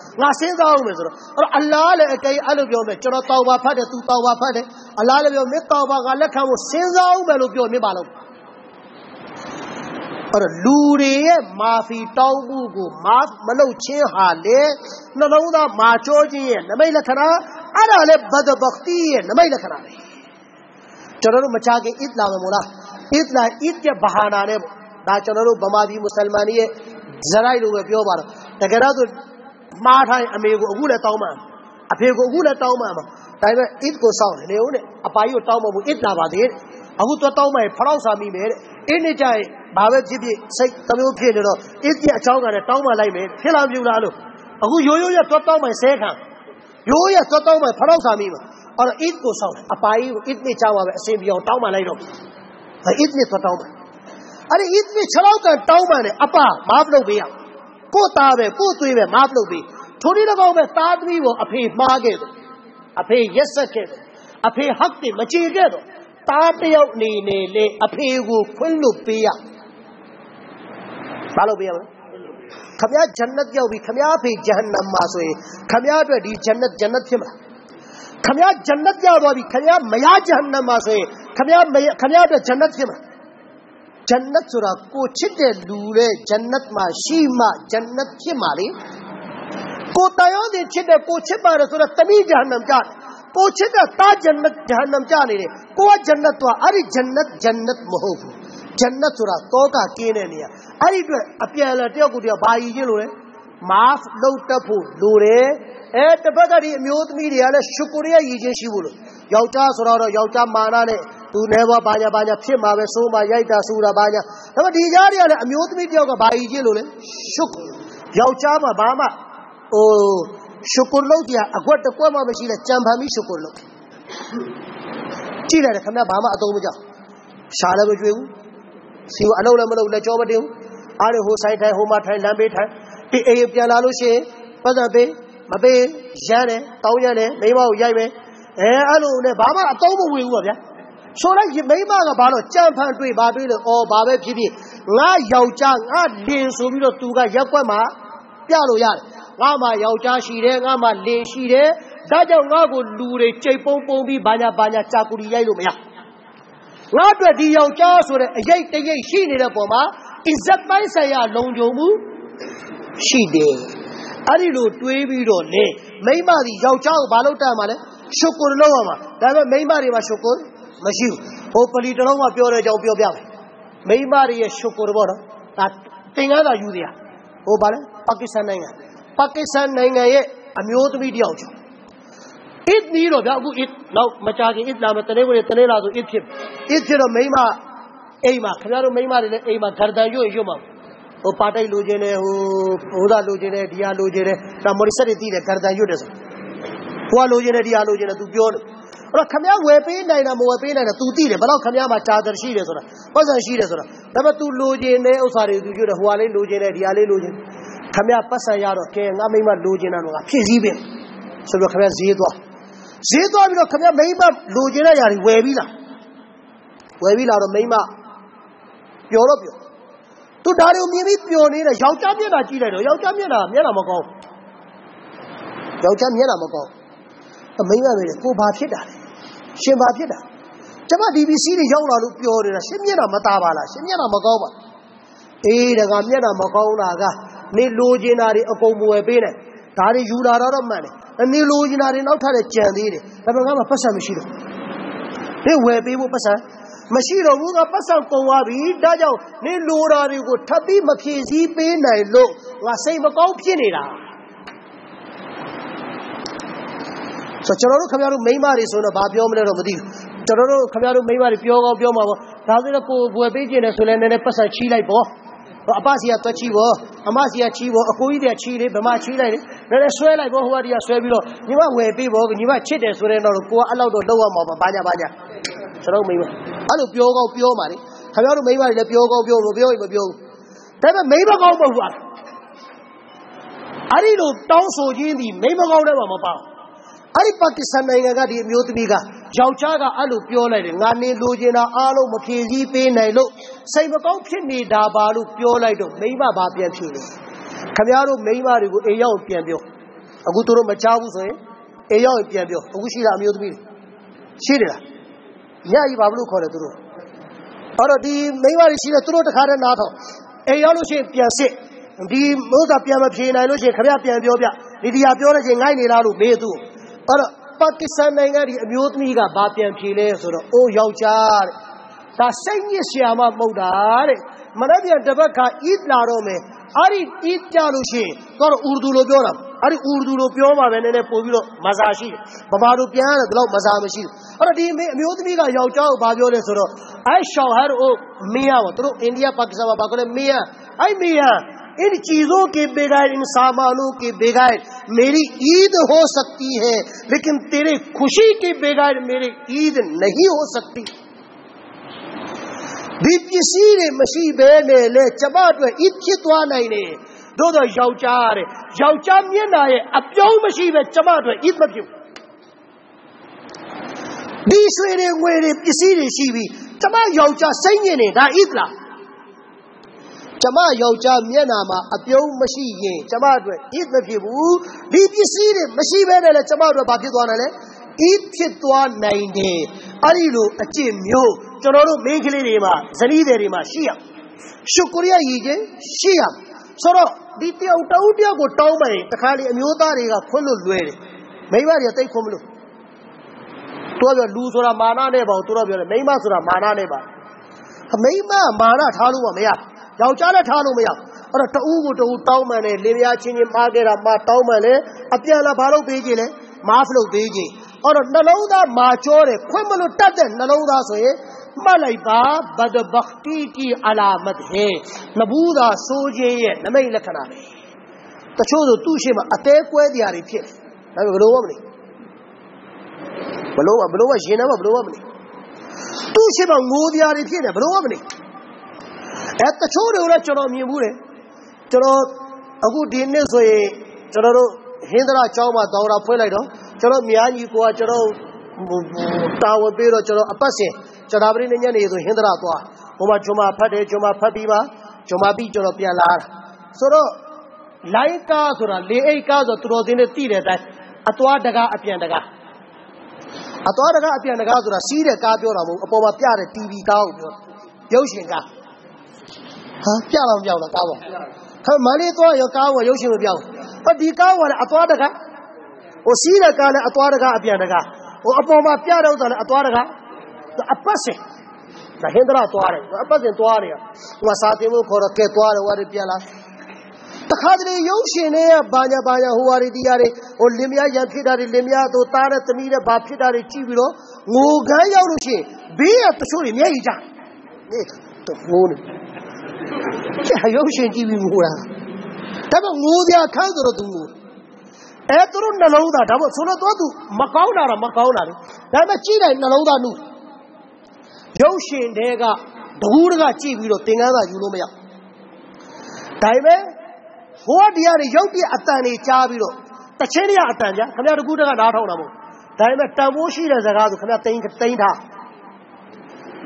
ငါစဉ်းစားအောင်မယ်ဆိုတော့အဲ့တော့အလ္လာဟ်လည်းအကယ်အဲ့လိုပြောမယ်ကျွန်တော်တောင်းပါဖတ်တယ်သူတောင်းပါဖတ်တယ်အလ္လာဟ်လည်းပြောမင်းတောင်းပါငါလက်ခံဖို့စဉ်းစားအောင်မယ်လို့ပြောမြင်ပါလို့အဲ့တော့လူတွေရဲ့မာဖီတောင်းမှုကိုမာမလုပ်ချင်းဟာလေနှလုံးသားမာကြောခြင်းရဲ့နမိတ်လက္ခဏာအဲ့ဒါလေဘဒဘခတီရဲ့နမိတ်လက္ခဏာပဲကျွန်တော်တို့မချခင်အစ်လာမယ်မို့လားအစ်လာအစ်ရဲ့ဘာဟာနာနဲ့ဒါကျွန်တော်တို့ဗမာပြည်မွတ်စလမန်ရဲ့ဇရိုက်လို့ပဲပြောပါတော့တကယ်တော့ မှားထားရင်အမေကိုအခုလည်းတောင်းမှအဖေကိုအခုလည်းတောင်းမှမှာဒါပေမဲ့အစ်ကိုစောင့်နေဦးနဲ့အပါကြီးကိုတောင်းမှမဟုတ်အစ်လာပါသေးတယ်အခုတော့တောင်းမှဖရောက်စာမိမယ်တဲ့အင်းနေကြရင်ဘာပဲဖြစ်ဖြစ်စိတ်တမျိုးဖြစ်နေတော့အစ်ရဲ့အချောင်းကလည်းတောင်းမှလိုက်မယ်ဖြစ်လာမြူလားလို့အခုရိုးရိုးရတော့တောင်းမှဆဲခံရိုးရတော့တောင်းမှဖရောက်စာမိမှာအဲ့တော့အစ်ကိုစောင့်အပါကြီးကိုအစ်နေချပါပဲအစင်ပြောင်းတောင်းမှလိုက်တော့အစ်နေတော့တောင်းမှအဲ့ဒီအစ်နေ6လောက်ကန်တောင်းမှနဲ့အပမားပလုပ်ပေးရ ကိုသားပဲကိုသွေးပဲမားပလုပ်ပေးထိုဒီတော့ပဲသားသမီးကိုအဖေမှားခဲ့တယ်အဖေရက်ဆက်ခဲ့တယ်အဖေဟတ်တယ်မချေခဲ့တော့သားတယောက်နေနေလေအဖေကိုခွင့်လွတ်ပေးရဘာလို့ပေးရမလဲခမရဂျန်နတ်ရောက်ပြီခမရအဖေဂျဟန္နမ်မှာဆိုရင်ခမရအတွက်ဒီဂျန်နတ်ဂျန်နတ်ဖြစ်မလားခမရဂျန်နတ်ရောက်သွားပြီခမရမရဂျဟန္နမ်မှာဆိုရင်ခမရခမရအတွက်ဂျန်နတ်ဖြစ်မလား ဂျန်နတ်ဆိုတာကိုချစ်တဲ့လူတဲ့ဂျန်နတ်မှာရှိမှဂျန်နတ်ဖြစ်မှာလေကိုတယောတင်ချစ်တဲ့ကိုချစ်ပါတယ်ဆိုတော့တမိဂျဟန္နမ်ကြကိုချစ်တဲ့တာဂျန်နတ်ဂျဟန္နမ်ကြနေတယ်ကိုကဂျန်နတ်သွားအဲ့ဒီဂျန်နတ်ဂျန်နတ်မဟုတ်ဘူးဂျန်နတ်ဆိုတာတောကကင်းတဲ့နေရာအဲ့ဒီအတွက်အပြန်အလှန်တယောက်ကိုတယောက်ဘာရည်ချင်းလို့လဲမာဖလှုပ်တက်ဖို့လိုတယ်အဲတစ်ဖက်ကဒီအမျိုးသမီးတွေကလည်းရှုကိုရီးယားရည်ချင်းရှိဖို့လို့ယောက်ျားဆိုတော့ယောက်ျားမာနနဲ့ သူနေဘွားဘာညာဘာညာဖြစ်မှာပဲစိုးမှာရိုက်တာဆူတာဘာညာဒါပေမဲ့ဒီကြားတွေကလည်းအမျိုးသမီးတယောက်ကဘာကြီးချင်းလို့လဲရှုပ်ယောက်ျားမှာဘာမှဟိုရှုပ်ကိုလုံးကြီးအကွက်တကွက်မှမရှိတဲ့ကြံဖန်ပြီးရှုပ်ကိုလုံးကြည့်လိုက်တယ်ခင်ဗျဘာမှအသုံးမကြောက်ရှာလည်းမကြွေဘူးစီအလုံးလည်းမလုံးလက်ကြောမတင်ဘူးအားရဟိုဆိုင်ထိုင်ဟိုမှာထိုင်လမ်းပေးထိုင်ဒီအေးပြန်လာလို့ရှိရင်ပတ်သက်ပေးမပေးရမ်းတယ်တောင်းရတယ်မိမကိုရိုက်မယ်အဲအဲ့လိုနဲ့ဘာမှအသုံးမဝင်ဘူးပါဗျာ ဆိုလိုက်မိမကဘာလို့ကြံဖန်တွေ့ဘာတွေ့လို့အော်ဘာပဲဖြစ်ဖြစ်ငါယောက်ျားငါလင်ဆိုပြီးတော့သူကရက်ွက်မှာပြလို့ရတယ်ငါမှယောက်ျားရှိတယ်ငါမှလင်ရှိတယ်ဒါကြောင့်ငါ့ကိုလူတွေကြိတ်ပုံပုံပြီးဘာညာဘာညာကြာကူရီရိုက်လို့မရငါအတွက်ဒီယောက်ျားဆိုတဲ့အရေးတရိပ်ရှိနေတဲ့ပုံမှာအစ္စတ်ပိုင်းဆိုင်ရာလုံခြုံမှုရှိတယ်အဲ့ဒီလိုတွေးပြီးတော့လေမိမဒီယောက်ျားကိုဘာလို့တတ်မှာလဲရှုပ်ကိုလုံးရမှာဒါပေမဲ့မိမတွေမှာရှုပ်ကို မရှိဘူးဟိုပလီတလုံးကပြောတဲ့အကြောင်းပြောပြမယ်မိမတွေရဲ့ရှုပ်ကိုပေါ့နော်ဒါသင်္ကန်းသာယူသေးရဟိုဘာလဲပါကစ္စတန်နိုင်ငံပါကစ္စတန်နိုင်ငံရဲ့အမျိုးသမီးတယောက်ကျော်အစ်နီတော့ဗျအခုအစ်နောက်မကြခင်အစ်လာမတနေ့ကလေးတနေ့လာဆိုအစ်ဖြစ်အစ်ဖြစ်တော့မိမအိမ်မှာခင်ဗျားတို့မိမတွေလည်းအိမ်မှာဂရဒန်ရွတ်ရွတ်မှာဟိုပါတိုက်လိုချင်တယ်ဟိုဟိုသာလိုချင်တယ်ဒီဟာလိုချင်တယ်ဒါမော်ရီဆက်တွေတည်တယ်ဂရဒန်ရွတ်တယ်ဆိုဟိုကလိုချင်တယ်ဒီဟာလိုချင်တယ် तू ပြောတယ် အဲ့တော့ခမရဝယ်ပေးနိုင်တာမဝယ်ပေးနိုင်တာ तू သိတယ်ဘယ်တော့ခမရမှာချာတယ်ရှိတယ်ဆိုတာပတ်စံရှိတယ်ဆိုတာဒါပေမဲ့ तू လိုချင်တဲ့ဥစ္စာတွေ तू ပြောတယ်ဟိုဟာလေးလိုချင်တယ်ဒီဟာလေးလိုချင်ခမရပတ်စံရတော့ကဲငါမိမလိုချင်တာတော့ဖြည့်စည်းပင်ဆိုတော့ခမရဈေးသွားဈေးသွားပြီးတော့ခမရမိမလိုချင်တဲ့ຢာတွေဝယ်ပြီးလားဝယ်ပြီးလာတော့မိမပျော်တော့ပျော်သူဒါတွေကိုမြင်ပြီးပျော်နေတဲ့ယောက်ျားမျက်နှာကြည့်လိုက်တော့ယောက်ျားမျက်နှာမျက်နှာမကောင်းယောက်ျားမျက်နှာမကောင်းအမိမပဲကိုဘာဖြစ်တာလဲ ရှင်ဘာဖြစ်တာကျမဒီပစ္စည်းတွေရောက်လာလို့ပျော်နေတာရှင်မျက်နှာမသားပါလားရှင်မျက်နှာမကောင်းပါအေးတကမျက်နှာမကောင်းတာကနေလိုချင်တာတွေအကုန်မဝယ်ပေးနဲ့ဒါတွေယူလာတော့မှန်တယ်နေလိုချင်တာတွေနောက်ထပ်လည်းကြံသေးတယ်ဒါပေမဲ့ငါမှပတ်စံမရှိတော့ဒီဝယ်ပေးဖို့ပတ်စံမရှိတော့ဘူးကပတ်စံကုန်သွားပြီဒါကြောင့်နေလိုတာတွေကိုထပ်ပြီးမဖြည့်ဆည်းပေးနိုင်လို့ငါစိတ်မကောင်းဖြစ်နေတာ ဆိုကျွန်တော်တို့ခင်ဗျားတို့မိန်းမတွေဆိုတော့ဘာပြောမလဲတော့မသိဘူးကျွန်တော်တို့ခင်ဗျားတို့မိန်းမတွေပြောကောင်းပြောမှာပေါ့ဒါဆိုတော့ကိုယ်ဘွယ်ပေးခြင်းနဲ့ဆိုလဲနည်းနည်းပတ်စံချီးလိုက်ပေါ့အပစီကတွက်ချီးပေါ့အမစီကချီးပေါ့အကိုကြီးတွေကချီးလေဗမာချီးလိုက်လေနည်းနည်းဆွဲလိုက်ပေါ့ဟိုကတည်းကဆွဲပြီးတော့ညီမဝယ်ပေးပေါ့ညီမချစ်တယ်ဆိုတဲ့တော့ကိုကအဲ့လောက်တော့လောက်ရမှာပါဘာညာဘာညာကျွန်တော်မိန်းမအဲ့လိုပြောကောင်းပြောပါလေခင်ဗျားတို့မိန်းမတွေလည်းပြောကောင်းပြောလို့ပြောရင်မပြောဘူးဒါပေမဲ့မိန်းမကောင်းမဟုတ်ဘူးအဲ့ဒီလိုတောင်းဆိုခြင်းဒီမိန်းမကောင်းတဲ့မှာမပါဘူး အဲ့ဒီပါကစ္စတန်နိုင်ငံကဒီအမျိုးသမီးကယောက်ျားကအဲ့လိုပြောလိုက်တယ်ငါနေလိုချင်တာအားလုံးမဖြည့်ဆည်းပေးနိုင်လို့စိတ်မကောင်းဖြစ်နေတာပါလို့ပြောလိုက်တော့မိမဘာပြန်ဖြေလဲခမည်းတော်မိမတွေကိုအိမ်ရောက်ပြန်ပြောအခုသူတို့မချဘူးဆိုရင်အိမ်ရောက်ပြန်ပြောအခုရှိတာအမျိုးသမီးတွေရှိတယ်လားညကြီးဘာလို့ခေါ်လဲသူတို့အဲ့တော့ဒီမိမတွေရှိတယ်သူတို့တခါတည်းနားထောင်အိမ်ရောက်လို့ရှိရင်ပြန်စစ်ဒီမိုးသာပြန်မဖြေနိုင်လို့ရှိရင်ခမည်းပြန်ပြောပြဒီဒီဟာပြောလို့ရှိရင်ငိုက်နေလားလို့မေးသူ့ အဲ့တော့ပါကစ္စတန်နိုင်ငံဒီအမျိုးသမီးကဘာပြန်ဖြေလဲဆိုတော့အိုးယောက်ျားတဲ့ဒါစိတ်ညစ်ရှာမှမဟုတ်တာတဲ့မနက်ပြန်တစ်ပတ်ခါအစ်လာတော့မယ်အဲ့ဒီအစ်ကြလို့ရှိရင်တော့အူရဒူလိုပြောတာအဲ့ဒီအူရဒူလိုပြောမှပဲနည်းနည်းပို့ပြီးတော့မဇာရှိတယ်ဗမာလိုပြန်ရတယ်ဘယ်တော့မဇာမရှိဘူးအဲ့တော့ဒီအမျိုးသမီးကယောက်ျားကိုဘာပြောလဲဆိုတော့အိုက်ရှော်ဟဲအိုမီယာသူတို့အိန္ဒိယပါကစ္စတန်မှာဘာခေါ်လဲမီယာအိုက်မီယာ ان چیزوں کے بغیر، ان سامانوں کے بغیر میری عید ہو سکتی ہے، لیکن تیرے خوشی کے بغیر میری عید نہیں ہو سکتی۔ سیر مشیبے میلے چبات عید توانائی نے۔ دو دو یوچار یوچار یہ نہ ہے، اب یو مشیبے چبات عید مکیو بیس ویرے ویرے اسی رشی بھی چبا یوچا سینے نے نہ عید لا۔ ကျမတို့ဣမဖြစ်ဒီဆွေတွေငွေတွေပစ္စည်းတွေရှိပြီးကျမယောက်ျားစိတ်ညစ်နေဒါဣလားကျမယောက်ျားမျက်နာမှာအပြုံးမရှိရင်ကျမတို့ဣမဖြစ်ဘူးဒီပစ္စည်းတွေမရှိဘဲနဲ့လေကျမတို့ဘာဖြစ်သွားနိုင်လဲဣဖြစ်သွားနိုင်တယ်အဲ့ဒီလိုအကျင့်မျိုးကျွန်တော်တို့မိန်းကလေးတွေမှာဇနီးတွေမှာရှိရရှုကရိယာရည်ချင်းရှိရဆိုတော့ဒီတယောက်တဦးတယောက်ကိုတောင်းပရင်တခါလေအမျိုးသားတွေကခွင့်လို့လွယ်တယ်မိန်းမတွေကတိတ်ခွင့်မလို့သူကပြောလူဆိုတာမာနနဲ့ပေါ့သူတော့ပြောတယ်မိန်းမဆိုတာမာနနဲ့ပါမိန်းမမာနထားလို့မရ ယောက်ျားလည်းထားလို့မရအဲ့တော့တဦးကိုတဦးတောင်းပန်တယ်လင်မယားချင်းချင်းမှားခဲ့တာမှာတောင်းပန်တယ်အပြန်လာဘာလို့ပေးကြလဲမားဖလို့ပေးကြအဲ့တော့နှလုံးသားမာကျောတယ်ခွင့်မလို့တတ်တဲ့နှလုံးသားဆိုရင်မှတ်လိုက်ပါဘဒဘခတီကီအလာမတ်ဟေနဘူးသာဆိုးခြင်းရဲ့နမိတ်လက္ခဏာပဲတချို့ဆိုသူ့ရှိမှအသေးကွဲတရားတွေဖြစ်တယ်ဒါပေမဲ့ဘလို့မလဲဘလို့ဘလို့ရင်ထဲမှာဘလို့မလဲသူ့ရှိမှငိုတရားတွေဖြစ်တယ်ဘလို့မလဲ အဲတချို့တွေကလည်းကျွန်တော်မြင်ဘူးတယ်ကျွန်တော်အခုဒီနေ့ဆိုရင်ကျွန်တော်တို့ဟင်္ဒရာကျောင်းမှာတောင်းတာဖွင့်လိုက်တော့ကျွန်တော်မြားကြီးကိုကကျွန်တော်တာဝန်ပေးတော့ကျွန်တော်အပတ်စဉ်ကျွန်တော်ပရိနေညနေဆိုဟင်္ဒရာသွားဟိုမှာဂျုံမာဖတ်တယ်ဂျုံမာဖတ်ပြီးမှဂျုံမာပြီးကျွန်တော်ပြန်လာတာဆိုတော့လိုက်ကားဆိုတာလေအိတ်ကားဆိုသူတော်စင်းနဲ့တိတဲ့အတိုင်းအသွားတကားအပြန်တကားအသွားတကားအပြန်တကားဆိုတာစီးတဲ့ကားပြောတာမဟုတ်အပေါ်မှာပြတဲ့ TV ကားကိုပြောရုပ်ရှင်ကား ဟာပြတော့မပြောတော့ကားပါခမလေးသွားရောကားကိုရုပ်ရှင်မပြောဘူးဟောဒီကားကလည်းအသွားတကားဟိုစီးတဲ့ကားလည်းအသွားတကားအပြန်တကားဟိုအပေါ်မှာပြတဲ့ဥစ္စာလည်းအသွားတကားအပတ်စင်ဒါဟင်္ဒရာသွားတယ်အပတ်စင်သွားတယ်ဟိုစာတင်ဖို့ခေါ်တော့ကဲသွားတယ်ဟိုရပြန်လာတခါတလေရုပ်ရှင်တွေကဘာညာဘာညာဟိုဟာတွေတရားတွေဟိုလင်မယားရံဖြစ်တာတွေလင်မယားတို့သားတဲ့သမီးတဲ့ဘာဖြစ်တာတွေကြည့်ပြီးတော့ငိုကန်းရောက်လို့ရှိရင်ဘေးကတချို့တွေမျက်ရည်ကျနေတော့ငိုနေကျ ရုပ်ရှင်ကြည့်ပြီးငိုတာဒါပေမဲ့ငိုစရာခန်းဆိုတော့သူငိုအဲသူတို့နှလုံးသားဒါပေမဲ့ဆိုတော့သူမကောင်းတာတော့မကောင်းတာလေဒါပေမဲ့ကြည့်လိုက်နှလုံးသားနုရုပ်ရှင်တွေကတကူးတကကြည့်ပြီးတော့သင်္ကန်းသာယူလို့မရဒါပေမဲ့ဘိုးတရားတွေရုပ်ပြအတန်တွေကြားပြီးတော့တချင်းတွေအတန်ကြားခင်ဗျာတကူးတကနားထောင်တာမဟုတ်ဒါပေမဲ့တန်ဖိုးရှိတဲ့စကားဆိုခင်ဗျာတိန်တိန်ထား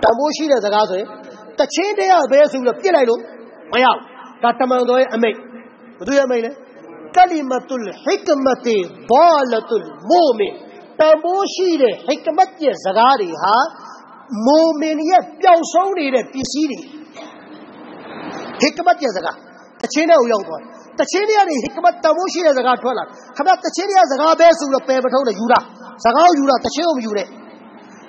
တန်ဖိုးရှိတဲ့စကားဆိုရင် တချင်းတရားပဲဆိုပြီးတော့ပြစ်လိုက်လို့မရဘူးဒါတမန်တော်ရဲ့အမိန့်ဘသူရဲ့အမိန့်လဲကလီမတုလ်ဟိကမတီဘာလတုလ်မူမင်တန်ဖိုးရှိတဲ့ဟိကမတ်ရဲ့စကားတွေဟာမူမင်ရဲ့ပျောက်ဆုံးနေတဲ့ပစ္စည်းတွေဟိကမတ်ရဲ့စကားတချင်းတွေကိုရောက်သွားတချင်းတွေကနေဟိကမတ်တန်ဖိုးရှိတဲ့စကားထွက်လာခမတချင်းတွေကစကားပဲဆိုပြီးတော့ပယ်ပထုံးတယ်ယူတာစကားကိုယူတာတချင်းကိုမယူနဲ့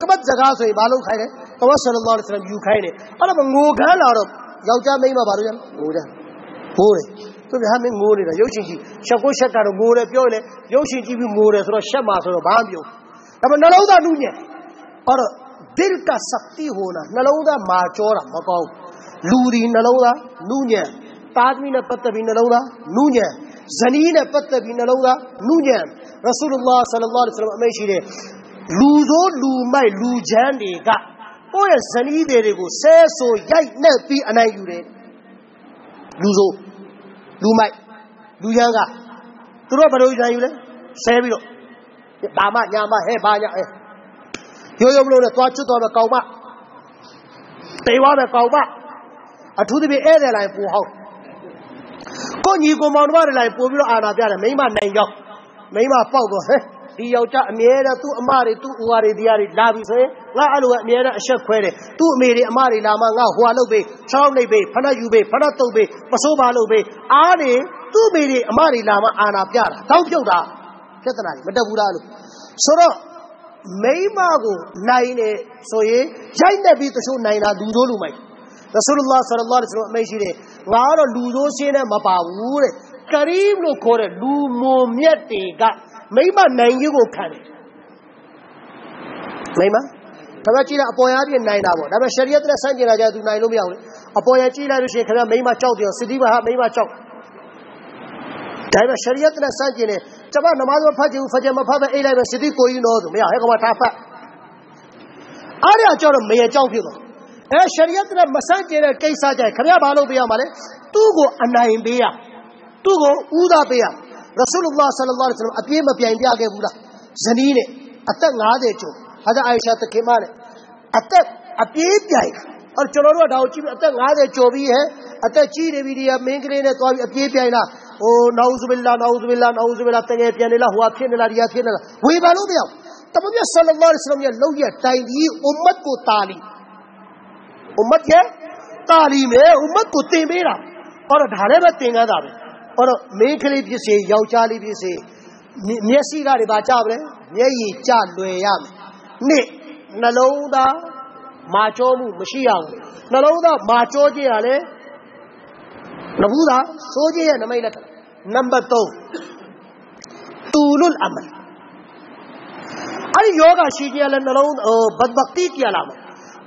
ကမတ်စကားဆိုရင်ဘာလို့ခိုင်းလဲတဝတ်ဆလလောလ္လဟ်အလัยဟိဝါစလမ်ယူခိုင်းတယ်အဲ့ဒါငိုခမ်းလာတော့ယောက်ျားမိန်းမဘာလို့ရငိုတယ်ဟိုးတယ်သူကဟာမင်းငိုနေတာရုပ်ရှင်ကြည့်ရှက်ကိုရှက်တာတော့ငိုတယ်ပြောလေရုပ်ရှင်ကြည့်ပြီးငိုတယ်ဆိုတော့ရှက်မှာဆိုတော့ဘာမှမပြောဒါပေမဲ့နှလုံးသားနုညံ့အဲ့တော့ဒီလ်ကစက်တီဟိုနာနှလုံးသားမာကြောတာမကောင်းလူဒီနှလုံးသားနု ညံ့တာသမီနဲ့ပတ်သက်ပြီးနှလုံးသားနုညံ့ဇနီးနဲ့ပတ်သက်ပြီးနှလုံးသားနုညံ့ရဆူလလာဆလလာလဟ်အလัยဟိဝါစလမ်အမိန့်ရှိတယ်လူဆိုးလူမိုက်လူချမ်းတွေကကိုယ့်ရဲ့ဇနီးတွေကိုဆဲဆိုရိုက်နှက်ပြီးအနိုင်ယူတယ်လူဆိုးလူမိုက်လူရန်ကသူတို့ဘယ်လိုကြံယူလဲဆဲပြီးတော့ဒါမှညာမှဟဲ့ဘာညာအဲရိုးရိုးမလို့နဲ့သွားချွတ်တော်ပဲကောင်းမတေဝါပဲကောင်းမအထူးသဖြင့်ဧည့်သည်လိုက်ပူဟောင်း ကိုညီကိုမောင်တော်တွေလိုက်ပို့ပြီးတော့အာနာပြတယ်မိမနိုင်ကြောင်းမိမပေါက်တော့ဟဲ့ဒီယောက်ျားအမြဲတမ်းသူ့အမတွေသူ့ဦးဝါတွေတရားတွေလာပြီဆိုရင်ငါအဲ့လိုပဲအမြဲတမ်းအဆက်ခွဲတယ်သူ့အမေတွေအမတွေလာမှငါဟွာလုပ်ပေးချောင်းနေပေးဖဏယူပေးဖဏတုပ်ပေးပစိုးပါလုပ်ပေးအားတွေသူ့အမေတွေအမတွေလာမှအာနာပြတာတောက်ပြုတ်တာပြဿနာကြီးမတက်ဘူးလားလို့ဆိုတော့မိမကိုနိုင်နေဆိုရင်ရိုက်နေပြီးတချို့နိုင်တာလူတို့လူမိုက် ရဆူလလာဆလလာလဟ်အလိုင်းအမိန့်ရှိတယ်ငါကတော့လူတို့ရှင်းနဲ့မပါဘူးတဲ့ကရီးလို့ခေါ်တဲ့လူမုံမြတ်တွေကမိမနိုင်ကြီးကိုခံတယ်မိမခင်ဗျာကြည့်လိုက်အပေါ်ရပြနိုင်တာပေါ့ဒါပေမဲ့ရှရီယတ်နဲ့ဆန့်ကျင်လာကြသူနိုင်လို့မရဘူးလေအပေါ်ရကြည့်လိုက်လို့ရှိရင်ခင်ဗျာမိမကြောက်တယ်စစ်တီးပါဟာမိမကြောက်ဒါပေမဲ့ရှရီယတ်နဲ့ဆန့်ကျင်တယ်ကျမနမဇ်မဖတ်ချင်ဘူးဖကြမဖတ်ပဲအိတ်လိုက်ပဲစစ်တီးကိုကြီးနော်ဆိုမရဟဲ့ကောင်မထားဖတ်အားရကြောက်တော့မရကြောက်ဖြစ်သွား အဲရှရီယတ်နဲ့မဆန့်ကျင်တဲ့ကိစ္စကြရင်ခင်ဗျားဘာလုပ်ပေးရမှာလဲသူ့ကိုအနိုင်ပေးရသူ့ကိုဥသာပေးရရဆူလ္လာဆလ္လာလဟ်အလိုင်းအပြင်းမပြိုင်ပြခဲ့ဘူးလားဇနီးနဲ့အသက်90ကျော်ဟာဇာအိုင်ရှာသခင်မနဲ့အသက်အပြင်းပြိုင်အဲ့ကျွန်တော်တို့ကဒါကိုကြည့်ပြီးအသက်90ကျော်ပြီးဟဲ့အသက်ကြီးနေပြီဒီကမင်းကလေးနဲ့သွားပြီးအပြေးပြိုင်လားဟိုနာဥဇဘီလာနာဥဇဘီလာနာဥဇဘီလာတကယ်ပြန်နေလားဟိုကဖြစ်နေလားဒီကဖြစ်နေလားဝေဘာလို့မရတမန်မြတ်ဆလ္လာလဟ်အလိုင်းရဲ့လောက်ရတိုင်ဒီအွမ်မတ်ကိုတာလီ အွမ်မတ်ရဲ့တာလီမဲအွမ်မတ်ကိုတင်ပေးတာအဲ့တော့ဒါလည်းပဲတင်ကန်းတာပဲအဲ့တော့မင်းကလေးဖြစ်စေယောက်ျားလေးဖြစ်စေမျက်စိကတွေပါကြပါလေမျက်ရည်ကြလွ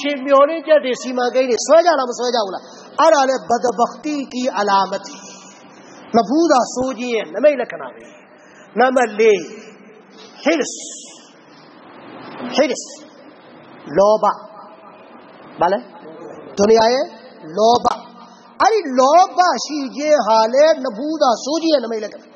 ရှင်မျောလင်းချက်စီမံကိန်းနေဟာငါကူမိမရပြီမိမရပြီဆိုတော့ဘာလို့ရတော့မယ်ပြီးခလေးရမယ်ခလေးအတွက်ဘာစီတင်ရမယ်ခ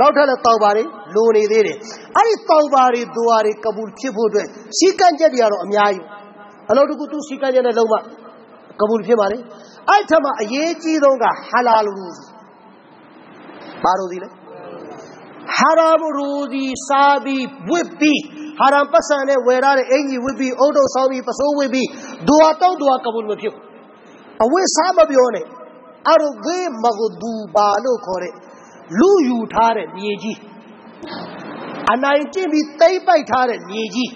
နောက်ထပ်လည်းတောင်ပါတွေလိုနေသေးတယ်အဲ့ဒီတောင်ပါတွေဒွါတွေကပူလ်ဖြစ်ဖို့အတွက်စီကန့်ချက်တွေကတော့အများကြီးအလုပ်တကူသူစီကန့်ချက်နဲ့လုံးဝကပူလ်ဖြစ်ပါလေအဲ့ထက်မှအရေးကြီးဆုံးကဟလာလူလူဘာလို့ဒီလဲဟာရာမရူဒီစာပြီးဝစ်ပြီးဟာရမ်ပတ်စံနဲ့ဝယ်ရတဲ့အင်ကြီးဝစ်ပြီးအုတ်တုပ်ဆောင်းပြီးပစိုးဝစ်ပြီးဒွါတောက်ဒွါကဘူးမဖြစ်အဝိစားမပြောနဲ့အရုဂေမဂဒူဘာလို့ခေါ်တဲ့ လူယူထားတဲ့မြေကြီးအနိုင်ကျင့်ပြီးတိမ့်ပိုက်ထားတဲ့မြေကြီး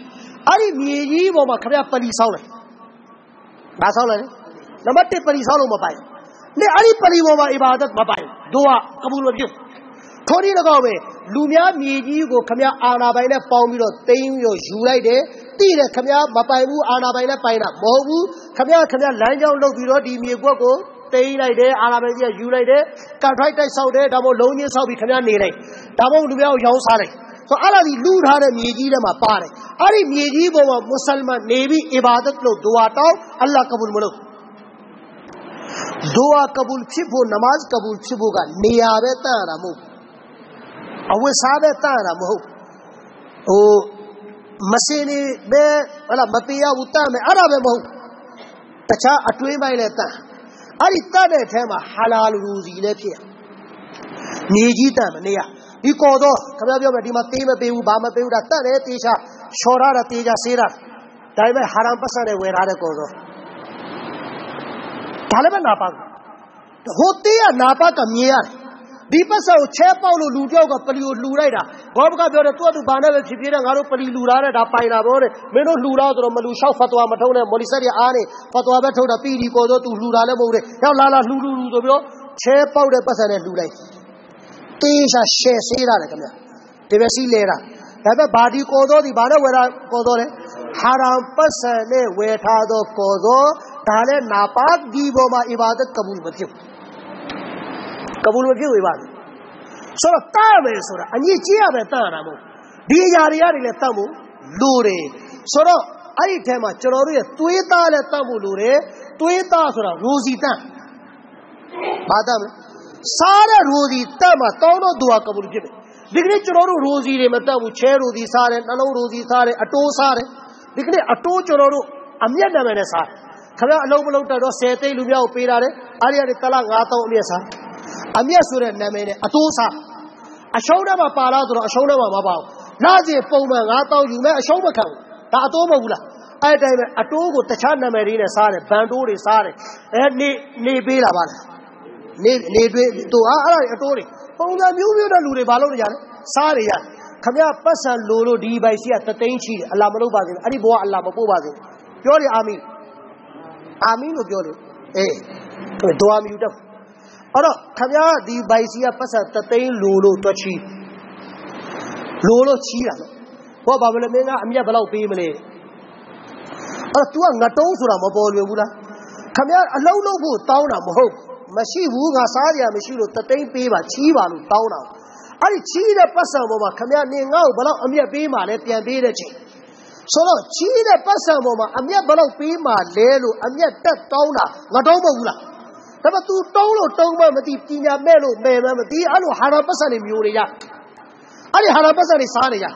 အဲ့ဒီမြေကြီးပေါ်မှာခရပလီဆောင်းတယ်။ဘာဆောင်းလဲ။နံပါတ်1ပလီဆောင်းလို့မပိုင်။နဲ့အဲ့ဒီပလီပေါ်မှာအီဘာဒတ်မပိုင်။ဒွါကဘူးမဖြစ်ထိုနည်း၎င်းပဲလူများမြေကြီးကိုခမအာနာပိုင်နဲ့ပေါင်းပြီးတော့တိမ့်ပြီးတော့ယူလိုက်တယ်တိတယ်ခမမပိုင်ဘူးအာနာပိုင်နဲ့ပိုင်တာမဟုတ်ဘူးခမခမလမ်းကြောင်းလုပ်ပြီးတော့ဒီမြေကွက်ကို တိမ့်လိုက်တယ်အာနာပိုင်ကြီးယူလိုက်တယ်ကတ်ထိုက်တိုက်ဆောက်တယ်ဒါမှမဟုတ်လုံးချင်းဆောက်ပြီးခမနေလိုက်ဒါမှမဟုတ်လူများကိုရောင်းစားလိုက်ဆိုအဲ့ဒါဒီလူထားတဲ့မြေကြီးထဲမှာပါတယ်အဲ့ဒီမြေကြီးပေါ်မှာမွတ်စလမန်နေပြီးအီဘာဒတ်လို့ဒွါတောင်းအလ္လာဟ်ကဘူလ်မလုပ်ဒွါကဘူလ်ဖြစ်ဖို့နမတ်ကဘူလ်ဖြစ်ဖို့ကနေရာပဲတန်ရတာမဟုတ်အဝတ်စားပဲတတ်ရတာမဟုတ်ဟိုမစင်းနေပဲဟလာမတရားဘူးတတ်မယ်အဲ့ဒါပဲမဟုတ်တခြားအတွင်းပိုင်းလည်းတတ် အဲ့ဒီတတ်တဲ့အထဲမှာဟာလာလူစီလည်းဖြစ်မြေကြီးတတ်မနေရဒီကော်တော့ခင်ဗျားပြောမယ်ဒီမှာသေးမပေးဘူးဘာမပေးဘူးဒါတတ်တယ်တေချာချော်ရတာတေချာဆေးတာဒါပေမဲ့ဟာရမ်ပတ်စံနဲ့ဝယ်ထားတဲ့ကော်တော့ဒါလည်းပဲနာပါဟိုတေးကနာပါကမြင်ရတယ် ဒီပတ်စံကိုချဲပေါက်လို့လူတယောက်ကပလီကိုလှူလိုက်တာဘောဘကပြောတယ်သူကသူဘာနဲ့ပဲဖြစ်ဖြစ်တဲ့ငါတို့ပလီလှူထားတဲ့ဒါပိုင်တာဘောတဲ့မင်းတို့လှူထားဆိုတော့မလှူလျှောက်ဖတ်သွားမထုံးနဲ့မော်လီဆက်ရအားနေဖတ်သွားပဲထုတ်တာပြီးဒီပေါ်တော့သူလှူတာလည်းမဟုတ်တဲ့ရောက်လာလာလှူလှူလှူဆိုပြီးတော့ချဲပေါက်တဲ့ပတ်စံနဲ့လှူလိုက်တေးရှာရှယ်ဆေးတာလေခင်ဗျဒီပဲစီးလဲတာဒါပေမဲ့ဘာဒီကော်တော်ဒီဘာနဲ့ဝယ်တာကော်တော်လဲဟာရမ်ပတ်စံနဲ့ဝယ်ထားသောကော်တော်ဒါလည်းနာပါဒီပေါ်မှာအီဘာဒတ်ကဘူလ်မဖြစ်ဘူး ကဘူးလို့ဖြစ်ဝေပါဆိုတော့တားမယ်ဆိုတာအညစ်ကြေးရပဲတားရတာမဟုတ်ဒီအရာတွေရတယ်လည်းတတ်ဖို့လိုတယ်ဆိုတော့အဲ့ဒီထဲမှာကျွန်တော်တို့ရဲ့သွေးသားလည်းတတ်ဖို့လိုတယ်သွေးသားဆိုတာရိုစီတတ်ဘာတတ်မလဲစားတဲ့ရိုစီတတ်မှတောင်းတော့သူဟာကဘူးဖြစ်တယ်ဒီကနေ့ကျွန်တော်တို့ရိုစီတွေမတတ်ဘူးချဲရိုစီစားတယ်နှလုံးရိုစီစားတယ်အတိုးစားတယ်ဒီကနေ့အတိုးကျွန်တော်တို့အမျက်နာမည်နဲ့စားခင်ဗျားအလုံးမလုံးတက်တော့10သိန်းလူမျိုးကိုပေးတာတယ်အားရတဲ့တလား9000အမျက်စား အမျက်ဆိုတဲ့နာမည်နဲ့အတိုးစားအရှုံးထဲမှာပါလားဆိုတော့အရှုံးထဲမှာမပါဘူးလာစီပုံမှန်9000ယူမယ်အရှုံးမခံဘူးဒါအတိုးမဟုတ်ဘူးလားအဲ့တိုင်းပဲအတိုးကိုတခြားနာမည်တွေနဲ့စားတယ်ဘန်တိုးတွေစားတယ်အဲနေနေပေးလာပါလားနေနေတွေသူအားအဲ့ဒါအတိုးတွေပုံစံမျိုးမျိုးတဲ့လူတွေဘာလုပ်နေကြလဲစားနေရတယ်ခမရပတ်စံလိုလို့ဒီဘိုင်ရှိကတသိန်းချီတယ်အလာမလုပ်ပါစေအဲ့ဒီဘဝအလာမပို့ပါစေပြောတယ်အာမင်အာမင်လို့ပြောလို့အေးခင်ဗျဒွါမယူတော့ အဲ့တော့ခမရဒီဘိုင်စီကပတ်စံတသိန်းလိုလို့တွက်ချီလိုလို့ချီတာနော်ဘောဘာမလဲမင်းကအမျက်ဘယ်လောက်ပေးမလဲအဲ့တော့ तू ကငတုံးဆိုတာမပေါ်လွယ်ဘူးလားခမရအလုံးလုံးဖို့တောင်းတာမဟုတ်မရှိဘူးငါစားကြရမရှိလို့တသိန်းပေးပါချီးပါလို့တောင်းတာအဲ့ဒီချီးတဲ့ပတ်စံပေါ်မှာခမရနေငါ့ကိုဘယ်လောက်အမျက်ပေးမှလဲပြန်ပေးတဲ့ချိန်ဆိုတော့ချီးတဲ့ပတ်စံပေါ်မှာအမျက်ဘယ်လောက်ပေးမှလဲလို့အမျက်တက်တောင်းတာငါတောင်းမဟုတ်ဘူးလား ဒါပေမဲ့ तू တုံးလို့တုံးမှမသိပညာမဲ့လို့မဲ့မှမသိအဲ့လိုဟာရပတ်စံတွေမျိုးတွေရအဲ့ဒီဟာရပတ်စံတွေစားနေရ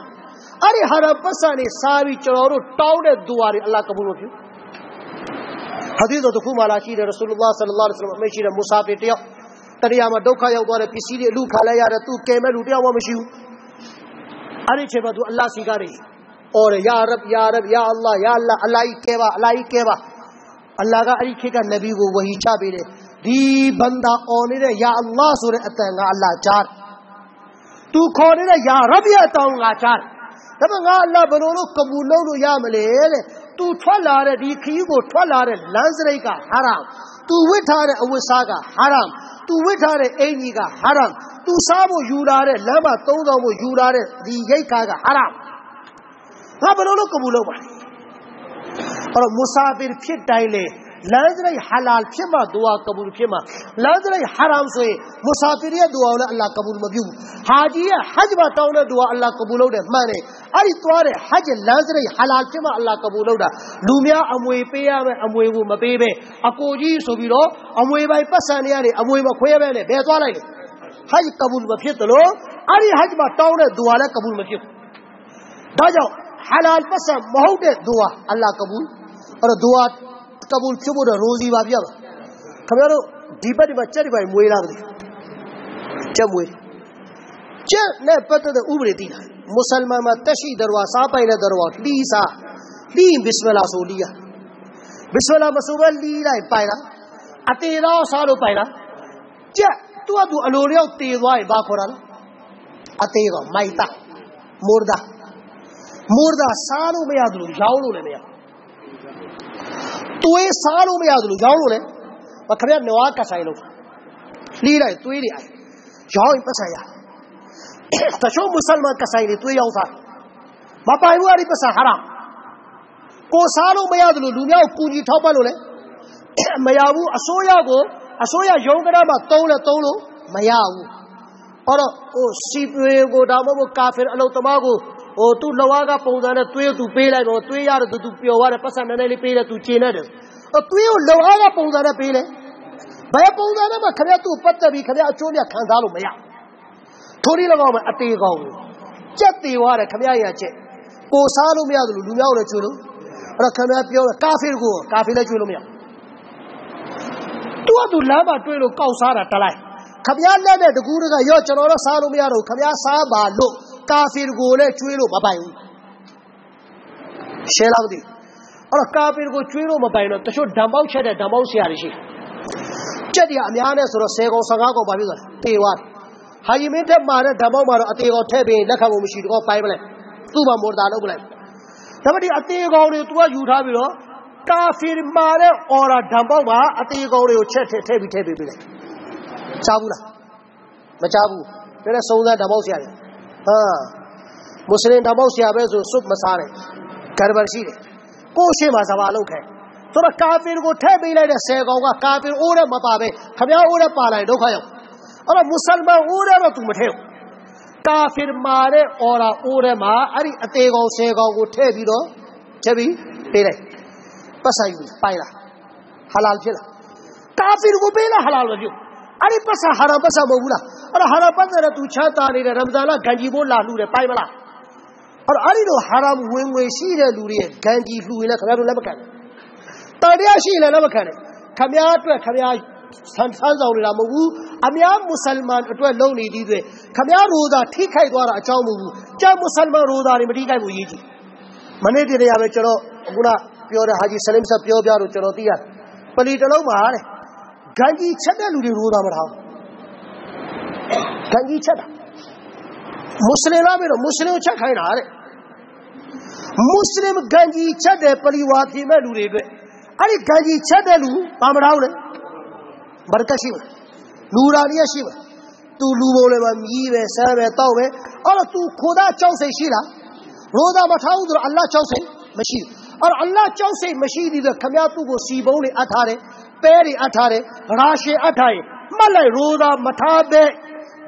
အဲ့ဒီဟာရပတ်စံတွေစားပြီးကျွန်တော်တို့တောင်းတဲ့ဒူဝါတွေအလ္လာဟ်ကဘုလိုပြုဟာဒီသ်တခုမှလာရှိတယ်ရဆူလ္လာဆလ္လာလဟ်အလိုင်းဝါဆလမ်အမေရှိတဲ့မူဆာဖီတယောက်တရားမှာဒုက္ခရောက်သွားတဲ့ပစ္စည်းတွေအလူခါလိုက်ရတဲ့သူကယ်မဲ့လူတယောက်မှမရှိဘူးအဲ့ဒီချိန်မှာ तू အလ္လာဟ်စီကားတွေအော်ရာရဗ်ရာရဗ်ရာအလ္လာဟ်ရာအလ္လာဟ်အလိုက်ကဲပါအလိုက်ကဲပါအလ္လာဟ်ကအဲ့ဒီခေတ်ကနဗီကိုဝဟီချပေးတယ် ဒီဘန္တာအော်နေတဲ့ယာအလ္လာဟ်ဆိုတဲ့အတန်ကအလ္လာဟ်ကြားသူခေါ်နေတဲ့ယာရဘ်ရဲ့အတောင်းငါကြားဒါပေမဲ့ငါအလ္လာဟ်ဘယ်လိုလုပ်ကပူလုပ်လို့ရမလဲတဲ့သူထွက်လာတဲ့ဒီခရီးကိုထွက်လာတဲ့လမ်းစရိတ်ကဟာရမ်သူဝတ်ထားတဲ့အဝတ်စားကဟာရမ်သူဝတ်ထားတဲ့အင်ကြီးကဟာရမ်သူစားဖို့ယူလာတဲ့လမ်းမှာသုံးဆောင်ဖို့ယူလာတဲ့ဒီရိတ်ခါကဟာရမ်ငါဘယ်လိုလုပ်ကပူလုပ်ပါလဲအဲ့တော့မူဆာဖီဖြစ်တိုင်းလေ လမ်းစရိတ်ဟာလာဖြစ်မှဒူအာကဘူလ်ဖြစ်မှလမ်းစရိတ်ဟာရမ်ဆိုရင်မူဆာဖီရဲ့ဒူအာကိုလည်းအလ္လာဟ်ကဘူလ်မပြုဘူးဟာဂျီရဲ့ဟဂျ်မှာတောင်းတဲ့ဒူအာအလ္လာဟ်ကဘူလ်လုပ်တယ်မှန်တယ်အဲ့ဒီသွားတဲ့ဟဂျ်လမ်းစရိတ်ဟာလာဖြစ်မှအလ္လာဟ်ကဘူလ်လုပ်တာလူများအမွေပေးရမယ်အမွေကိုမပေးပဲအကိုကြီးဆိုပြီးတော့အမွေပိုင်ပတ်စံတွေကနေအမွေမခွဲပဲနဲ့ဘယ်သွားလိုက်လဲဟဂျ်ကဘူလ်မဖြစ်သလိုအဲ့ဒီဟဂျ်မှာတောင်းတဲ့ဒူအာလည်းကဘူလ်မဖြစ်ဘူးဒါကြောင့်ဟာလာပတ်စံမဟုတ်တဲ့ဒူအာအလ္လာဟ်ကဘူလ်အဲ့တော့ဒူအာ ကဘူလ်ဖြစ်ဖို့တော့ရိုဇီပါပြပါခင်ဗျားတို့ဒီဘက်ဒီဘက်ကြက်ဒီဘက်မွေးလားမသိကြက်မွေးကြက်နဲ့ပတ်သက်တဲ့ဥပဒေတည်တာမွတ်စလမန်မှာတက်ရှိတော်ဝါစားပိုင်တဲ့တော်ဝါလီးစားလီးဘစ်မလာဆိုလီးရဘစ်မလာမဆိုပဲလီးလိုက်ပိုင်လားအတေတော့စားလို့ပိုင်လားကြက်သူကသူအလိုလျောက်တည်သွားရင်ဘာခေါ်တာလဲအသေးတော့မိုက်တာမော်ဒါမော်ဒါစားလို့မရဘူးရောင်းလို့လည်းမရဘူး သွေးစားလို့မရဘူးရောင်းလို့လေမခရက်နွားကဆိုင်လို့လှီးလိုက်သွေးတွေအိုင်ရောင်းရင်ပတ်ဆိုင်ရတချို့မွတ်စလမန်ကဆိုင်တွေသွေးရောင်းစားမပိုင်ဘူးအဲ့ဒီပတ်ဆိုင်ဟာရမ်ကိုစားလို့မရဘူးလူများကိုကူညီထောက်ပံ့လို့လေမရဘူးအစိုးရကိုအစိုးရရုံးကရမှာတုံးလဲတုံးလို့မရဘူးအဲ့တော့ဟိုစီပွေကိုဒါမှမဟုတ်ကာဖီအလုသမားကို ဟိုသူ့လဝါကပုံစံနဲ့သွေးသူပေးလိုက်တော့သွေးရတယ်သူပျော်သွားတယ်ပတ်စံနည်းနည်းလေးပေးတယ်သူကျင်းနေတယ်အသွေးကိုလဝါကပုံစံနဲ့ပေးလေဘယ်ပုံစံနဲ့မှခင်ဗျားသူ့ပတ်သက်ပြီးခင်ဗျားအကျိုးမြတ်ခံစားလို့မရထိုးဒီ၎င်းမှာအသေးကောင်းကြက်သေးသွားတယ်ခင်ဗျားရချက်ကိုစားလို့မရသလိုလူများကိုလည်းကျွေးလို့အဲ့တော့ခင်ဗျားပြောကာဖီကိုကာဖီလည်းကျွေးလို့မရသူကသူလမ်းမှာတွေ့လို့ကောက်စားတာတလိုက်ခမရလက်တဲ့တကူးတကရော့ကျွန်တော်တော့စားလို့မရတော့ခမရစားပါလို့ ကာဖီကိုလည်းကျွေးလို့မပိုင်ဘူးရှဲလားမသိအဲ့တော့ကာဖီကိုကျွေးလို့မပိုင်တော့တချို့ဓာတ်ပေါက်ချက်တဲ့ဓာတ်ပေါက်ဆရာတွေရှိကြက်တရအများနဲ့ဆိုတော့10កောင်15កောင်ပါပြီဆိုတာတေသွားဟာယီမင်းထက်မာတဲ့ဓာတ်ပေါက်မှာတော့အသေးကောင်ထည့်ပြီးလက်ခံဖို့မရှိတော့ပိုင်းမလဲသူ့မှာမော်တာလုပ်ပလိုက်ဒါပေမဲ့ဒီအသေးကောင်တွေ तू ကယူထားပြီးတော့ကာဖီမာတဲ့အော်ရာဓာတ်ပေါက်မှာအသေးကောင်တွေကိုချက်ထည့်ထည့်ပြီးထည့်ပေးလိုက်ကြားဘူးလားမကြားဘူးဒါနဲ့စုံစမ်းဓာတ်ပေါက်ဆရာတွေ ဟာမွတ်စလင်ဓာတ်ပေါက်ဆရာပဲဆိုစွတ်မစားနဲ့ဂရဘရှိတယ်ကိုရှိမှစပါလုပ်ခဲ့ဆိုတော့ကာဖီကိုထည့်ပေးလိုက်တဲ့ဆယ်ကောင်ကကာဖီအိုးနဲ့မပါပဲခမည်းအိုးနဲ့ပါလိုက်ဒုက္ခရောက်အဲ့တော့မွတ်စလမန် အိုးနဲ့တော့သူမထည့်ဘူးကာဖီမာတဲ့အော်ရာအိုးထဲမှာအဲ့ဒီအသေးကောင်ဆယ်ကောင်ကိုထည့်ပြီးတော့ထည့်ပြီးပေးလိုက်ပတ်ဆိုင်ယူပိုင်လားဟလာဖြစ်လားကာဖီကိုပေးလားဟလာမဖြစ်အဲ့ဒီပတ်စာဟာရပတ်စာမဟုတ်ဘူးလားအဲ့တော့ဟာရပတ်စာနဲ့သူချမ်းသာနေတဲ့ရမဇန်လဂန်ကြီးဖို့လာလှူတယ်ပိုင်မလားအဲ့တော့အဲ့ဒီလိုဟာရမ်ဝင်ငွေရှိတဲ့လူတွေရဲ့ဂန်ကြီးလှူရင်လည်းခင်ဗျားတို့လက်မခံဘူးတာတရားရှိရင်လည်းလက်မခံနဲ့ခင်ဗျားအတွက်ခင်ဗျားဆန်းဆန်းဆောင်နေတာမဟုတ်ဘူးအများမွတ်စလမန်အတွက်လုံနေသည်တွေခမရရိုးသာထိခိုက်သွားတာအကြောင်းမဟုတ်ဘူးကြာမွတ်စလမန်ရိုးသာတွေမထိခိုက်ဘူးရေးကြည့်မနေ့တည်းရပဲကျွန်တော်ခုနပြောတဲ့ဟာဂျီဆလမ်ဆပ်ပြောပြတော့ကျွန်တော်သိရတယ်ပလီတလုံးမှာတဲ့ဂန်ကြီးချက်တဲ့လူတွေရိုးသာမထားဘူး ကံကြီးချက်တာမွတ်စလင်လားပြီးတော့မွတ်စလင်ကိုချက်ခိုင်းတာတဲ့မွတ်စလင်ကံကြီးချက်တဲ့ပရိဝါပြင်မဲ့လူတွေအတွက်အဲ့ဒီကံကြီးချက်တဲ့လူဘာမတော်လဲဘရ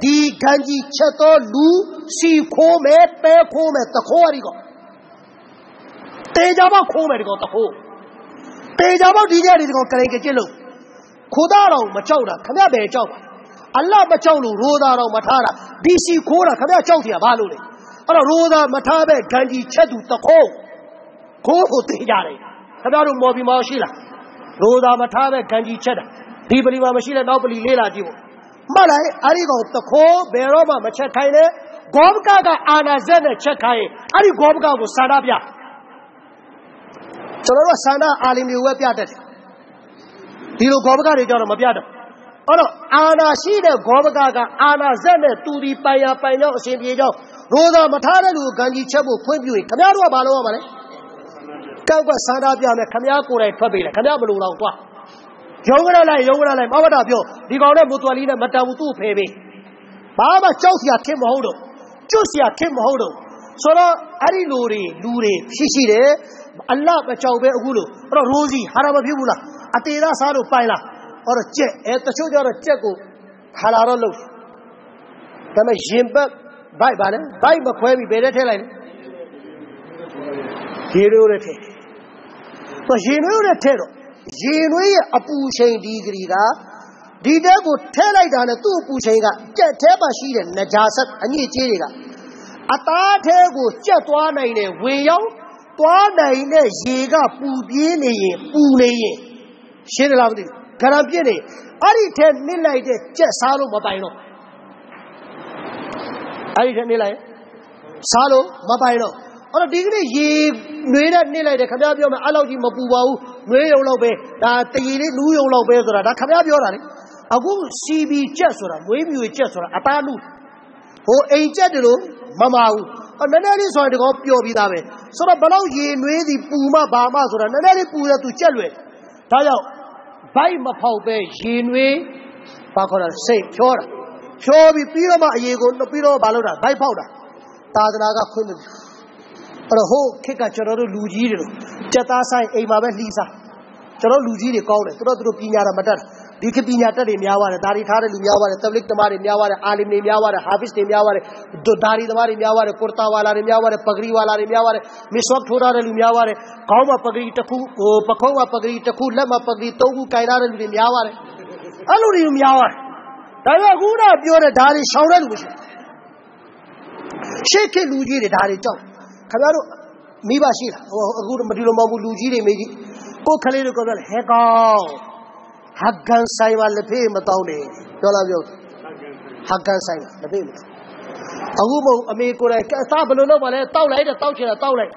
ကရှိမလူရာရရှိမသူလူပုံလည်းမမြည်ပဲဆမ်းပဲတောက်ပဲအဲ့တော့ तू ခိုးသားကြောက်စိတ်ရှိလားရိုးသားမထားဘူးဆိုတော့အလ္လာဟ်ကြောက်စိတ်မရှိဘူးအဲ့တော့အလ္လာဟ်ကြောက်စိတ်မရှိသေးတဲ့ခမည်းသူ့ကိုစီပုံးတွေအပ်ထားတယ်ပဲတွေအပ်ထားတယ်ရာရှင်အပ်ထားရင်မှတ်လိုက်ရိုးသားမထားတဲ့ဒီကံကြီးချက်တော်လူစီခိုးမယ်ပဲခိုးမယ်တခိုးရီကောတေကြပေါက်ခိုးမယ်ဒီကောင်တခိုးတေကြပေါက်ဒီကြဒီကောင်ကရင်ကကျစ်လို့ခိုးသားတော်မကြောက်တာခမည်းပဲကြောက်ပါအလ္လာဟ်မကြောက်လို့ရိုးသားတော်မထားတာဒီစီခိုးတာခမည်းကြောက်တယ်ဘာလို့လဲအဲ့တော့ရိုးသားမထားပဲဂန်ကြီးချက်သူတခိုးခိုးကိုတေကြတယ်ခင်ဗျားတို့မော်ဘီမော်ရှိလားရိုးသားမထားပဲဂန်ကြီးချက်တာဒီပလီမှာမရှိလဲနောက်ပလီလေးလာကြည့်ဖို့ မှတ်လိုက်အဲ့ဒီကောင်တခိုးဘယ်တော့မှမချက်ခိုင်းနဲ့ဂေါဘကကအာနာဇက်နဲ့ချက်ခိုင်းအဲ့ဒီဂေါဘကကိုစာနာပြကျွန်တော်တို့ဆန္ဒအာလီမျိုးပဲပြတတ်တယ်ဒီလိုဂေါဘကတွေကြောင့်မပြတော့အဲ့တော့အာနာရှိတဲ့ဂေါဘကကအာနာဇက်နဲ့တူဒီပိုင်ရပိုင်ကြောင့်အရှင်ပြေကြောင့်ရိုးသားမထားတဲ့လူကိုဂန်ကြီးချက်ဖို့ခွင့်ပြုရင်ခင်ဗျားတို့ကဘာလုပ်ရမှာလဲကောက်ကဆန္ဒပြမယ်ခင်ဗျားကိုယ်တိုင်ထွက်ပေးတယ်ခင်ဗျားဘလို့တော့ကွာ ရုံးကြလိုက်ရုံးကြလိုက်မမတာပြောဒီကောင်နဲ့မူတော်လီနဲ့မတန်ဘူးသူ့ဖယ်ပေးဘာမှကြောက်စရာခင်းမဟုတ်တော့ကျွတ်စရာခင်းမဟုတ်တော့ဆိုတော့အဲ့ဒီလူတွေလူတွေရှိရှိတယ်အလ္လာဟ်မကြောက်ပဲအခုလို့အဲ့တော့ရိုးစီဟာရမဖြစ်ဘူးလားအတေသားစားလို့ပိုင်လားအဲ့တော့ကြက်အဲတချို့ကျတော့ကြက်ကိုခါလာတော့လို့ဒါပေမဲ့ရင်ဘက်ဘိုက်ပါနဲ့ဘိုက်မခွဲပြီးဘယ်ထဲထည့်လိုက်လဲရေရိုးနဲ့ထည့်တော့ရေရိုးနဲ့ထည့်တော့ ရေနွေးရဲ့အပူချိန်ဒီဂရီကဒီတက်ကိုထဲလိုက်တာနဲ့သူ့အပူချိန်ကကြက်ထဲမှာရှိတဲ့နဂျာဆတ်အညစ်အကြေးတွေကအသားထဲကိုကြက်သွားနိုင်တဲ့ဝင်ရောက်သွားနိုင်တဲ့ရေကပူပြင်းနေရင်ပူနေရင်ရှင်းတယ်လားမသိဘူးဂရံပြည့်နေအဲ့ဒီထဲနစ်လိုက်တဲ့ကြက်စားလို့မပိုင်တော့အဲ့ဒီထဲနစ်လိုက်စားလို့မပိုင်တော့ အဲ့တော့ဒီကနေ့ရေနွေးတဲ့နစ်လိုက်တယ်ခင်ဗျားပြောမယ်အဲ့လောက်ကြီးမပူပါဘူးနွေးရုံလောက်ပဲဒါတရီလေးလူးရုံလောက်ပဲဆိုတာဒါခင်ဗျားပြောတာလေအခု CB ကြက်ဆိုတာမွေးမြူကြက်ဆိုတာအသားလူဟိုအိမ်ကြက်တယ်လို့မမဘူးအနည်းနည်းလေးဆိုရင်ဒီကောင်ပျော်ပြီးသားပဲဆိုတော့ဘလောက်ရေနွေးသည်ပူမဘာမဆိုတာနည်းနည်းလေးပူရသူကြက်လွယ်ဒါကြောင့်ဘိုက်မဖောက်ပဲရေနွေးဘာခေါ်တာစိတ်ဖြောတာဖြောပြီးပြီးတော့မှအရေကိုပြီးတော့ဘာလုပ်တာဘိုက်ဖောက်တာသာသနာကခွင့်မပြု အဲ့တော့ဟိုခက်ကကျွန်တော်တို့လူကြီးတွေလို့ကြက်သားဆိုင်အိမ်မှာပဲလှီးစားကျွန်တော်လူကြီးတွေကောင်းတယ်သူတို့သူတို့ပညာတာမတတ်ဒီကပညာတက်တွေများပါတယ်ဒါရီထားတဲ့လူများပါတယ်တဘလစ်သမားတွေများပါတယ်အာလင်တွေများပါတယ်ဟာဖစ်တွေများပါတယ်ဒါရီသမားတွေများပါတယ်ကုရတာဝါလာတွေများပါတယ်ပဂရီဝါလာတွေများပါတယ်မစ်ဝတ်ထိုးထားတဲ့လူများပါတယ်ခေါင်းမှာပဂရီတစ်ခုဟိုပခုံးမှာပဂရီတစ်ခုလက်မှာပဂရီသုံးခုကင်ထားတဲ့လူတွေများပါတယ်အဲ့လိုတွေများပါတယ်ဒါပေမဲ့အခုတော့ပြောတဲ့ဒါတွေရှောင်တဲ့လူမရှိရှေ့ခေတ်လူကြီးတွေဒါတွေကြောက် ခင်ဗျားတို့မိဘရှိလားဟိုအခုမဒီလိုမဟုတ်ဘူးလူကြီးတွေမိကြီးကိုယ်ကလေးတွေကပြောတယ်ဟဲကောင်ဟက်ကန်ဆိုင်မှာလက်ဖေးမတောင်းနဲ့ပြောလားပြောဟက်ကန်ဆိုင်မှာလက်ဖေးမတောင်းအခုမဟုတ်အမေကိုယ်တိုင်အစားဘယ်လိုလုပ်ပါလဲတောက်လိုက်တဲ့တောက်ချင်တာတောက်လိုက်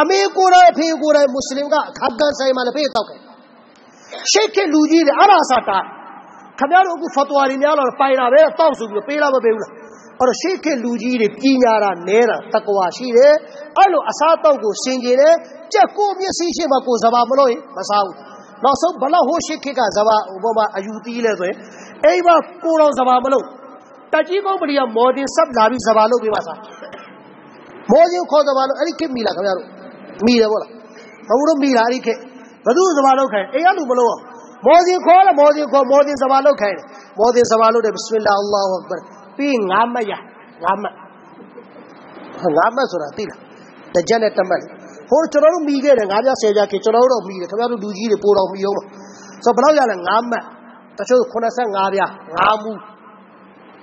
အမေကိုယ်တိုင်အဖေကိုယ်တိုင်မွတ်စလင်ကဟက်ကန်ဆိုင်မှာလက်ဖေးတောက်တယ်ရှေ့ခေတ်လူကြီးတွေအဲ့ဒါစားတာခင်ဗျားတို့အခုဖတ်တော်ရီများတော့ပိုင်တာပဲတောက်ဆိုပြီးပေးလားမပေးဘူးလား အဲ့တော့ရှေ့ခေတ်လူကြီးတွေပညာတာနဲတာတကွာရှိတယ်အဲ့လိုအစားတောက်ကိုစင်ကြယ်တယ်ကြက်ကိုမျက်စိရှိ မှကိုစဘာမလို့ရင်မစားဘူးနောက်ဆုံးဘလောက်ဟိုရှေ့ခေတ်ကစဘာဟိုပေါ်မှာအယူတီးလဲဆိုရင်အိမ်မှာကိုတော်စဘာမလို့တကြီးကုန်းပလီကမော်တင်ဆက်လာပြီးစဘာလုပ်ပြီးမှစားမော်ချင်းခေါ်စဘာလို့အဲ့ဒီခေတ်မိလားခင်ဗျားတို့မိတယ်ဗောလားဘုံတို့မိလားအဲ့ဒီခေတ်ဘသူစဘာလုပ်ခိုင်းအိမ်ကလူမလို့မော်ချင်းခေါ်လားမော်ချင်းခေါ်မော်ချင်းစဘာလုပ်ခိုင်းမော်ချင်းစဘာလုပ်တယ်ဘစ်မလာအလ္လာဟူအက်ဘာ ပြီးငါမရငါမငါမဆိုတာသိလားတကြက်နဲ့တမက်ဟိုကျွန်တော်တို့မိခဲ့တယ်ငါးပြဆယ်ပြခေကျွန်တော်တို့တော့မိတယ်ခင်ဗျားတို့လူကြီးတွေပိုးတော်မိအောင်ပါဆိုဘယ်လောက်ရလဲငါးမက်တချို့85ပြငါးမူ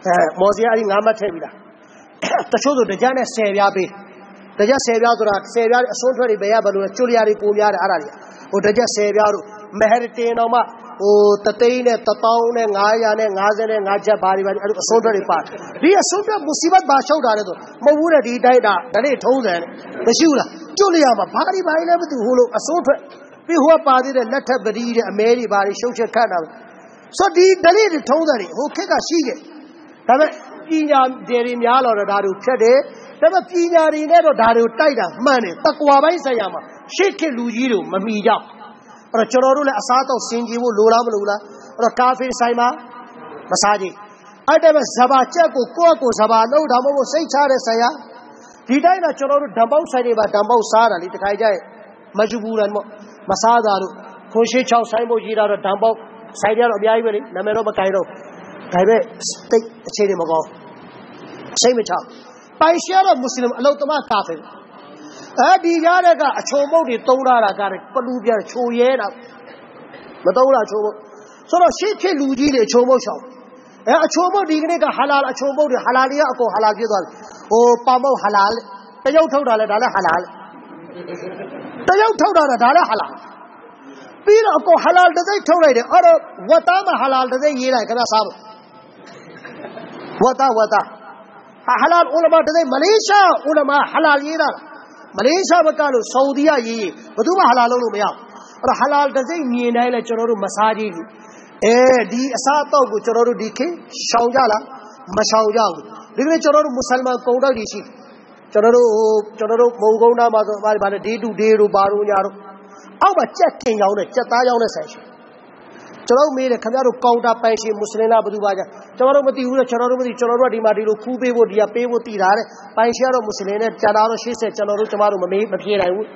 အဲမော်စီအရီငါးမက်ထည့်ပြီလားတချို့ဆိုတကြက်နဲ့10ပြပေးတကြက်10ပြဆိုတာ10ပြအစွန်းထွက်တွေဘယ်ရဘလို့လဲကျွလျာတွေပိုများတယ်အဲ့ဒါတွေဟိုတကြက်10ပြတို့မဟရတင်တော်မှ ဟိုတသိန်းနဲ့တပေါင်းနဲ့900နဲ့50နဲ့5ချက်ဘာတွေဘာတွေအဲ့လိုအစွန်းထွက်တွေပါဒီအစွန်းထွက်မူစီဘတ်ဘာရှောက်တာလဲဆိုမဟုတ်ဘူးတဲ့ဒီတိုက်တာဒါလေးထုံးစံမရှိဘူးလားကျွလျာမှာဘာတွေဘာတွေလဲမသိဘူးဟိုလိုအစွန်းထွက်ပြီးဟိုကပါသေးတဲ့လက်ထပ်ပတိတဲ့အမဲတွေဘာတွေရှုပ်ချက်ခတ်တာဆိုဒီဒလေးတွေထုံးစံတွေဟိုခက်ကရှိခဲ့ဒါပေမဲ့ပညာတွေများတော့ဒါတို့ဖြတ်တယ်ဒါပေမဲ့ပညာတွေနဲ့တော့ဒါတွေကိုတိုက်တာမှန်တယ်တကွာပိုင်းဆိုင်ရာမှာရှေ့ခေတ်လူကြီးတို့မမီကြ အဲ့တော့ကျွန်တော်တို့လည်းအစားတော့စင်ကြည်ဖို့လိုလားမလိုလားအဲ့တော့ကာဖေဆိုင်မှာမစားကြအဲ့ဒါပဲဇဘာချက်ကိုကိုယ့်ကိုဇဘာလို့ဒါမှမဟုတ်စိတ်ချတဲ့ဆိုင်ရာဒီတိုင်းကကျွန်တော်တို့ဓမ္မောက်ဆိုင်တွေပါဓမ္မောက်စားတာလေတခါကြရဲ့မဂျဘူးရန်မစားတာလို့ခွန်ရှိ6ဆိုင်ဖို့ကြီးတာတော့ဓမ္မောက်ဆိုင်ကြတော့အများကြီးပဲလေနာမည်တော့မကိုင်တော့ဒါပဲတိတ်အခြေတွေမကောင်းစိတ်မချပိုင်ရှာတော့မွတ်စလင်အလုတ်သမားကာဖင် အဲဒီရတဲ့ကအချုံမုတ်တွေတုံးထားတာကပလူပြချိုရဲတာမတုံးလားချိုမုတ်ဆိုတော့ရှေ့ခေတ်လူကြီးတွေအချုံမုတ်ချောင်းအဲအချုံမုတ်ဒီကနေ့ကဟာလာအချုံမုတ်တွေဟာလာတွေကအကုန်ဟာလာဖြစ်သွားတယ်ဟိုပါမုတ်ဟာလာတရုတ်ထုတ်တာလဲဒါလည်းဟာလာတရုတ်ထုတ်တာဒါလည်းဟာလာပြီးတော့အကုန်ဟာလာတစ်စိတ်ထုတ်လိုက်တယ်အဲ့တော့ဝတ်သားမှာဟာလာတစ်စိတ်ရေးလိုက်ခင်ဗျာစားဖို့ဝတ်သားဝတ်သားဟာလာဥလမာတစ်စိတ်မလေးရှားဥလမာဟာလာရေးတာ မလေးရှားဘက်ကလို့ဆော်ဒီကရေးရေးဘယ်သူမှဟာလာလုပ်လို့မရဘူးအဲ့တော့ဟာလာတစ်စိတ်မြင်တိုင်းလဲကျွန်တော်တို့မစားကြည့်ဘူးအဲဒီအစားအသောက်ကိုကျွန်တော်တို့ဒီခေရှောင်ကြလားမရှောင်ကြဘူးဒီကနေ့ကျွန်တော်တို့မွတ်စလမန်ကုံတော်ကြီးရှိကျွန်တော်တို့ကျွန်တော်တို့မုံကုန်းသားမှာဆိုဗါလေဒေးတူဒေးတို့ဘာတို့ညာတို့အောက်မှာကြက်ခင်ရောင်းတဲ့ကြက်သားရောင်းတဲ့ဆိုင်ရှိ ကျွန်တော်မေးတယ်ခင်ဗျားတို့ကောင်တာပိုင်ရှင်မွတ်စလင်လားဘယ်သူပါကြကျွန်တော်တို့မသိဘူးလေကျွန်တော်တို့မသိကျွန်တော်တို့ကဒီမှာဒီလိုခူးပေးဖို့ဒီကပေးဖို့တည်တာတဲ့ပိုင်ရှင်ကတော့မွတ်စလင်နဲ့ကျန်တာတော့ရှေ့ဆက်ကျွန်တော်တို့ကျမတို့မမေးမပြေနိုင်ဘူး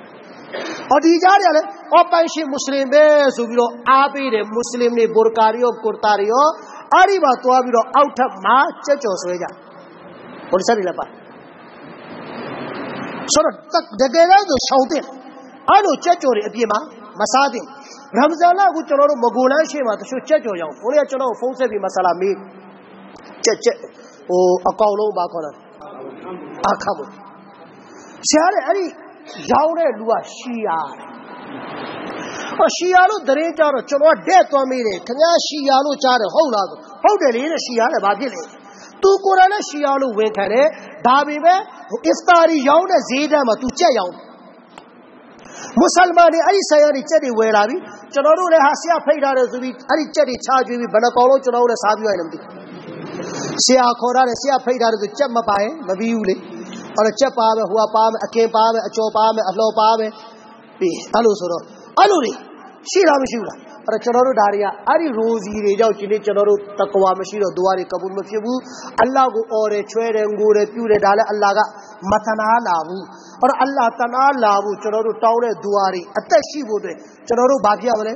ဟောဒီကြားရလေအော်ပိုင်ရှင်မွတ်စလင်ပဲဆိုပြီးတော့အားပေးတယ်မွတ်စလင်တွေဘောကာရီရောကူတာရီရောအဲ့ဒီမှာသွားပြီးတော့အောက်ထပ်မှာကြက်ကြော်ဆွဲကြဘုရားဆက်ရပါဆိုတော့တကယ်တော့ရှောင်းတဲ့အဲ့လိုကြက်ကြော်တွေအပြင်မှာမစားသင့် ရမဇန်လကကျွန်တော်တို့မဂိုလန်းရှေ့မှာတချို့ကြက်ကြော်ရောင်းဘုရားကျွန်တော်ဖုန်းဆက်ပြီးမဆလာမေးကြက်ကြက်ဟိုအကောင်လုံးပါခေါ်တာအခါမရှားတယ်အဲ့ဒီရောင်းတဲ့လူကရှီယာဟောရှီယာလို့တရင်ကြတော့ကျွန်တော်တဲ့သွားမေးတယ်ခင်ဗျားရှီယာလို့ကြားတယ်ဟုတ်လားဆိုဟုတ်တယ်လေတဲ့ရှီယာလည်းဘာဖြစ်လဲသူကိုယ်တိုင်လည်းရှီယာလို့ဝန်ခံတယ်ဒါပေမဲ့အစ္စတာရီရောင်းတဲ့ဈေးတန်းမှာသူကြက်ရောင်း မွတ်စလမတွေအဲ့ဒီဆိုင်ရတွေကြက်တွေဝယ်လာပြီကျွန်တော်တို့လည်းဟာဆရာဖိတ်ထားတယ်ဆိုပြီးအဲ့ဒီကြက်တွေချကျွေးပြီးဘယ်နှကောင်လုံးကျွန်တော်တို့လည်းစားပြရတယ်မသိဆရာခေါ်ထားတယ်ဆရာဖိတ်ထားတယ်ဆိုကြက်မပါရင်မပြီးဘူးလေအဲ့တော့ကြက်ပါမယ်ဟိုကပါမယ်အကင်ပါမယ်အကျော်ပါမယ်အလှော်ပါမယ်ပြီးအဲ့လိုဆိုတော့အဲ့လိုတွေ ရှိလားမရှိဘူးလားအဲ့တော့ကျွန်တော်တို့ဒါတွေကအဲ့ဒီရိုဇီတွေကြောင့်ဒီနေ့ကျွန်တော်တို့တကွာမရှိတော့ဒွါတွေကပူမဖြစ်ဘူးအလ္လာဟ်ကိုအော်တယ်ချွဲတယ်ငိုတယ်ပြုတယ်ဒါလည်းအလ္လာဟ်ကမတနာလာဘူးအဲ့တော့အလ္လာဟ်တနာလာဘူးကျွန်တော်တို့တောင်းတဲ့ဒွါတွေအသက်ရှိဖို့အတွက်ကျွန်တော်တို့ဘာဖြစ်ရမလဲ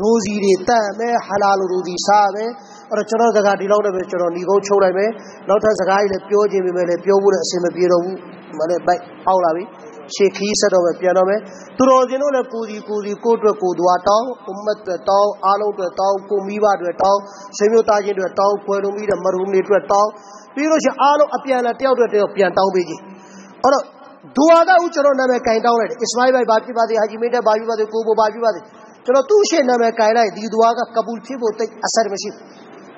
ရိုဇီတွေတတ်မယ်ဟလာလိုရိုဇီစားမယ်အဲ့တော့ကျွန်တော်စကားဒီလောက်နဲ့ပဲကျွန်တော်ညီကုန်းချုပ်လိုက်မယ်နောက်ထပ်စကားကြီးလည်းပြောခြင်းပဲလည်းပြောဖို့လည်းအဆင်မပြေတော့ဘူးမလည်းပိုက်အောက်လာပြီ ရှေခီးဆက်တော့ပဲပြန်တော့မယ်သူတော်စင်တို့လည်းကိုစီကိုစီကိုအတွက်ကိုသွားတောင်းဥမ္မတ်အတွက်တောင်းအားလုံးအတွက်တောင်းကိုမိဘအတွက်တောင်းဆွေမျိုးသားချင်းအတွက်တောင်းပွဲလုံးပြီးတဲ့မရုံတွေအတွက်တောင်းပြီးလို့ရှိရင်အားလုံးအပြန်လည်းတယောက်အတွက်တယောက်ပြန်တောင်းပေးခြင်းအဲ့တော့ဒူဝါကဦးကျွန်တော်နာမည်ကင်တောင်းလိုက်တယ်အစ္စမာအိုင်ဘာဖြစ်ပါသေးဟာဂျီမေတက်ဘာဖြစ်ပါသေးကိုဘိုဘာဖြစ်ပါသေးကျွန်တော်သူ့ရှေ့နာမည်ကင်လိုက်ဒီဒူဝါကကပူလ်ဖြစ်ဖို့တိတ်အဆက်မရှိ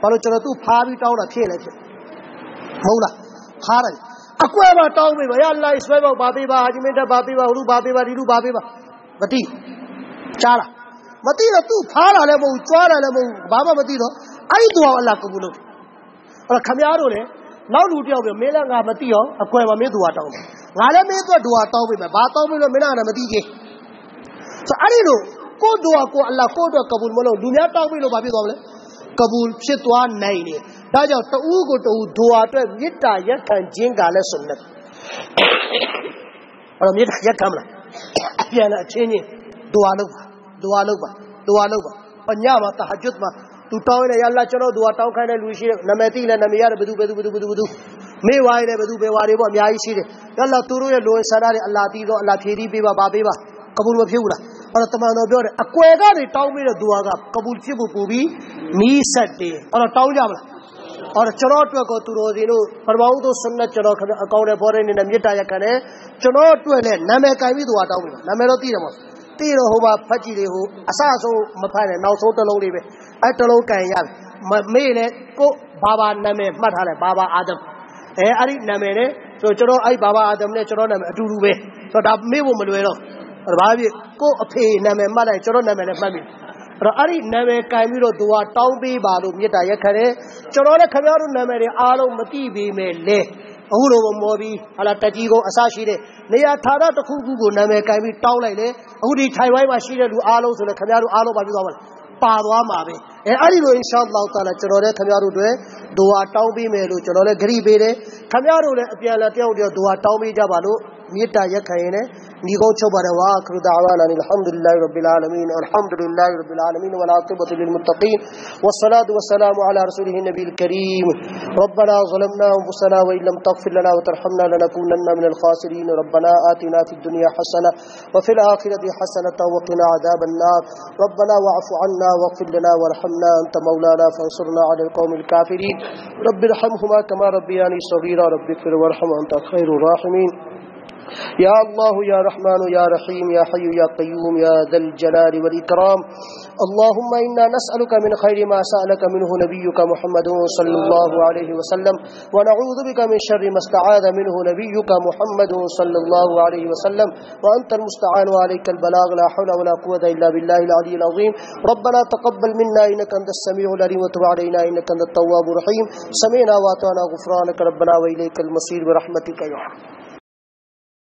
ဘာလို့ကျွန်တော်သူ့ဖားပြီးတောင်းတာဖြစ်လဲဖြစ်ဟုတ်လားဖားတယ် အကွဲပါတောင်းပေးပါရလာဆွဲပေါက်ပါပေးပါဟာဂျီမေတက်ပါပေးပါဟလူပါပေးပါဒီလူပါပေးပါမတိကြားလားမတိတော့သူ့ဖားတာလည်းမဟုတ်ကြွားတာလည်းမဟုတ်ဘာမှမတိတော့အဲ့ဒီဒူဝါအလ္လာဟ်ကပူလ်လုပ်အဲ့တော့ခမရတို့လည်းနောက်လူတယောက်ပြောမင်းလည်းငါမသိအောင်အကွယ်ပါမင်းသူဟာတောင်းတယ်ငါလည်းမင်းအတွက်ဒူဟာတောင်းပေးမယ်ဘာတောင်းပေးလို့မင်းလည်းမသိကြီးဆိုအဲ့ဒီလိုကိုဒူဟာကိုအလ္လာဟ်ကိုတော့ကပူလ်မလုပ်လူများတောင်းပေးလို့ဘာဖြစ်သွားမလဲကပူလ်ဖြစ်သွားနိုင်တယ် ဒါကြောင့်တဦးကိုတဦးဒူဟာအတွက်မေတ္တာရက်ခံခြင်းကလည်းဆုနတ်အဲ့တော့မေတ္တာရက်ခံမလားပြန်လာအချင်းချင်းဒူဟာလုပ်ပါဒူဟာလုပ်ပါဒူဟာလုပ်ပါပညာမှာတဟဂျွတ်မှာသူတောင်းရတယ်ရလာကျွန်တော်သူကတောင်းခိုင်းတဲ့လူရှိတယ်နာမည်သိလဲနာမည်ရတယ်ဘယ်သူဘယ်သူဘယ်သူဘယ်သူဘယ်သူမေးဝါရတယ်ဘယ်သူဘယ်ဝါတွေပေါ့အများကြီးရှိတယ်ရလာသူတို့ရဲ့လိုဆန္ဒတွေအလာတီးတော့အလာဖြည့်ပြီးပေးပါပါပေးပါကပူလ်မဖြစ်ဘူးလားအဲ့တော့တမန်တော်ပြောတယ်အကွယ်ကနေတောင်းပေးတဲ့သူကကပူလ်ဖြစ်ဖို့ပူပြီးမီးဆက်တယ်အဲ့တော့တောင်းကြမလား အော်ကျွန်တော်အတွက်ကိုသူတော်စင်တို့ပရမဝုဒ္ဓဆွန်နတ်ကျွန်တော်အကောင့်ထဲပေါ်တဲ့နေနဲ့မေတ္တာရက်ခံတယ်ကျွန်တော်အတွက်လည်းနာမည်ကင်ပြီးသူကတောင်းပေးပါနာမည်တော့သိတယ်မဟုတ်သိတော့ဟိုမှာဖတ်ကြည့်လေဟိုအစအဆုံးမဖတ်နဲ့နောက်ဆုံးတစ်လုံးလေးပဲအဲ့တစ်လုံးကန်ရမေ့လေကိုဘာဘာနာမည်မှတ်ထားတယ်ဘာဘာအာဒမ်အဲအဲ့ဒီနာမည်နဲ့ဆိုကျွန်တော်အဲ့ဘာဘာအာဒမ်နဲ့ကျွန်တော်နာမည်အတူတူပဲဆိုတော့ဒါမေ့ဖို့မလွယ်တော့ဘာဖြစ်ကိုအဖေနာမည်မှတ်လိုက်ကျွန်တော်နာမည်လည်းမှတ်ပြီ တော့အဲ့ဒီနာမည်ကင်ပြီးတော့သူကတောင်းပေးပါလို့မေတ္တာရက်ခံတယ်ကျွန်တော်လည်းခင်ဗျားတို့နာမည်တွေအားလုံးမသိပေမဲ့လေအခုလိုမော်ပြီးဟာလာတကြီးကုန်းအစရှိတဲ့နေရာဌာနတစ်ခုခုကိုနာမည်ကင်ပြီးတောင်းလိုက်လေအခုဒီထိုင်ဝိုင်းမှာရှိတဲ့လူအားလုံးဆိုလည်းခင်ဗျားတို့အားလုံးပါပြီးသွားပါလားပါသွားမှာပဲအဲအဲ့ဒီလိုအင်ရှာအလ္လာဟ်တာလာကျွန်တော်လည်းခင်ဗျားတို့တွေဒူအာတောင်းပေးမယ်လို့ကျွန်တော်လည်းဂရိပေးတယ်ခင်ဗျားတို့လည်းအပြန်အလှန်တယောက်တယောက်ဒူအာတောင်းပေးကြပါလို့ မေတ္တာရက်ခံရင်လည်းဒီကုန်းချုပ်ပါတယ်ဝါခရဒအဝါနာအလ်ဟမ်ဒူလ illah ရဘ်ဘီလ်အာလမင်အလ်ဟမ်ဒူလ illah ရဘ်ဘီလ်အာလမင်ဝလာအကိဘတ်လလ်မုတကီန်ဝဆလာတုဝဆလာမအလာရဆူလီဟ်နဘီလ်ကရီမ် ربنا ظلمنا انفسنا وان لم تغفر لنا وترحمنا لنكونن من الخاسرين ربنا آتنا في الدنيا حسنه وفي الاخره حسنه وقنا عذاب النار ربنا واعف عنا واغفر لنا وارحمنا انت مولانا فانصرنا على القوم الكافرين رب ارحمهما كما ربياني صغيرا رب اغفر وارحم انت خير الراحمين يا الله يا رحمن يا رحيم يا حي يا قيوم يا ذا الجلال والإكرام اللهم إنا نسألك من خير ما سألك منه نبيك محمد صلى الله عليه وسلم ونعوذ بك من شر ما استعاذ منه نبيك محمد صلى الله عليه وسلم. وأنت المستعان وعليك البلاغ. لا حول ولا قوة إلا بالله العلي العظيم ربنا تقبل منا إنك أنت السميع العليم وتب علينا إنك أنت التواب الرحيم سمعنا وأطعنا غفرانك ربنا وإليك المصير برحمتك يا رب